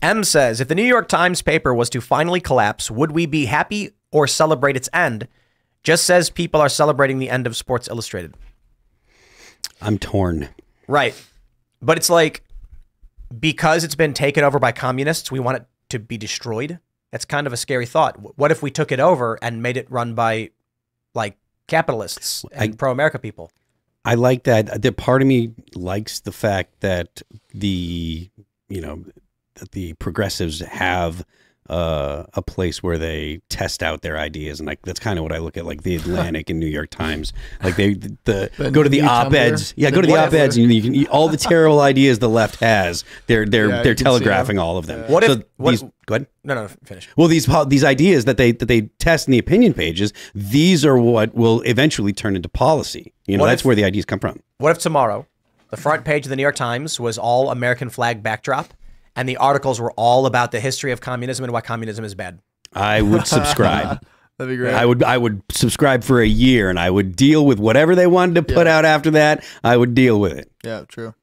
M says, if the New York Times paper was to finally collapse, would we be happy or celebrate its end? Just says people are celebrating the end of Sports Illustrated. I'm torn. Right. But it's like, because it's been taken over by communists, we want it to be destroyed. That's kind of a scary thought. What if we took it over and made it run by like capitalists and pro America people. I like that. The part of me likes the fact that the you know that the progressives have uh, a place where they test out their ideas, and like that's kind of what I look at, like the Atlantic and New York Times. Like they the, The go to the op eds, yeah, go to the op eds, and you can you- all the terrible ideas the left has. They're they're Yeah, they're you can see telegraphing all of them. What if- what- these, go ahead. No, no, finish. Well, these these ideas that they that they test in the opinion pages, these are what will eventually turn into policy. You know, What that's if- where the ideas come from. What if tomorrow the front page of the New York Times was all American flag backdrop and the articles were all about the history of communism and why communism is bad? I would subscribe. That'd be great. I would I would subscribe for a year and I would deal with whatever they wanted to put out after that. I would deal with it. yeah, true.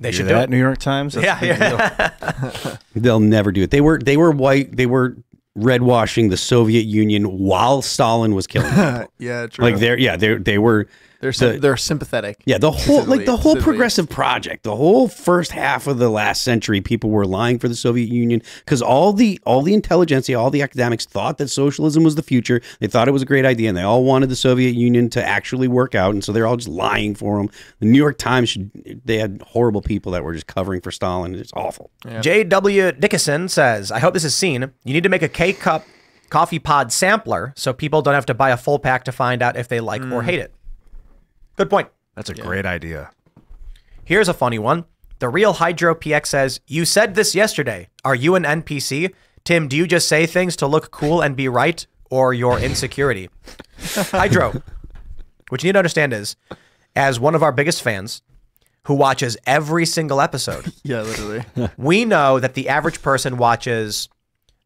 They Hear should do that, it. New York Times. That's Yeah, yeah. They'll never do it. They were they were white. They were red washing the Soviet Union while Stalin was killing people. yeah, true. like they're yeah they they were they're sim- the- they're sympathetic. yeah the whole like the whole progressive project the whole first half of the last century people were lying for the Soviet Union because all the all the intelligentsia all the academics thought that socialism was the future they thought it was a great idea and they all wanted the Soviet Union to actually work out and so they're all just lying for them the New York Times should, they had horrible people that were just covering for Stalin it's awful J.W. Dickinson says, I hope this is seen. You need to make a K cup coffee pod sampler so people don't have to buy a full pack to find out if they like or mm. hate it. Good point. That's a great idea. Here's a funny one. The real Hydro PX says, You said this yesterday. Are you an NPC? Tim, do you just say things to look cool and be right or your insecurity? Hydro, what you need to understand is, as one of our biggest fans who watches every single episode, Yeah, literally. we know that the average person watches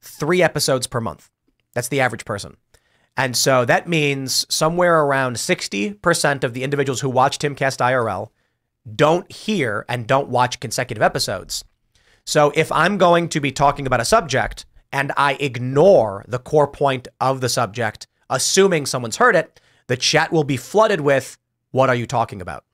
three episodes per month. That's the average person. And so that means somewhere around 60% of the individuals who watch Timcast IRL don't hear and don't watch consecutive episodes. So if I'm going to be talking about a subject and I ignore the core point of the subject, assuming someone's heard it, the chat will be flooded with, What are you talking about?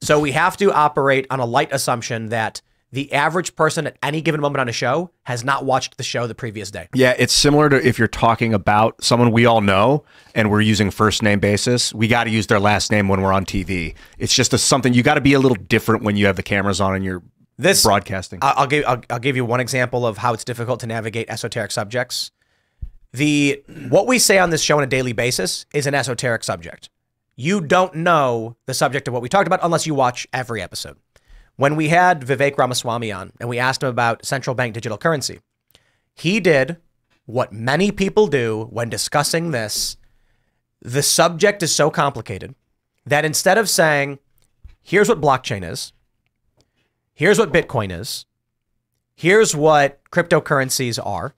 So we have to operate on a light assumption that the average person at any given moment on a show has not watched the show the previous day. Yeah, it's similar to if you're talking about someone we all know and we're using first name basis. We got to use their last name when we're on TV. It's just a, something you got to be a little different when you have the cameras on and you're This broadcasting. I'll give I'll, I'll give you one example of how it's difficult to navigate esoteric subjects. The what we say on this show on a daily basis is an esoteric subject. You don't know the subject of what we talked about unless you watch every episode. When we had Vivek Ramaswamy on and we asked him about central bank digital currency, he did what many people do when discussing this. The subject is so complicated that instead of saying, here's what blockchain is, here's what Bitcoin is, here's what cryptocurrencies are.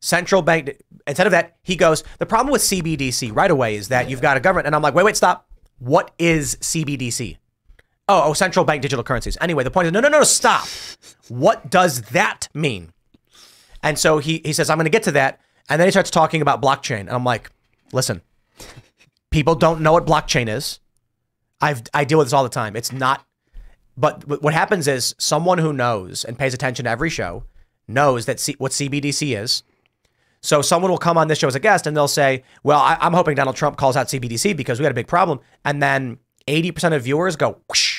Central bank, instead of that, he goes, the problem with CBDC right away is that you've got a government. And I'm like, wait, wait, stop. What is CBDC? Oh, oh, central bank digital currencies. Anyway, the point is, no, no, no, stop. What does that mean? And so he, he says, I'm going to get to that. And then he starts talking about blockchain. And I'm like, listen, people don't know what blockchain is. I've, I deal with this all the time. It's not but what happens is someone who knows and pays attention to every show knows that C- what CBDC is. So someone will come on this show as a guest and they'll say, "Well, I- I'm hoping Donald Trump calls out CBDC because we had a big problem." And then 80% of viewers go, Whoosh,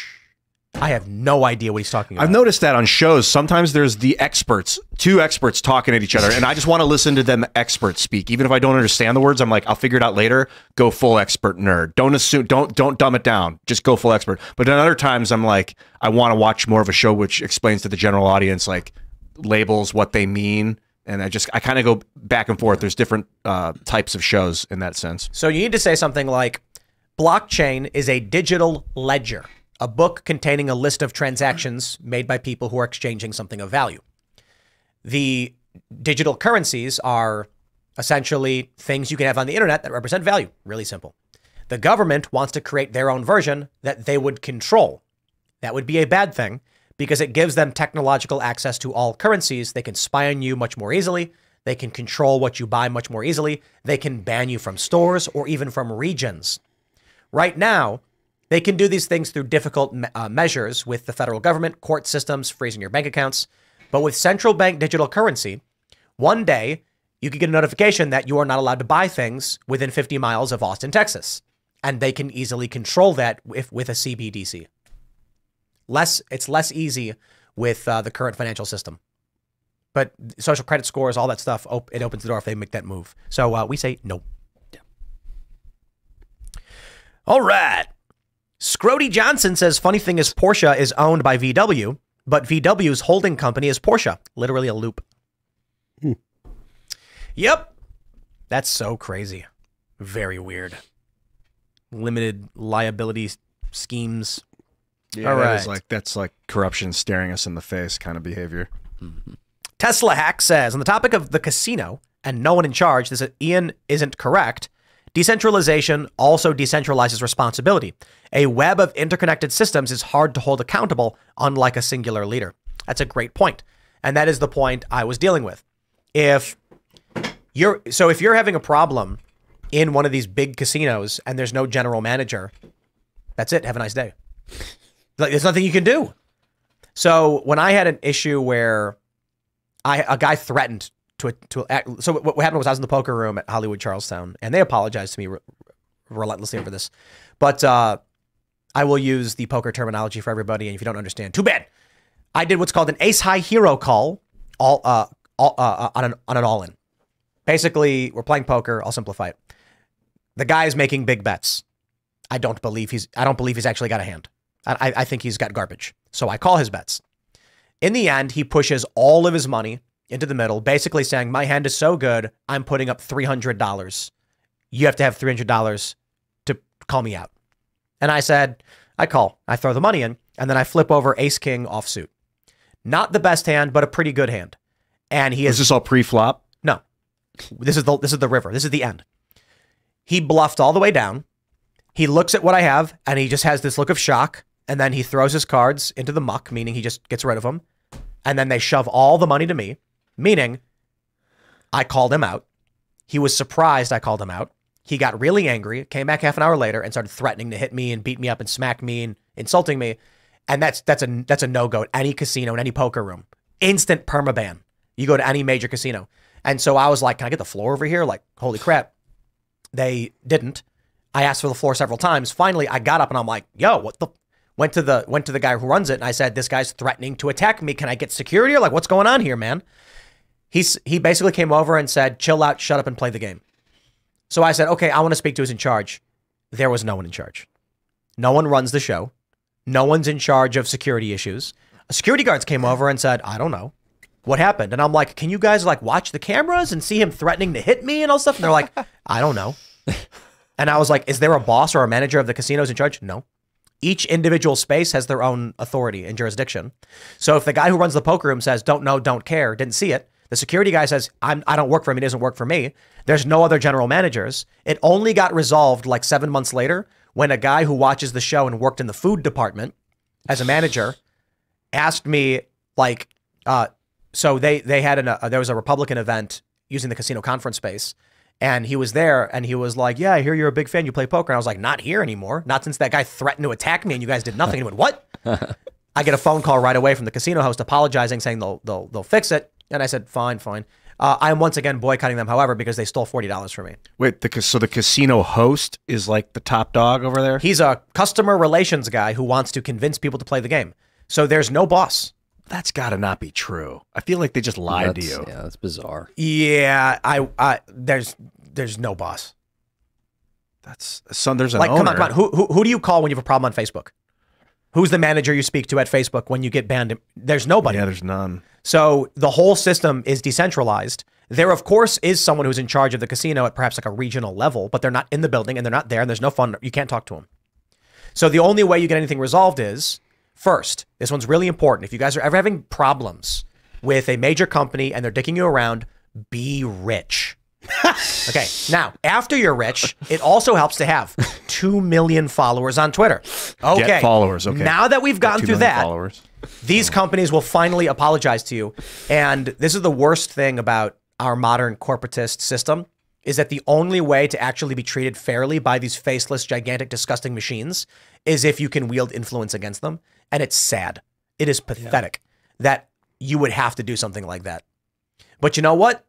"I have no idea what he's talking about." I've noticed that on shows, sometimes there's the experts, two experts talking at each other, and I just want to listen to them experts speak. Even if I don't understand the words, I'm like, I'll figure it out later. Go full expert nerd. Don't assume, don't don't dumb it down. Just go full expert. But then other times, I'm like, I want to watch more of a show which explains to the general audience like labels, what they mean, and I just I kind of go back and forth. There's different uh, types of shows in that sense. So you need to say something like blockchain is a digital ledger, a book containing a list of transactions made by people who are exchanging something of value. The digital currencies are essentially things you can have on the internet that represent value. Really simple. The government wants to create their own version that they would control. That would be a bad thing because it gives them technological access to all currencies. They can spy on you much more easily. They can control what you buy much more easily. They can ban you from stores or even from regions. Right now, they can do these things through difficult me- uh, measures with the federal government, court systems, freezing your bank accounts. But with central bank digital currency, one day you could get a notification that you are not allowed to buy things within 50 miles of Austin, Texas. And they can easily control that if, with a CBDC. Less, it's less easy with uh, the current financial system. But social credit scores, all that stuff, op- it opens the door if they make that move. So uh, we say no. All right. Scrody Johnson says, funny thing is Porsche is owned by VW, but VW's holding company is Porsche. Literally a loop. Hmm. Yep. That's so crazy. Very weird. Limited liability schemes. Yeah, All right. like that's like corruption staring us in the face kind of behavior. Tesla Hack says on the topic of the casino and no one in charge, this uh, Ian isn't correct. Decentralization also decentralizes responsibility. A web of interconnected systems is hard to hold accountable, unlike a singular leader. That's a great point. And that is the point I was dealing with. If you're so if you're having a problem in one of these big casinos and there's no general manager, that's it. Have a nice day. Like there's nothing you can do. So when I had an issue where I a guy threatened to to so what happened was I was in the poker room at Hollywood Charlestown and they apologized to me re- relentlessly over this, but uh, I will use the poker terminology for everybody and if you don't understand, too bad. I did what's called an ace high hero call all uh, all uh, on an on an all in. Basically, we're playing poker. I'll simplify it. The guy is making big bets. I don't believe he's I don't believe he's actually got a hand. I, I think he's got garbage. So I call his bets. In the end, he pushes all of his money into the middle, basically saying, My hand is so good, I'm putting up $300. You have to have $300 to call me out. And I said, I call, I throw the money in, and then I flip over ace king offsuit. Not the best hand, but a pretty good hand. And he Is is this all pre-flop? no. This is the this is the river. This is the end. He bluffed all the way down. He looks at what I have and he just has this look of shock and then he throws his cards into the muck, meaning he just gets rid of them. And then they shove all the money to me, meaning I called him out. He was surprised I called him out. He got really angry, came back half an hour later and started threatening to hit me and beat me up and smack me and insulting me. And that's that's a that's a no-go at any casino in any poker room. Instant permaban. You go to any major casino. And so I was like, can I get the floor over here? Like, holy crap. They didn't. I asked for the floor several times. Finally, I got up and I'm like, yo, what the went to the went to the guy who runs it and I said, This guy's threatening to attack me. Can I get security? Or like, what's going on here, man? He's he basically came over and said, chill out, shut up, and play the game. So I said, okay, I want to speak to who's in charge. There was no one in charge. No one runs the show. No one's in charge of security issues. Security guards came over and said, I don't know what happened. And I'm like, can you guys like watch the cameras and see him threatening to hit me and all stuff? And they're like, I don't know. And I was like, is there a boss or a manager of the casinos in charge? No. Each individual space has their own authority and jurisdiction. So if the guy who runs the poker room says, don't know, don't care, didn't see it, the security guy says, I'm, I don't work for him, he doesn't work for me. There's no other general managers. It only got resolved like seven months later when a guy who watches the show and worked in the food department as a manager asked me, like, uh, so they they had an uh, there was a Republican event using the casino conference space, and he was there, and he was like, "Yeah, I hear you're a big fan. You play poker." And I was like, "Not here anymore. Not since that guy threatened to attack me, and you guys did nothing." And he went, "What?" I get a phone call right away from the casino host apologizing, saying they'll they'll they'll fix it. And I said, "Fine, fine." Uh, I am once again boycotting them, however, because they stole forty dollars from me. Wait, the, so the casino host is like the top dog over there? He's a customer relations guy who wants to convince people to play the game. So there's no boss. That's got to not be true. I feel like they just lied to you. Yeah, that's bizarre. Yeah, I, I there's there's no boss. That's son. There's an Like, owner. come on, come on. Who, who who do you call when you have a problem on Facebook? Who's the manager you speak to at Facebook when you get banned? There's nobody. Yeah, there's none. So the whole system is decentralized. There, of course, is someone who's in charge of the casino at perhaps like a regional level, but they're not in the building and they're not there and there's no fun. You can't talk to them. So the only way you get anything resolved is first, this one's really important. If you guys are ever having problems with a major company and they're dicking you around, be rich. okay. Now, after you're rich, it also helps to have 2 million followers on Twitter. Okay. followers, okay. Now that we've gotten through that, followers. These companies will finally apologize to you. And this is the worst thing about our modern corporatist system is that the only way to actually be treated fairly by these faceless, gigantic, disgusting machines is if you can wield influence against them. And it's sad. It is pathetic that you would have to do something like that. But you know what?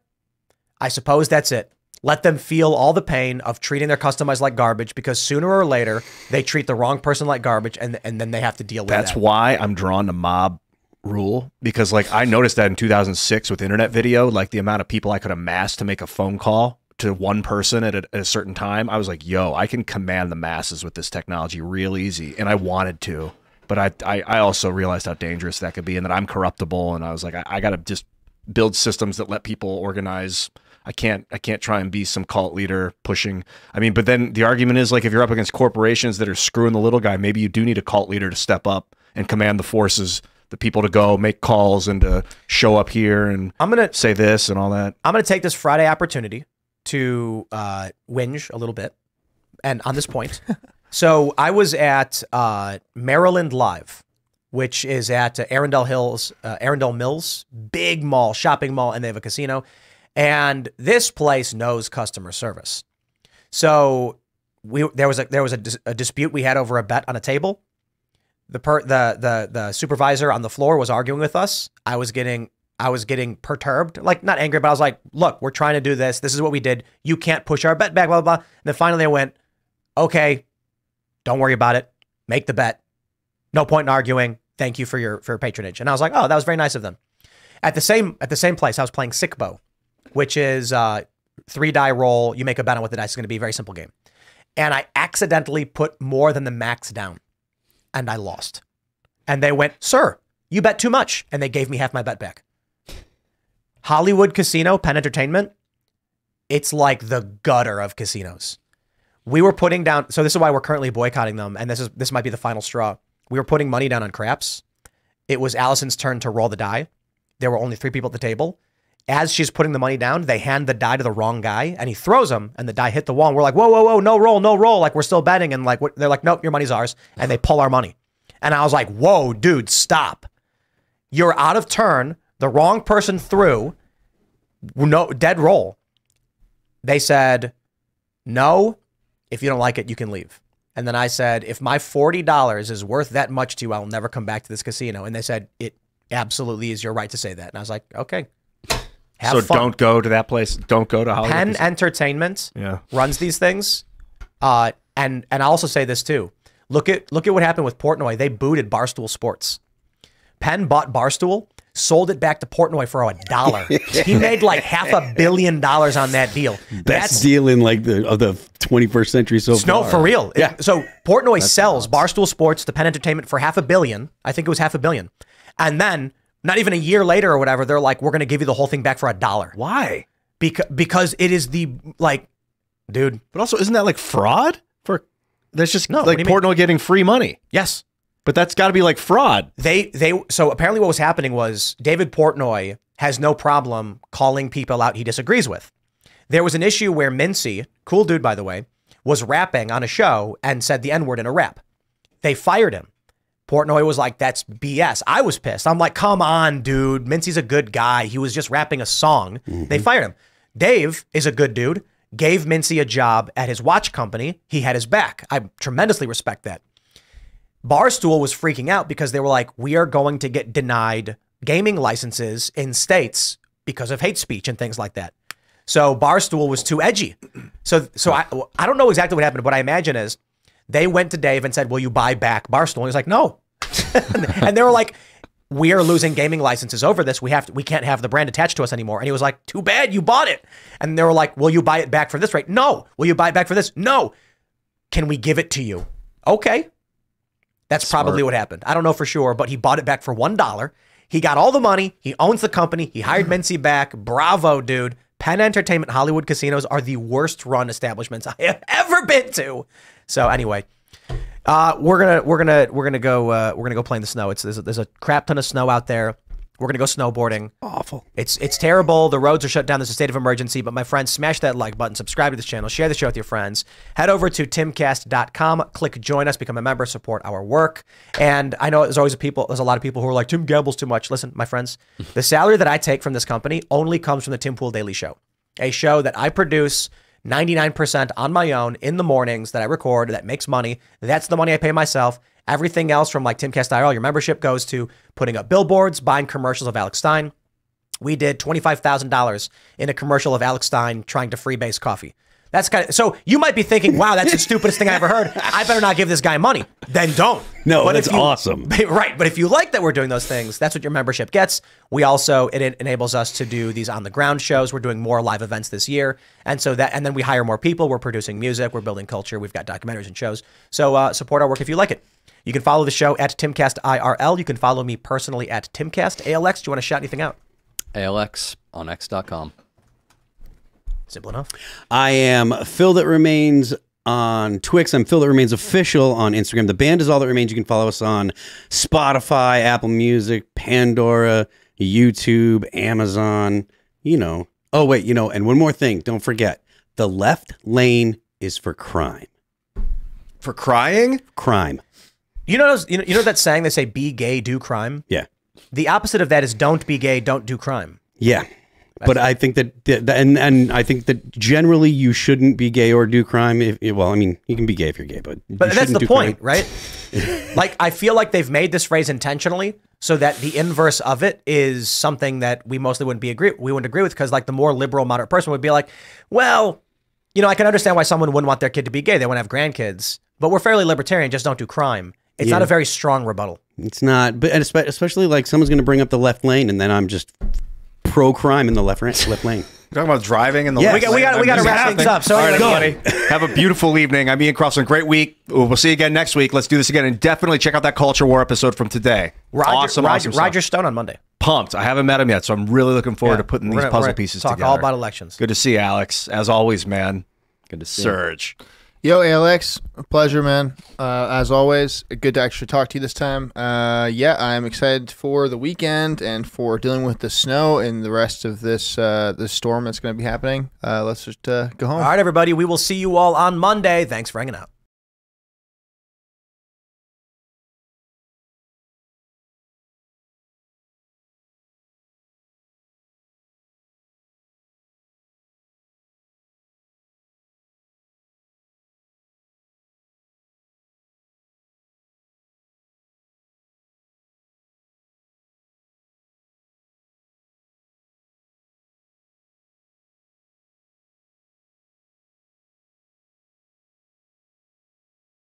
I suppose that's it. Let them feel all the pain of treating their customized like garbage because sooner or later they treat the wrong person like garbage and and then they have to deal with it. That's that. why I'm drawn to mob rule because like I noticed that in 2006 with internet video, like the amount of people I could amass to make a phone call to one person at a, at a certain time, I was like, yo, I can command the masses with this technology real easy. And I wanted to, but I, I, I also realized how dangerous that could be and that I'm corruptible. And I was like, I, I got to just build systems that let people organize. I can't I can't try and be some cult leader pushing. I mean, but then the argument is like if you're up against corporations that are screwing the little guy, maybe you do need a cult leader to step up and command the forces, the people to go make calls and to show up here and I'm gonna say this and all that. I'm gonna take this Friday opportunity to uh, whinge a little bit, and on this point. so I was at uh, Maryland Live, which is at uh, Arundel Hills, uh, Arundel Mills, big mall, shopping mall, and they have a casino. And this place knows customer service. So we there was a there was a, dis- a dispute we had over a bet on a table. The per the the the supervisor on the floor was arguing with us. I was getting I was getting perturbed, like not angry, but I was like, "Look, we're trying to do this. This is what we did. You can't push our bet back." Blah blah. blah. And then finally, I went, "Okay, don't worry about it. Make the bet. No point in arguing. Thank you for your for your patronage." And I was like, "Oh, that was very nice of them." At the same at the same place, I was playing Sic Bo, which is uh, three die roll. You make a bet on what the dice is going to be. Very simple game. And I accidentally put more than the max down, and I lost. And they went, "Sir, you bet too much," and they gave me half my bet back. Hollywood Casino, Penn Entertainment, it's like the gutter of casinos. We were putting down, so this is why we're currently boycotting them, and this is this might be the final straw. We were putting money down on craps. It was Allison's turn to roll the die. There were only three people at the table. As she's putting the money down, they hand the die to the wrong guy, and he throws them, and the die hit the wall. And we're like, whoa, whoa, whoa, no roll, no roll. Like we're still betting, and like what, they're like, nope, your money's ours, and they pull our money. And I was like, whoa, dude, stop. You're out of turn. The wrong person threw. No dead roll. They said, no. If you don't like it, you can leave. And then I said, if my forty dollars is worth that much to you, I'll never come back to this casino. And they said, it absolutely is your right to say that. And I was like, okay. Have so fun. don't go to that place. Don't go to Hollywood. Penn Entertainment Yeah. runs these things. Uh, and and I'll also say this too. Look at look at what happened with Portnoy. They booted Barstool Sports. Penn bought Barstool, sold it back to Portnoy for a dollar. he made like half a billion dollars on that deal. Best deal in like the of the 21st century so No, for real. Yeah. So Portnoy sells Barstool Sports to Penn Entertainment for half a billion. I think it was half a billion. And then not even a year later or whatever, they're like, we're going to give you the whole thing back for a dollar. Why? Because because it is the like, dude. But also, isn't that like fraud? For that's just No, like mean? Portnoy getting free money. Yes. But that's got to be like fraud. They they so apparently what was happening was David Portnoy has no problem calling people out he disagrees with. There was an issue where Mincy, cool dude by the way, was rapping on a show and said the N-word in a rap. They fired him. Portnoy was like, that's BS. I was pissed. I'm like, come on, dude. Mincy's a good guy. He was just rapping a song. They mm-hmm. fired him. Dave is a good dude. Gave Mincy a job at his watch company. He had his back. I tremendously respect that. Barstool was freaking out because they were like, we are going to get denied gaming licenses in states because of hate speech and things like that. So Barstool was too edgy. So so I I don't know exactly what happened, but what I imagine is they went to Dave and said, "Will you buy back Barstool?" And he's like, "No." and they were like, "We are losing gaming licenses over this. We have to, we can't have the brand attached to us anymore." And he was like, "Too bad you bought it." And they were like, "Will you buy it back for this rate?" No. "Will you buy it back for this?" No. "Can we give it to you?" Okay. That's probably what happened. I don't know for sure, but he bought it back for one dollar. He got all the money. He owns the company. He hired Mincy back. Bravo, dude. Penn Entertainment Hollywood casinos are the worst run establishments I have ever been to. So anyway, uh, we're gonna we're gonna we're gonna go uh, we're gonna go play in the snow. It's there's a, there's a crap ton of snow out there. We're gonna go snowboarding. Awful. It's it's terrible. The roads are shut down. There's a state of emergency. But my friends, smash that like button, subscribe to this channel, share the show with your friends. Head over to timcast.com, click join us, become a member, support our work. And I know there's always a people, there's a lot of people who are like Tim gambles too much. Listen, my friends, the salary that I take from this company only comes from the Tim Pool Daily Show, a show that I produce. 99% on my own in the mornings that I record that makes money. That's the money I pay myself. Everything else from like Timcast IRL, your membership goes to putting up billboards, buying commercials of Alex Stein, we did $25,000 in a commercial of Alex Stein trying to freebase coffee. That's kind of so you might be thinking, wow, that's the stupidest thing I ever heard. I better not give this guy money. Then don't. No, But that's you- awesome. Right. But if you like that we're doing those things, that's what your membership gets. We also, it enables us to do these on the ground shows. We're doing more live events this year. And so that, and then we hire more people. We're producing music. We're building culture. We've got documentaries and shows. So uh, support our work if you like it. You can follow the show at Timcast IRL. You can follow me personally at Timcast. ALX, do you want to shout anything out? ALX on X.com. Simple enough. I am Phil that remains on Twix. I'm Phil that remains official on Instagram. The band is all that remains. You can follow us on Spotify, Apple Music, Pandora, YouTube, Amazon. You know. Oh wait, you know. And one more thing. Don't forget. The left lane is for crime. For crying? Crime. You know, those, you know, you know that saying they say, be gay, do crime? Yeah. The opposite of that is don't be gay, don't do crime. Yeah. But I think that, that and and I think that generally you shouldn't be gay or do crime. If well, I mean, you can be gay if you're gay, but But that's the point, crime. right? like I feel like they've made this phrase intentionally so that the inverse of it is something that we mostly wouldn't be agree we wouldn't agree with because like the more liberal moderate person would be like, well, you know, I can understand why someone wouldn't want their kid to be gay. They want to have grandkids, but we're fairly libertarian. Just don't do crime. It's not a very strong rebuttal. It's not, but and especially like someone's going to bring up the left lane, and then I'm just pro crime in the left ra- left lane. You're talking about driving in the Yeah. We got we got we got to wrap things up. So All right, anyway, everybody. Have a beautiful evening. I'm Ian Crossland. Great week. We'll see you again next week. Let's do this again. And definitely check out that Culture War episode from today. Roger, awesome, Roger, awesome. Roger Stone on Monday. Pumped. I haven't met him yet, so I'm really looking forward Yeah. to putting We're these gonna- puzzle we're pieces talk together. all about elections. Good to see you, Alex. As always, man. Good to see. you. Yo, Alex, pleasure, man. Uh, as always, good to actually talk to you this time. Uh, yeah, I'm excited for the weekend and for dealing with the snow and the rest of this uh, this storm that's going to be happening. Uh, let's just uh, go home. All right, everybody. We will see you all on Monday. Thanks for hanging out.